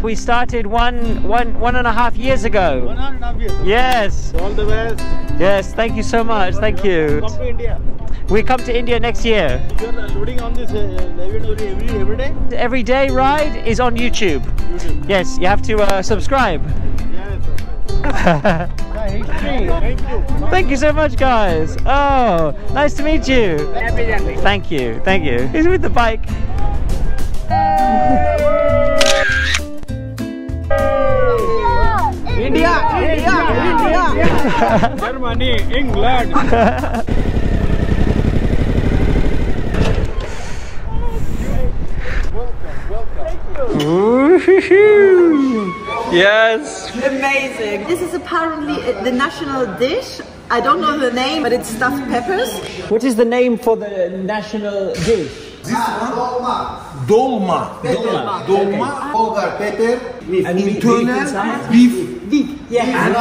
We started one, one, one and a half years ago. One and a half years. Yes. All the best. Yes. Thank you so much. Thank you. Come to India. We come to India next year. You are loading on this uh, every, every, every day? Every day ride is on YouTube. YouTube. Yes, you have to uh, subscribe. Yes. Thank you. Thank you so much, guys. Oh, nice to meet you. Thank you. Thank you. He's with the bike. India, India, India. Germany, England. Yes. Amazing. This is apparently the national dish. I don't know the name, but it's stuffed peppers. What is the name for the national dish? Dolma. Dolma. Dolma. Over pepper with internal beef. Beef. Yeah. And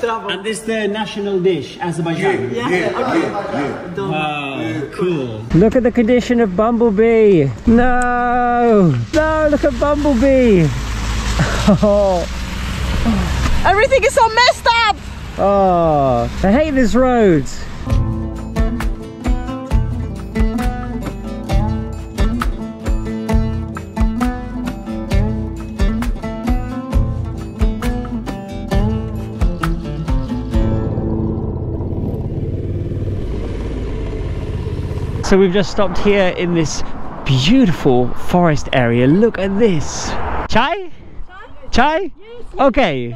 beef. And this is the national dish, Azerbaijan. Yeah, yeah, yeah, yeah. Wow, cool. Look at the condition of Bumblebee. No, no, look at Bumblebee. Oh, Everything is so messed up. oh, I hate this road. So we've just stopped here in this beautiful forest area. Look at this. Chai? Chai? Okay.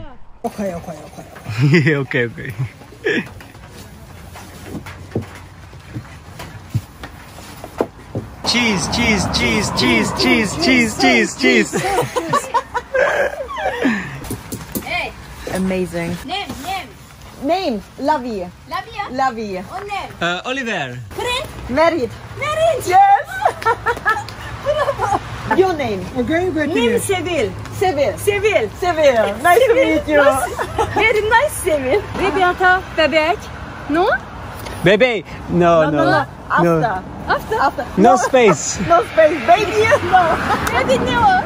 Okay, okay, okay. okay, okay. cheese, cheese, cheese, cheese, cheese, cheese, cheese, cheese. Hey, Amazing. name, name. Name, Lavi. Lavia. Lavi. Oh, name. Uh, Oliver. Prince. Married. Married. Yes. Your name. Okay, good Name Seville. Sevil. Seville. Sevil. Nice to meet you. Nice. Very nice Seville. Ребята, бебек. No? Baby. No, no. no. After. After. After. No space. No space. Baby, no. Baby, no.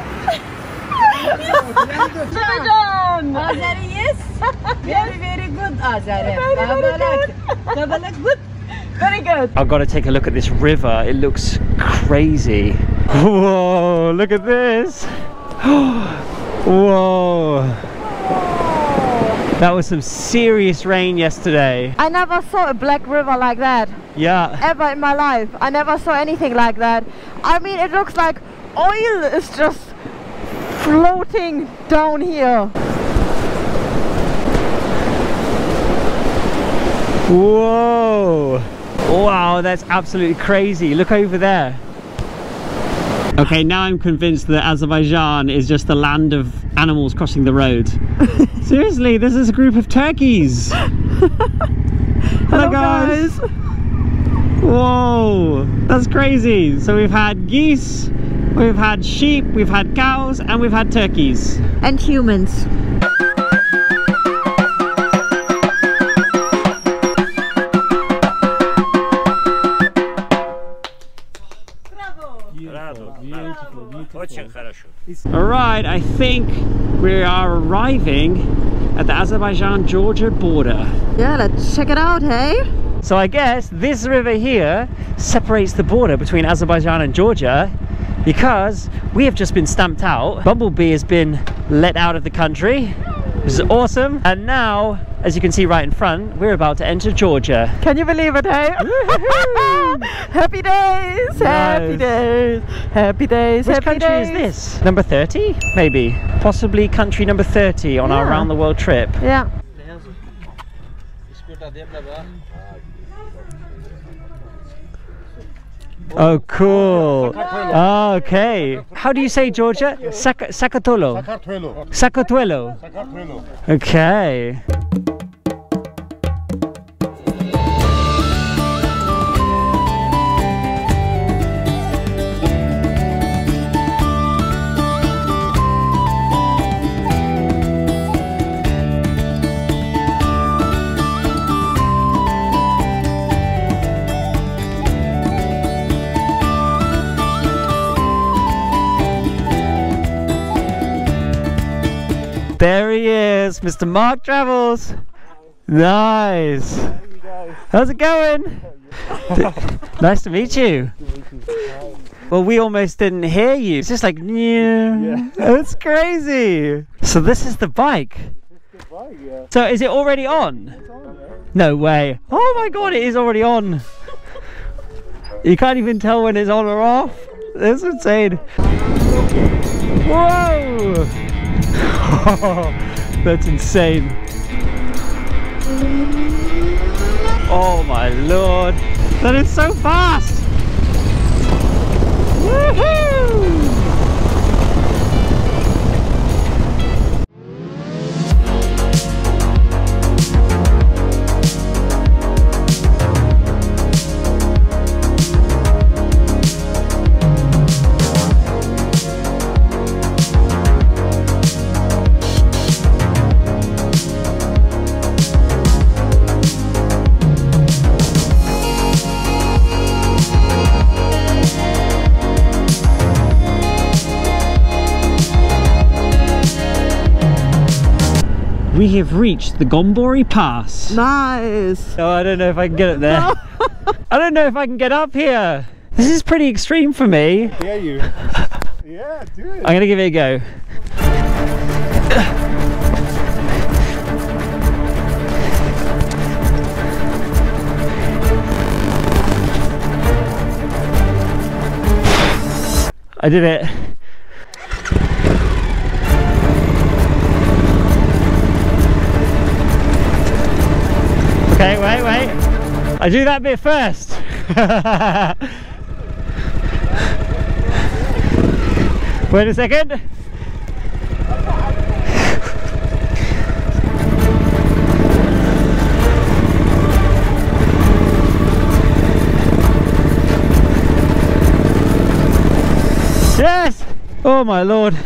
Azerbaijan. Azeri, yes. Very, very good Azeri. Very, very Kabalak. Kabalak, good. Very good. I've got to take a look at this river. It looks crazy. Whoa, look at this. Whoa. That was some serious rain yesterday. I never saw a black river like that Yeah. ever in my life. I never saw anything like that. I mean, it looks like oil is just floating down here. Whoa! Wow, that's absolutely crazy. Look over there. Okay, now I'm convinced that Azerbaijan is just the land of animals crossing the road. Seriously, this is a group of turkeys. Hello, guys. Whoa, that's crazy. So we've had geese, we've had sheep, we've had cows, and we've had turkeys. And humans. All right, I think we are arriving at the Azerbaijan-Georgia border. Yeah, let's check it out, hey? So I guess this river here separates the border between Azerbaijan and Georgia because we have just been stamped out. Bumblebee has been let out of the country, which is awesome. And now, as you can see right in front, we're about to enter Georgia. Can you believe it, hey? happy days! Happy Nice. days! Happy days! Which happy country days. is this? Number 30? Maybe. Possibly country number 30 on our Yeah. round the world trip. Yeah. Oh, cool. Oh, okay. How do you say Georgia? Sak- Sakatolo. Sakartvelo. Sakatuelo. Sakartvelo. Okay. Is, Mr. Mark Travels. Nice. How's it going? nice to meet you. Well, we almost didn't hear you. It's just like, yeah. That's crazy. So this is the bike. So is it already on? No way. Oh my god, it is already on. You can't even tell when it's on or off. That's insane. Whoa! That's insane. Oh my lord. That is so fast! Woohoo! We have reached the Gombori Pass. Nice. Oh, I don't know if I can get up there. I don't know if I can get up here. This is pretty extreme for me. Yeah, you. Yeah, do it. I'm gonna give it a go. I did it. Okay, wait, wait. I do that bit first. wait a second. Yes! Oh my lord.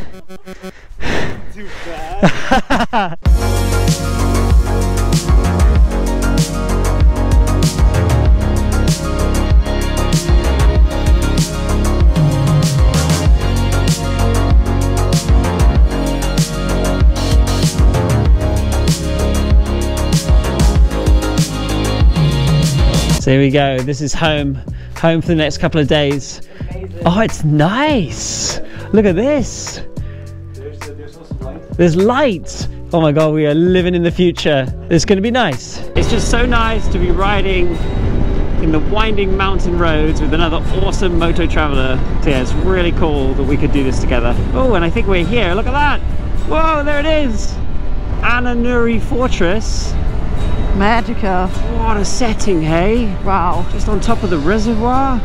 So here we go. This is home. Home for the next couple of days. Oh, it's nice. Look at this. There's lights. Oh my god, we are living in the future. It's to be nice. It's just so nice to be riding in the winding mountain roads with another awesome moto traveler. So yeah, it's really cool that we could do this together. Oh, and I think we're here. Look at that. Whoa, there it is. Ananuri Fortress. Magical. What a setting, hey? Wow. Just on top of the reservoir.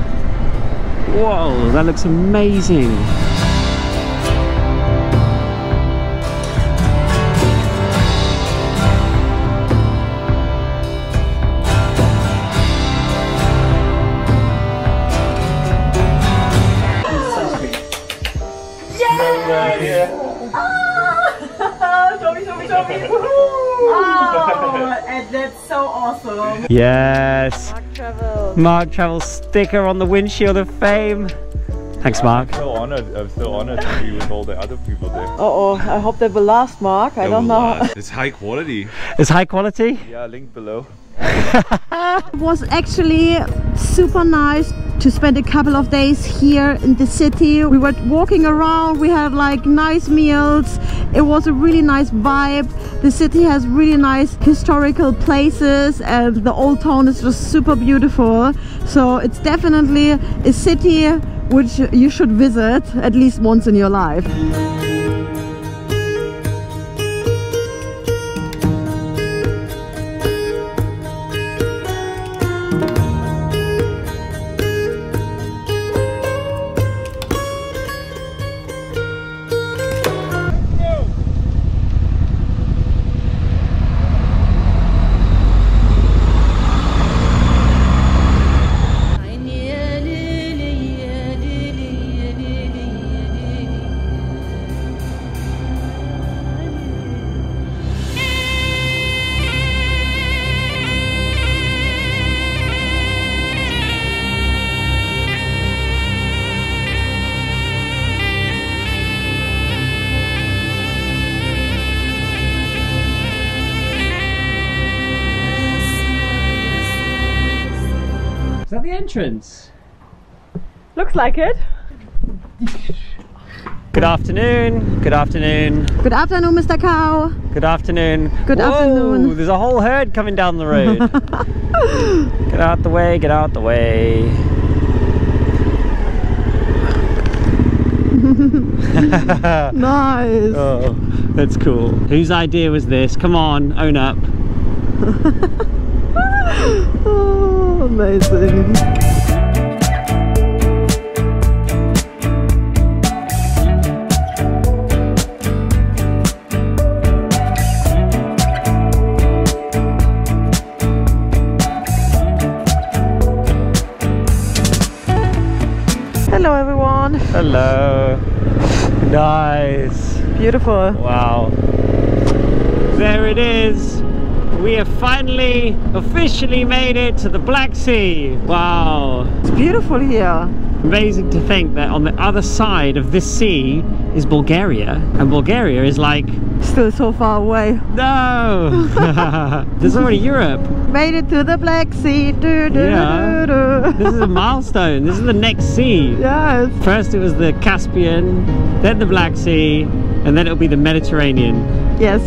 Whoa, that looks amazing. Awesome. Yes. Mark Travel. Mark Travel sticker on the windshield of fame. Thanks, Mark. I'm so honored. I'm so honored to be with all the other people there. Uh oh, I hope that will last, Mark. I It don't know. last. It's high quality. It's high quality. Yeah, link below. It was actually super nice to spend a couple of days here in the city. We were walking around, we had like nice meals. It was a really nice vibe. The city has really nice historical places and the old town is just super beautiful. So it's definitely a city which you should visit at least once in your life. The entrance? Looks like it. Good afternoon. Good afternoon. Good afternoon, Mr. Cow. Good afternoon. Good Whoa, afternoon. There's a whole herd coming down the road. get out the way, get out the way. nice. Oh, that's cool. Whose idea was this? Come on, own up. Oh, amazing. Hello, everyone. Hello. Nice. Beautiful. Wow. There it is. We have finally officially made it to the Black Sea. Wow. It's beautiful here. Amazing to think that on the other side of this sea is Bulgaria, and Bulgaria is like, Still so far away. no! There's already Europe. Made it to the Black Sea. Do, do, Yeah. do. This is a milestone. This is the next sea. Yes. First it was the Caspian, then the Black Sea, and then it'll be the Mediterranean. Yes.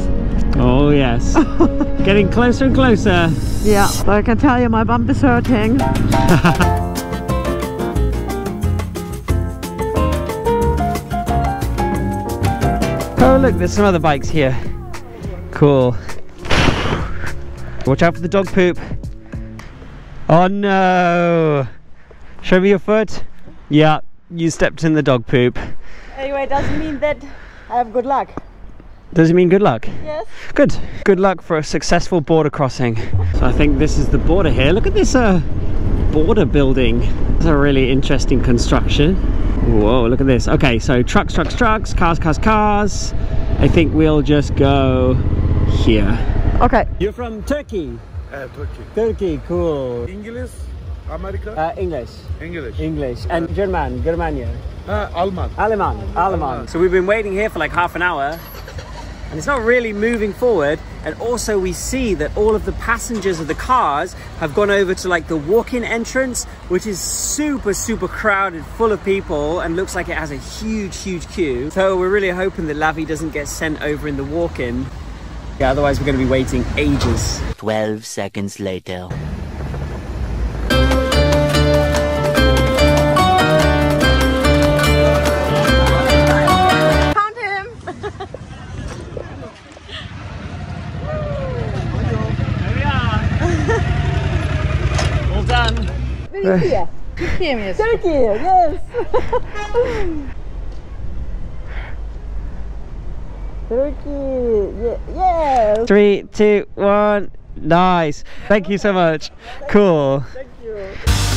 Oh yes. Getting closer and closer. Yeah. But I can tell you my bump is hurting. Oh look, there's some other bikes here. Cool. Watch out for the dog poop. Oh no! Show me your foot. Yeah, you stepped in the dog poop. Anyway, it doesn't mean that I have good luck. Does it mean good luck? Yes. Good. Good luck for a successful border crossing. So I think this is the border here. Look at this uh, border building. It's a really interesting construction. Whoa, look at this. Okay, so trucks, trucks, trucks, cars, cars, cars. I think we'll just go here. Okay. You're from Turkey? Uh, Turkey. Turkey, cool. English, America, Uh, English. English. English. And German, Germania. Uh, Alman. Aleman, Aleman. So we've been waiting here for like half an hour and it's not really moving forward. And also we see that all of the passengers of the cars have gone over to like the walk-in entrance, which is super, super crowded, full of people and looks like it has a huge, huge queue. So we're really hoping that Lavi doesn't get sent over in the walk-in. Yeah, otherwise we're gonna be waiting ages. 12 seconds later. Turkey. Turkey, yes. Turkey, yeah, yes. Three, two, one. Nice. Thank you so much. Cool. Thank you.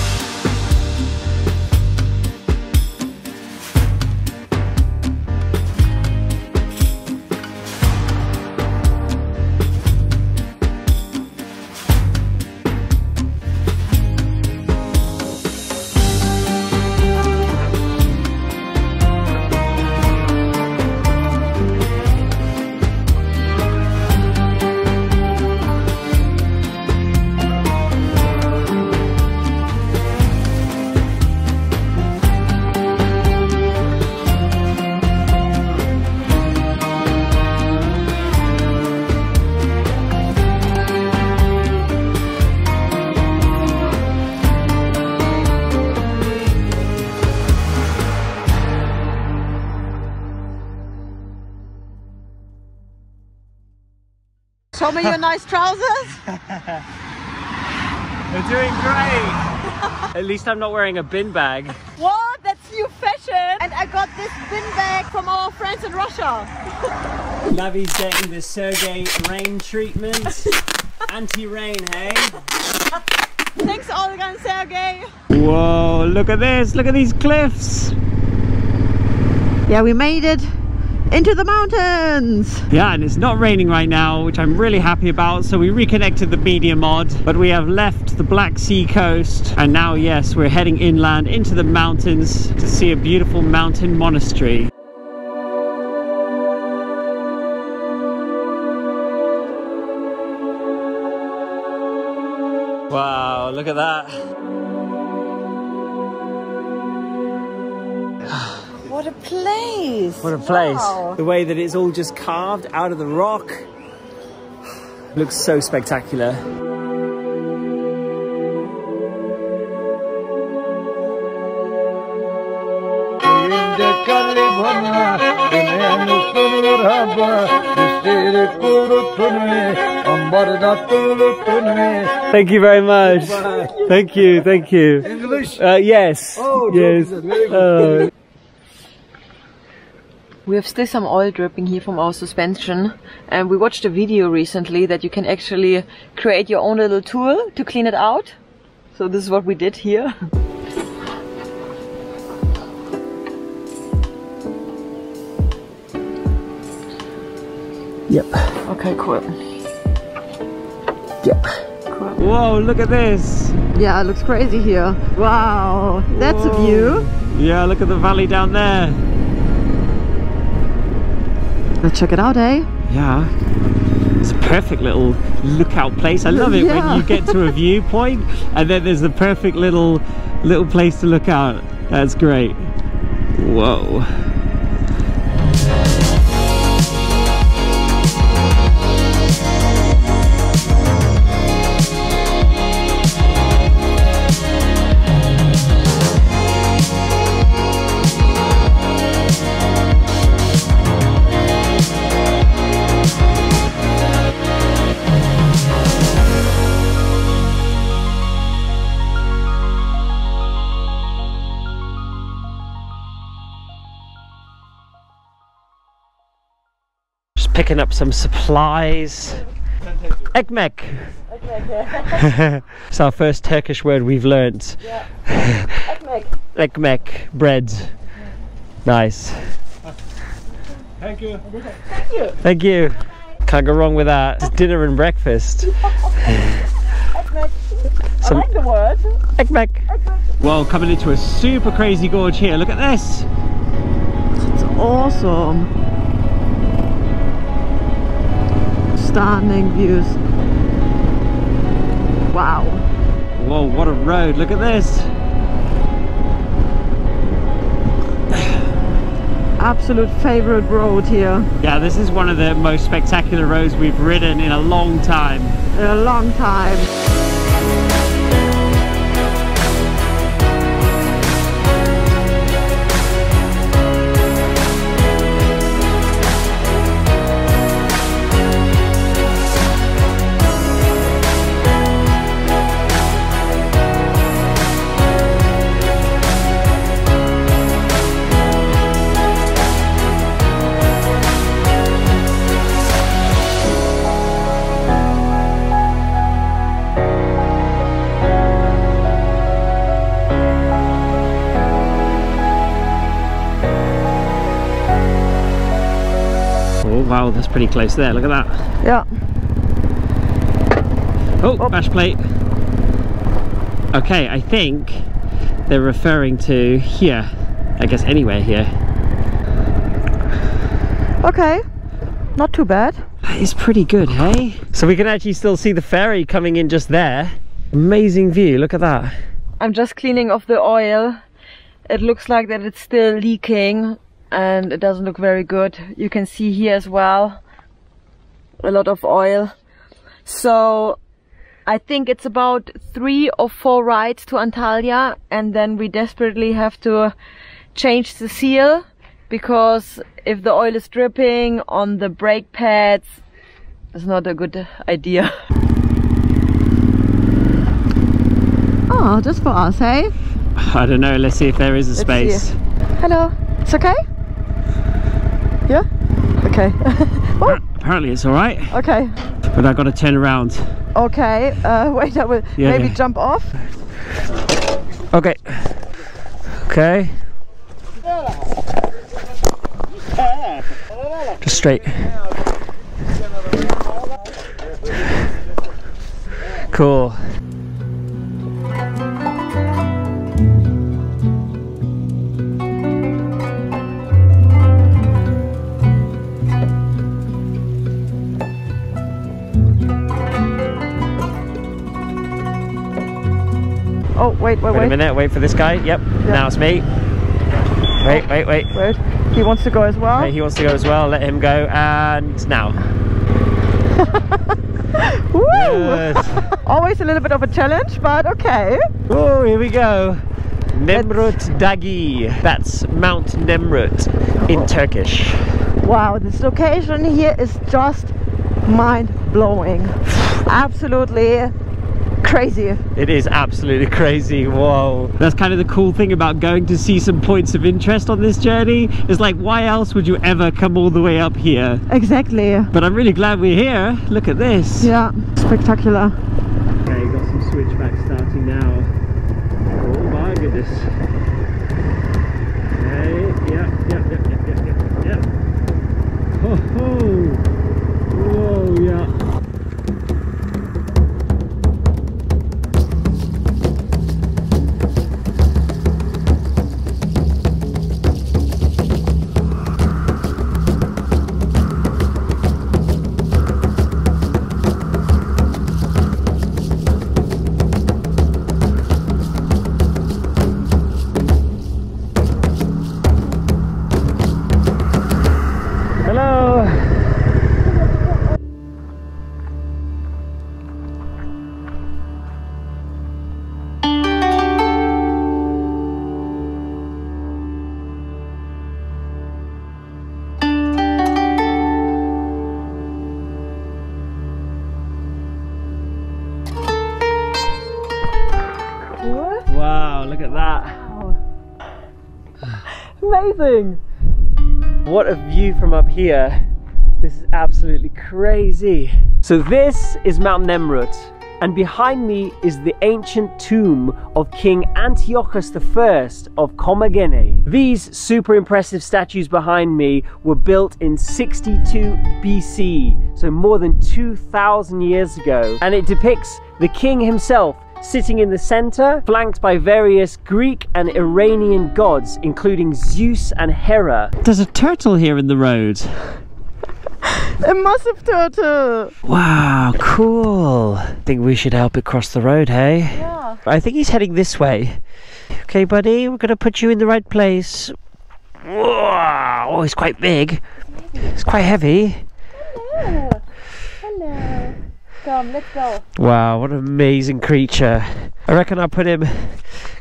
Your nice trousers. You're doing great. At least I'm not wearing a bin bag. What? That's new fashion. And I got this bin bag from our friends in Russia. Lavi's getting the Sergey rain treatment. Anti-rain, hey? Thanks, Olga and Sergey. Whoa, look at this. Look at these cliffs. Yeah, we made it into the mountains. Yeah, and it's not raining right now, which I'm really happy about. So we reconnected the media mod, but we have left the Black Sea coast. And now, yes, we're heading inland into the mountains to see a beautiful mountain monastery. Wow, look at that. What a place. What a place. Wow. The way that it's all just carved out of the rock. Looks so spectacular. Thank you very much. Thank you, thank you. English? Uh, yes. Oh, yes. good, very good. Uh, We have still some oil dripping here from our suspension and we watched a video recently that you can actually create your own little tool to clean it out. So this is what we did here. Yep. Okay, cool. Yep. crap. Whoa, look at this. Yeah, it looks crazy here. Wow, that's a view. Yeah, look at the valley down there. Let's check it out, eh? Yeah. It's a perfect little lookout place. I love it Yeah. when you get to a viewpoint and then there's the perfect little little place to look out. That's great. Whoa. Picking up some supplies. Ekmek. it's our first Turkish word we've learnt. Ekmek. Ekmek, bread. Nice. Thank you. Thank you. Thank you. Can't go wrong with that. It's dinner and breakfast. Ekmek. Some- I like the word. Ekmek. Well, coming into a super crazy gorge here. Look at this. It's awesome. Stunning views. Wow. Whoa, what a road. Look at this. Absolute favorite road here Yeah, this is one of the most spectacular roads we've ridden in a long time. in a long time. Wow, that's pretty close there. Look at that. Yeah. Oh, oh, bash plate. Okay, I think they're referring to here. I guess anywhere here. Okay. Not too bad. That is pretty good, hey? So we can actually still see the ferry coming in just there. Amazing view, look at that. I'm just cleaning off the oil. It looks like that it's still leaking and it doesn't look very good. You can see here as well a lot of oil. So I think it's about three or four rides to Antalya and then we desperately have to change the seal because if the oil is dripping on the brake pads it's not a good idea. Oh, just for us, hey? I don't know, let's see if there is a Let's space. see. Hello, it's okay? Yeah? Okay. Apparently it's alright, okay. but I gotta turn around. Okay, uh, wait, I will Yeah, maybe yeah. jump off. Okay. Okay. Just straight. Cool. Oh, wait, wait, Wait a minute, wait for this guy. Yep, now it's me. Wait, wait, wait. Wait, he wants to go as well. Hey, he wants to go as well, let him go, and now. Woo! Yes. Always a little bit of a challenge, but okay. Oh, here we go. Nemrut Dagi. That's Mount Nemrut in oh. Turkish. Wow, this location here is just mind blowing. Absolutely crazy. It is absolutely crazy. Whoa. That's kind of the cool thing about going to see some points of interest on this journey. Is like, why else would you ever come all the way up here? Exactly. But I'm really glad we're here. Look at this. Yeah, spectacular. Okay, got some switchbacks starting now. Oh my goodness. Amazing. What a view from up here. This is absolutely crazy. So this is Mount Nemrut and behind me is the ancient tomb of King Antiochus I of Commagene. These super impressive statues behind me were built in 62 BC, so more than 2,000 years ago, and it depicts the king himself sitting in the center, flanked by various Greek and Iranian gods, including Zeus and Hera. There's a turtle here in the road. A massive turtle. Wow, cool. I think we should help it cross the road, hey? Yeah. I think he's heading this way. Okay, buddy, we're gonna put you in the right place. Whoa, oh, he's quite big. It's quite heavy. Hello. Hello. Come, let's go. Wow, what an amazing creature. I reckon I'll put him,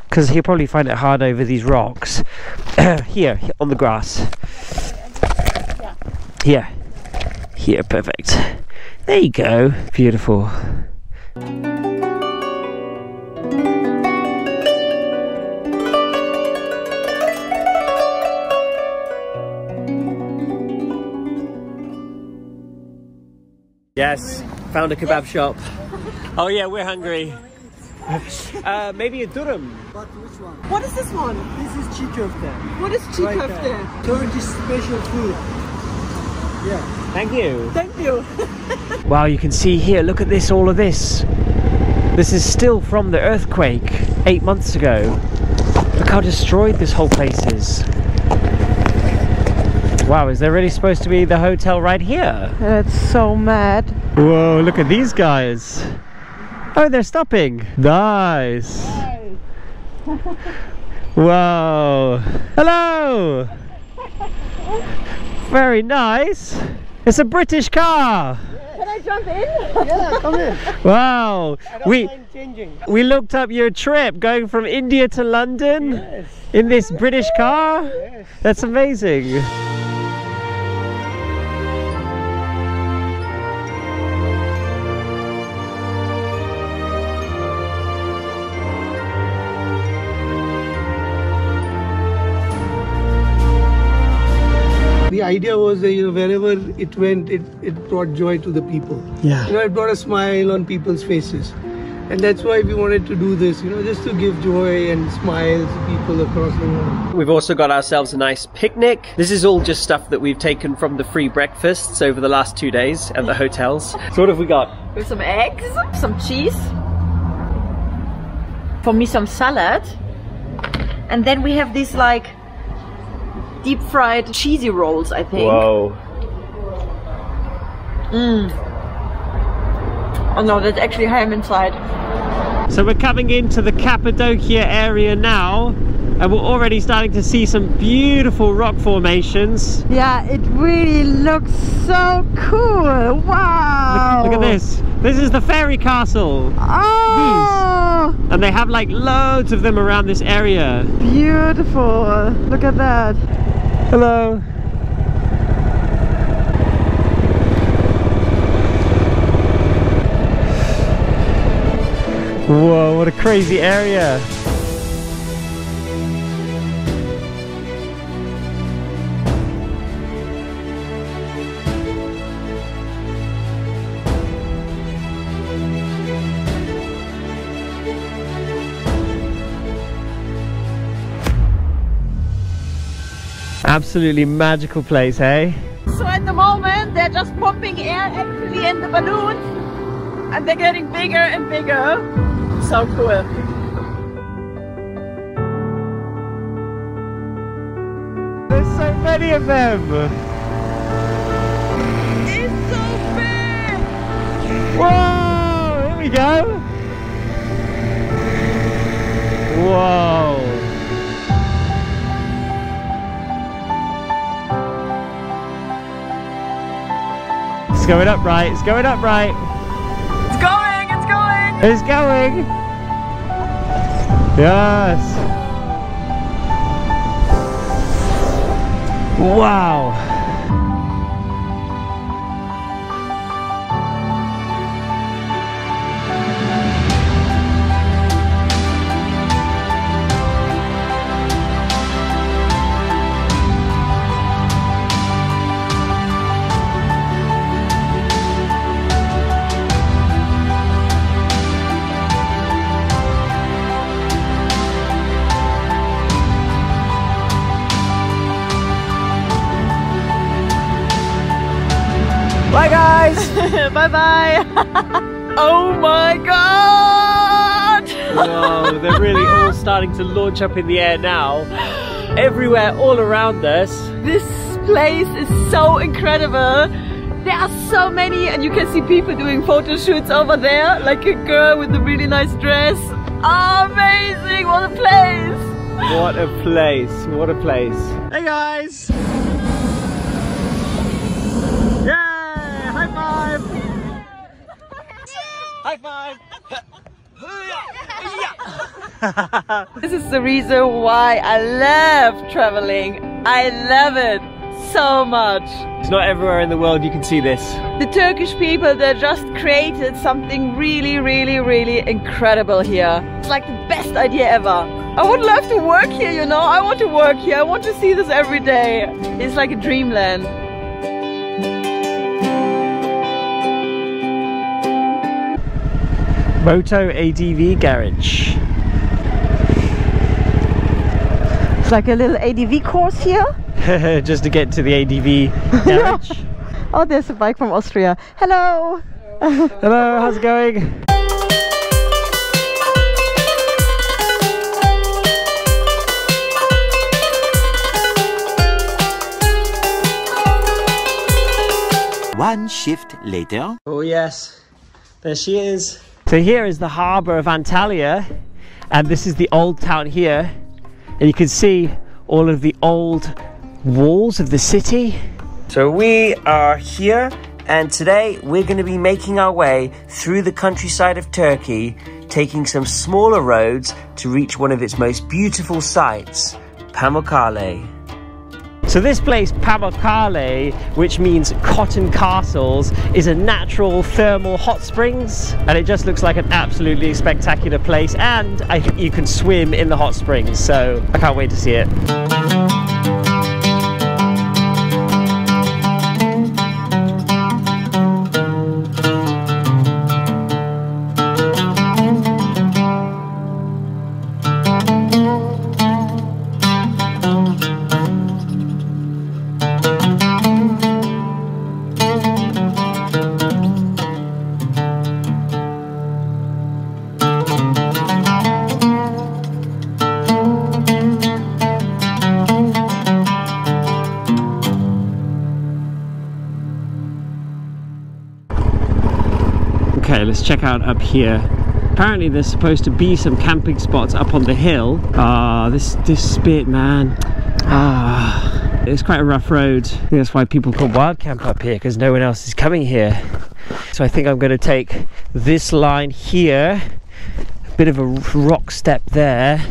because he'll probably find it hard over these rocks. here, on the grass. Here. Here, perfect. There you go. Beautiful. Yes, found a kebab shop. Oh yeah, we're hungry. Uh, maybe a durum. But which one? What is this one? This is chikofta. What is Right chikofte? there. Turkish special food. Yeah. Thank you. Thank you. Wow, you can see here, look at this, all of this. This is still from the earthquake eight months ago. Look how destroyed this whole place is. Wow, is there really supposed to be the hotel right here? That's so mad. Whoa, look at these guys. Oh, they're stopping. Nice. Whoa. Hello. Very nice. It's a British car. Can I jump in? Yeah, come in. Wow. We changing. we looked up your trip going from India to London in this British car. Yes. That's amazing. Idea was that you know wherever it went, it, it brought joy to the people. Yeah. You know, it brought a smile on people's faces. And that's why we wanted to do this, you know, just to give joy and smiles to people across the world. We've also got ourselves a nice picnic. This is all just stuff that we've taken from the free breakfasts over the last two days at the hotels. So what have we got? With some eggs, some cheese. For me, some salad. And then we have this like deep fried cheesy rolls, I think. Whoa. Mm. Oh no, that's actually ham inside. So we're coming into the Cappadocia area now and we're already starting to see some beautiful rock formations. Yeah, it really looks so cool. Wow. Look at this. This is the fairy castle. Oh, These. And they have like loads of them around this area. beautiful. Look at that. Hello. Whoa, what a crazy area. Absolutely magical place, hey? So at the moment, they're just pumping air actually in the balloons. And they're getting bigger and bigger. So cool. There's so many of them. It's so big! Whoa, here we go. Whoa. It's going up right, it's going up right. It's going, it's going! It's going. Yes. Wow. bye bye. oh my god! Whoa, they're really all starting to launch up in the air now. Everywhere, all around us. This place is so incredible. There are so many, and you can see people doing photo shoots over there, like a girl with a really nice dress. Amazing! What a place! What a place, what a place. Hey guys! Yay! High five! High five! This is the reason why I love traveling. I love it so much. It's not everywhere in the world you can see this. The Turkish people, they just created something really, really, really incredible here. It's like the best idea ever. I would love to work here, you know? I want to work here. I want to see this every day. It's like a dreamland. Moto ADV Garage. It's like a little ADV course here. Just to get to the ADV garage. Oh, there's a bike from Austria. Hello. Hello, how's it going? One shift later. Oh yes, there she is. So here is the harbour of Antalya and this is the old town here and you can see all of the old walls of the city. So we are here and today we're going to be making our way through the countryside of Turkey taking some smaller roads to reach one of its most beautiful sites, Pamukkale. So this place, Pamukkale, which means cotton castles, is a natural thermal hot springs and it just looks like an absolutely spectacular place and I think you can swim in the hot springs so I can't wait to see it. Check out up here. Apparently there's supposed to be some camping spots up on the hill. Ah, this this bit, man. Ah, it's quite a rough road. That's why people call wild camp up here because no one else is coming here. So I think I'm going to take this line here, a bit of a rock step there,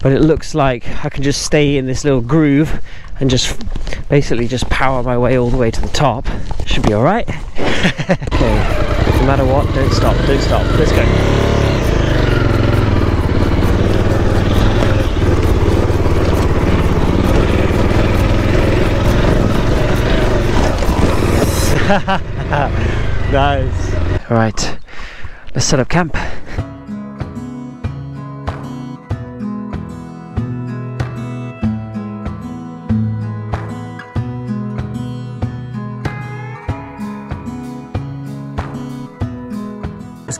but it looks like I can just stay in this little groove and just basically just power my way all the way to the top. Should be all right. okay. No matter what, don't stop, don't stop. Let's go. nice. All right, let's set up camp.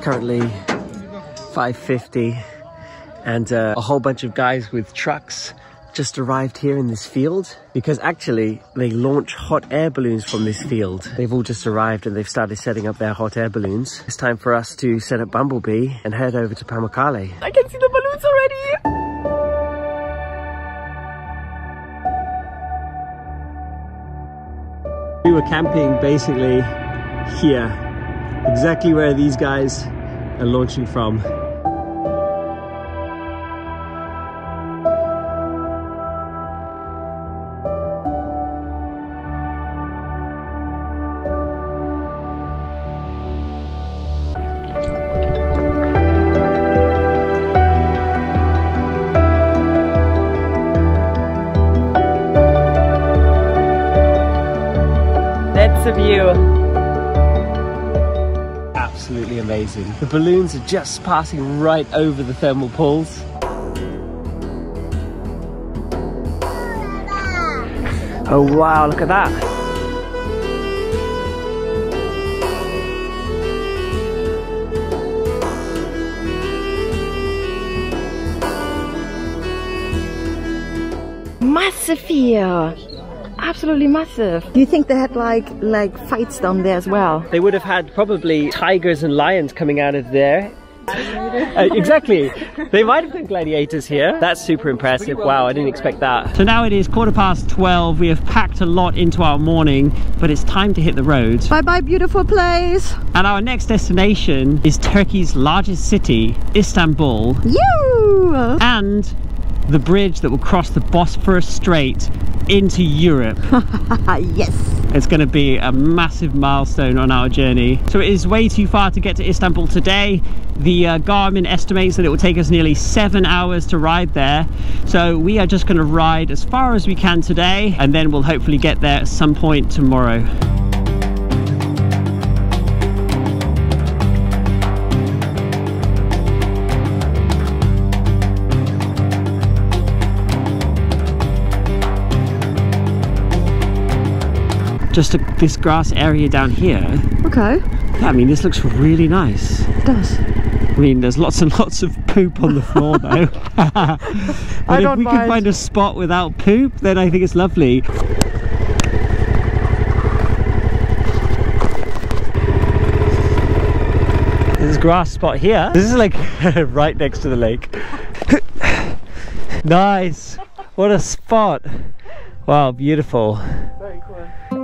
Currently 5.50 and uh, a whole bunch of guys with trucks just arrived here in this field because actually they launch hot air balloons from this field. They've all just arrived and they've started setting up their hot air balloons. It's time for us to set up Bumblebee and head over to Pamukkale. I can see the balloons already. We were camping basically here, exactly where these guys are launching from. The balloons are just passing right over the thermal pools. Oh wow, look at that. Massive. Absolutely massive. Do you think they had like like fights down there as well? They would have had probably tigers and lions coming out of there. Uh, exactly. They might have been gladiators here. That's super impressive. Wow, I didn't expect that. So now it is quarter past 12. We have packed a lot into our morning, but it's time to hit the road. Bye bye, beautiful place. And our next destination is Turkey's largest city, Istanbul. You! And the bridge that will cross the Bosphorus Strait into Europe. yes. It's going to be a massive milestone on our journey. So it is way too far to get to Istanbul today. The uh, Garmin estimates that it will take us nearly seven hours to ride there. So we are just going to ride as far as we can today and then we'll hopefully get there at some point tomorrow. Just a, this grass area down here. Okay. Yeah, I mean, this looks really nice. It does. I mean, there's lots and lots of poop on the floor though. but I if we can find a spot without poop, then I think it's lovely. There's a grass spot here. This is like right next to the lake. nice. What a spot. Wow, beautiful. Very cool.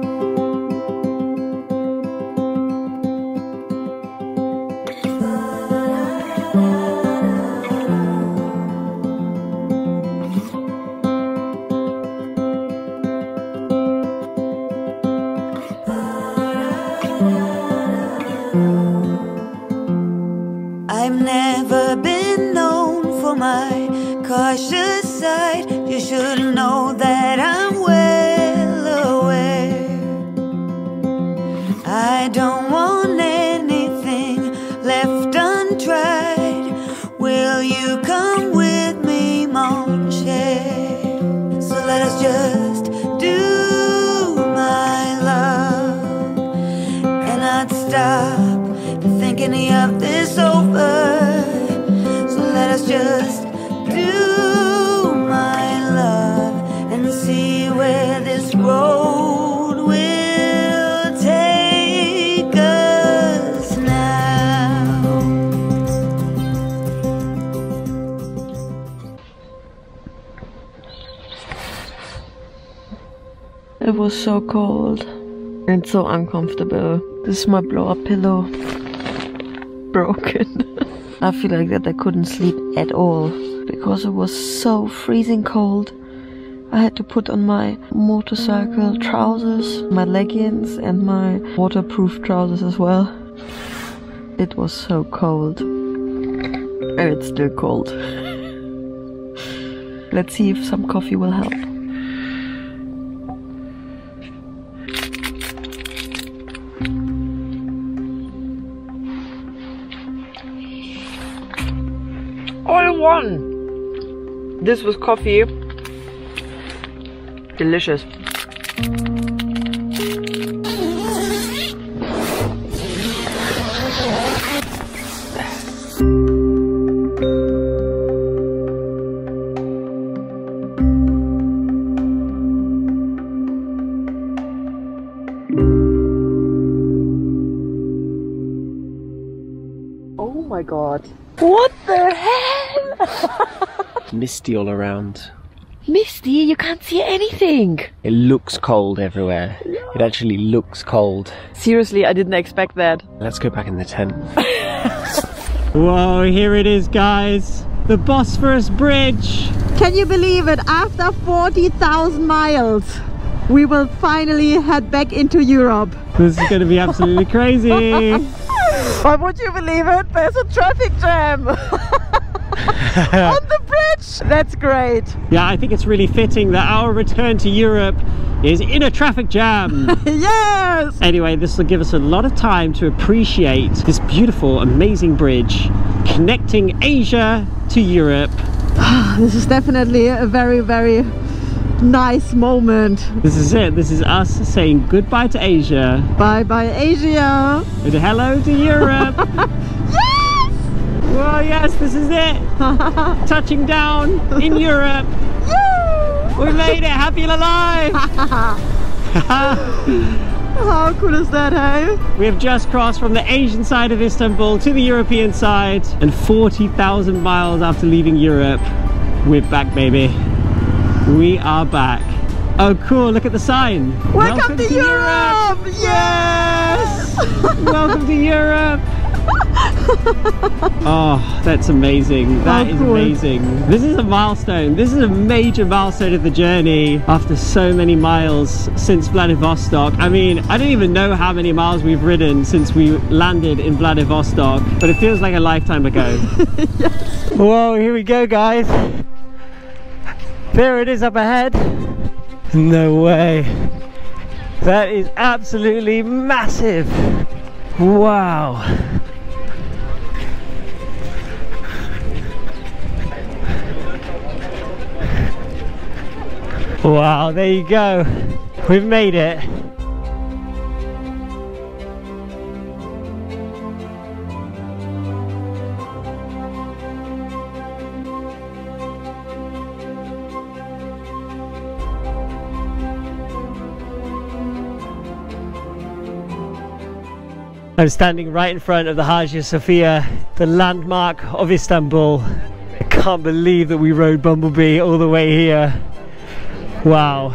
Was so cold and so uncomfortable. This is my blow up pillow. Broken. I feel like that I couldn't sleep at all because it was so freezing cold. I had to put on my motorcycle trousers, my leggings, and my waterproof trousers as well. It was so cold. And it's still cold. Let's see if some coffee will help. All in one. This was coffee. Delicious. Misty all around. Misty, you can't see anything. It looks cold everywhere. It actually looks cold. Seriously, I didn't expect that. Let's go back in the tent. Whoa, here it is, guys. The Bosphorus Bridge. Can you believe it? After 40,000 miles, we will finally head back into Europe. This is going to be absolutely crazy. Why would you believe it? There's a traffic jam on the bridge. That's great. Yeah, I think it's really fitting that our return to Europe is in a traffic jam. yes! Anyway, this will give us a lot of time to appreciate this beautiful, amazing bridge connecting Asia to Europe. Ah, this is definitely a very, very nice moment. This is it. This is us saying goodbye to Asia. Bye bye, Asia. And hello to Europe. Well, yes, this is it. Touching down in Europe. We made it, happy and alive! How cool is that, hey? We have just crossed from the Asian side of Istanbul to the European side and 40,000 miles after leaving Europe, we're back baby. We are back. Oh cool, look at the sign. Welcome, to, Europe! Yes! Welcome to Europe! oh, that's amazing. That Oh, is cool. amazing. This is a milestone. This is a major milestone of the journey after so many miles since Vladivostok. I mean, I don't even know how many miles we've ridden since we landed in Vladivostok, but it feels like a lifetime ago. Whoa, here we go, guys. There it is up ahead. No way. That is absolutely massive. Wow. Wow, there you go. We've made it. I'm standing right in front of the Hagia Sophia, the landmark of Istanbul. I can't believe that we rode Bumblebee all the way here. Wow.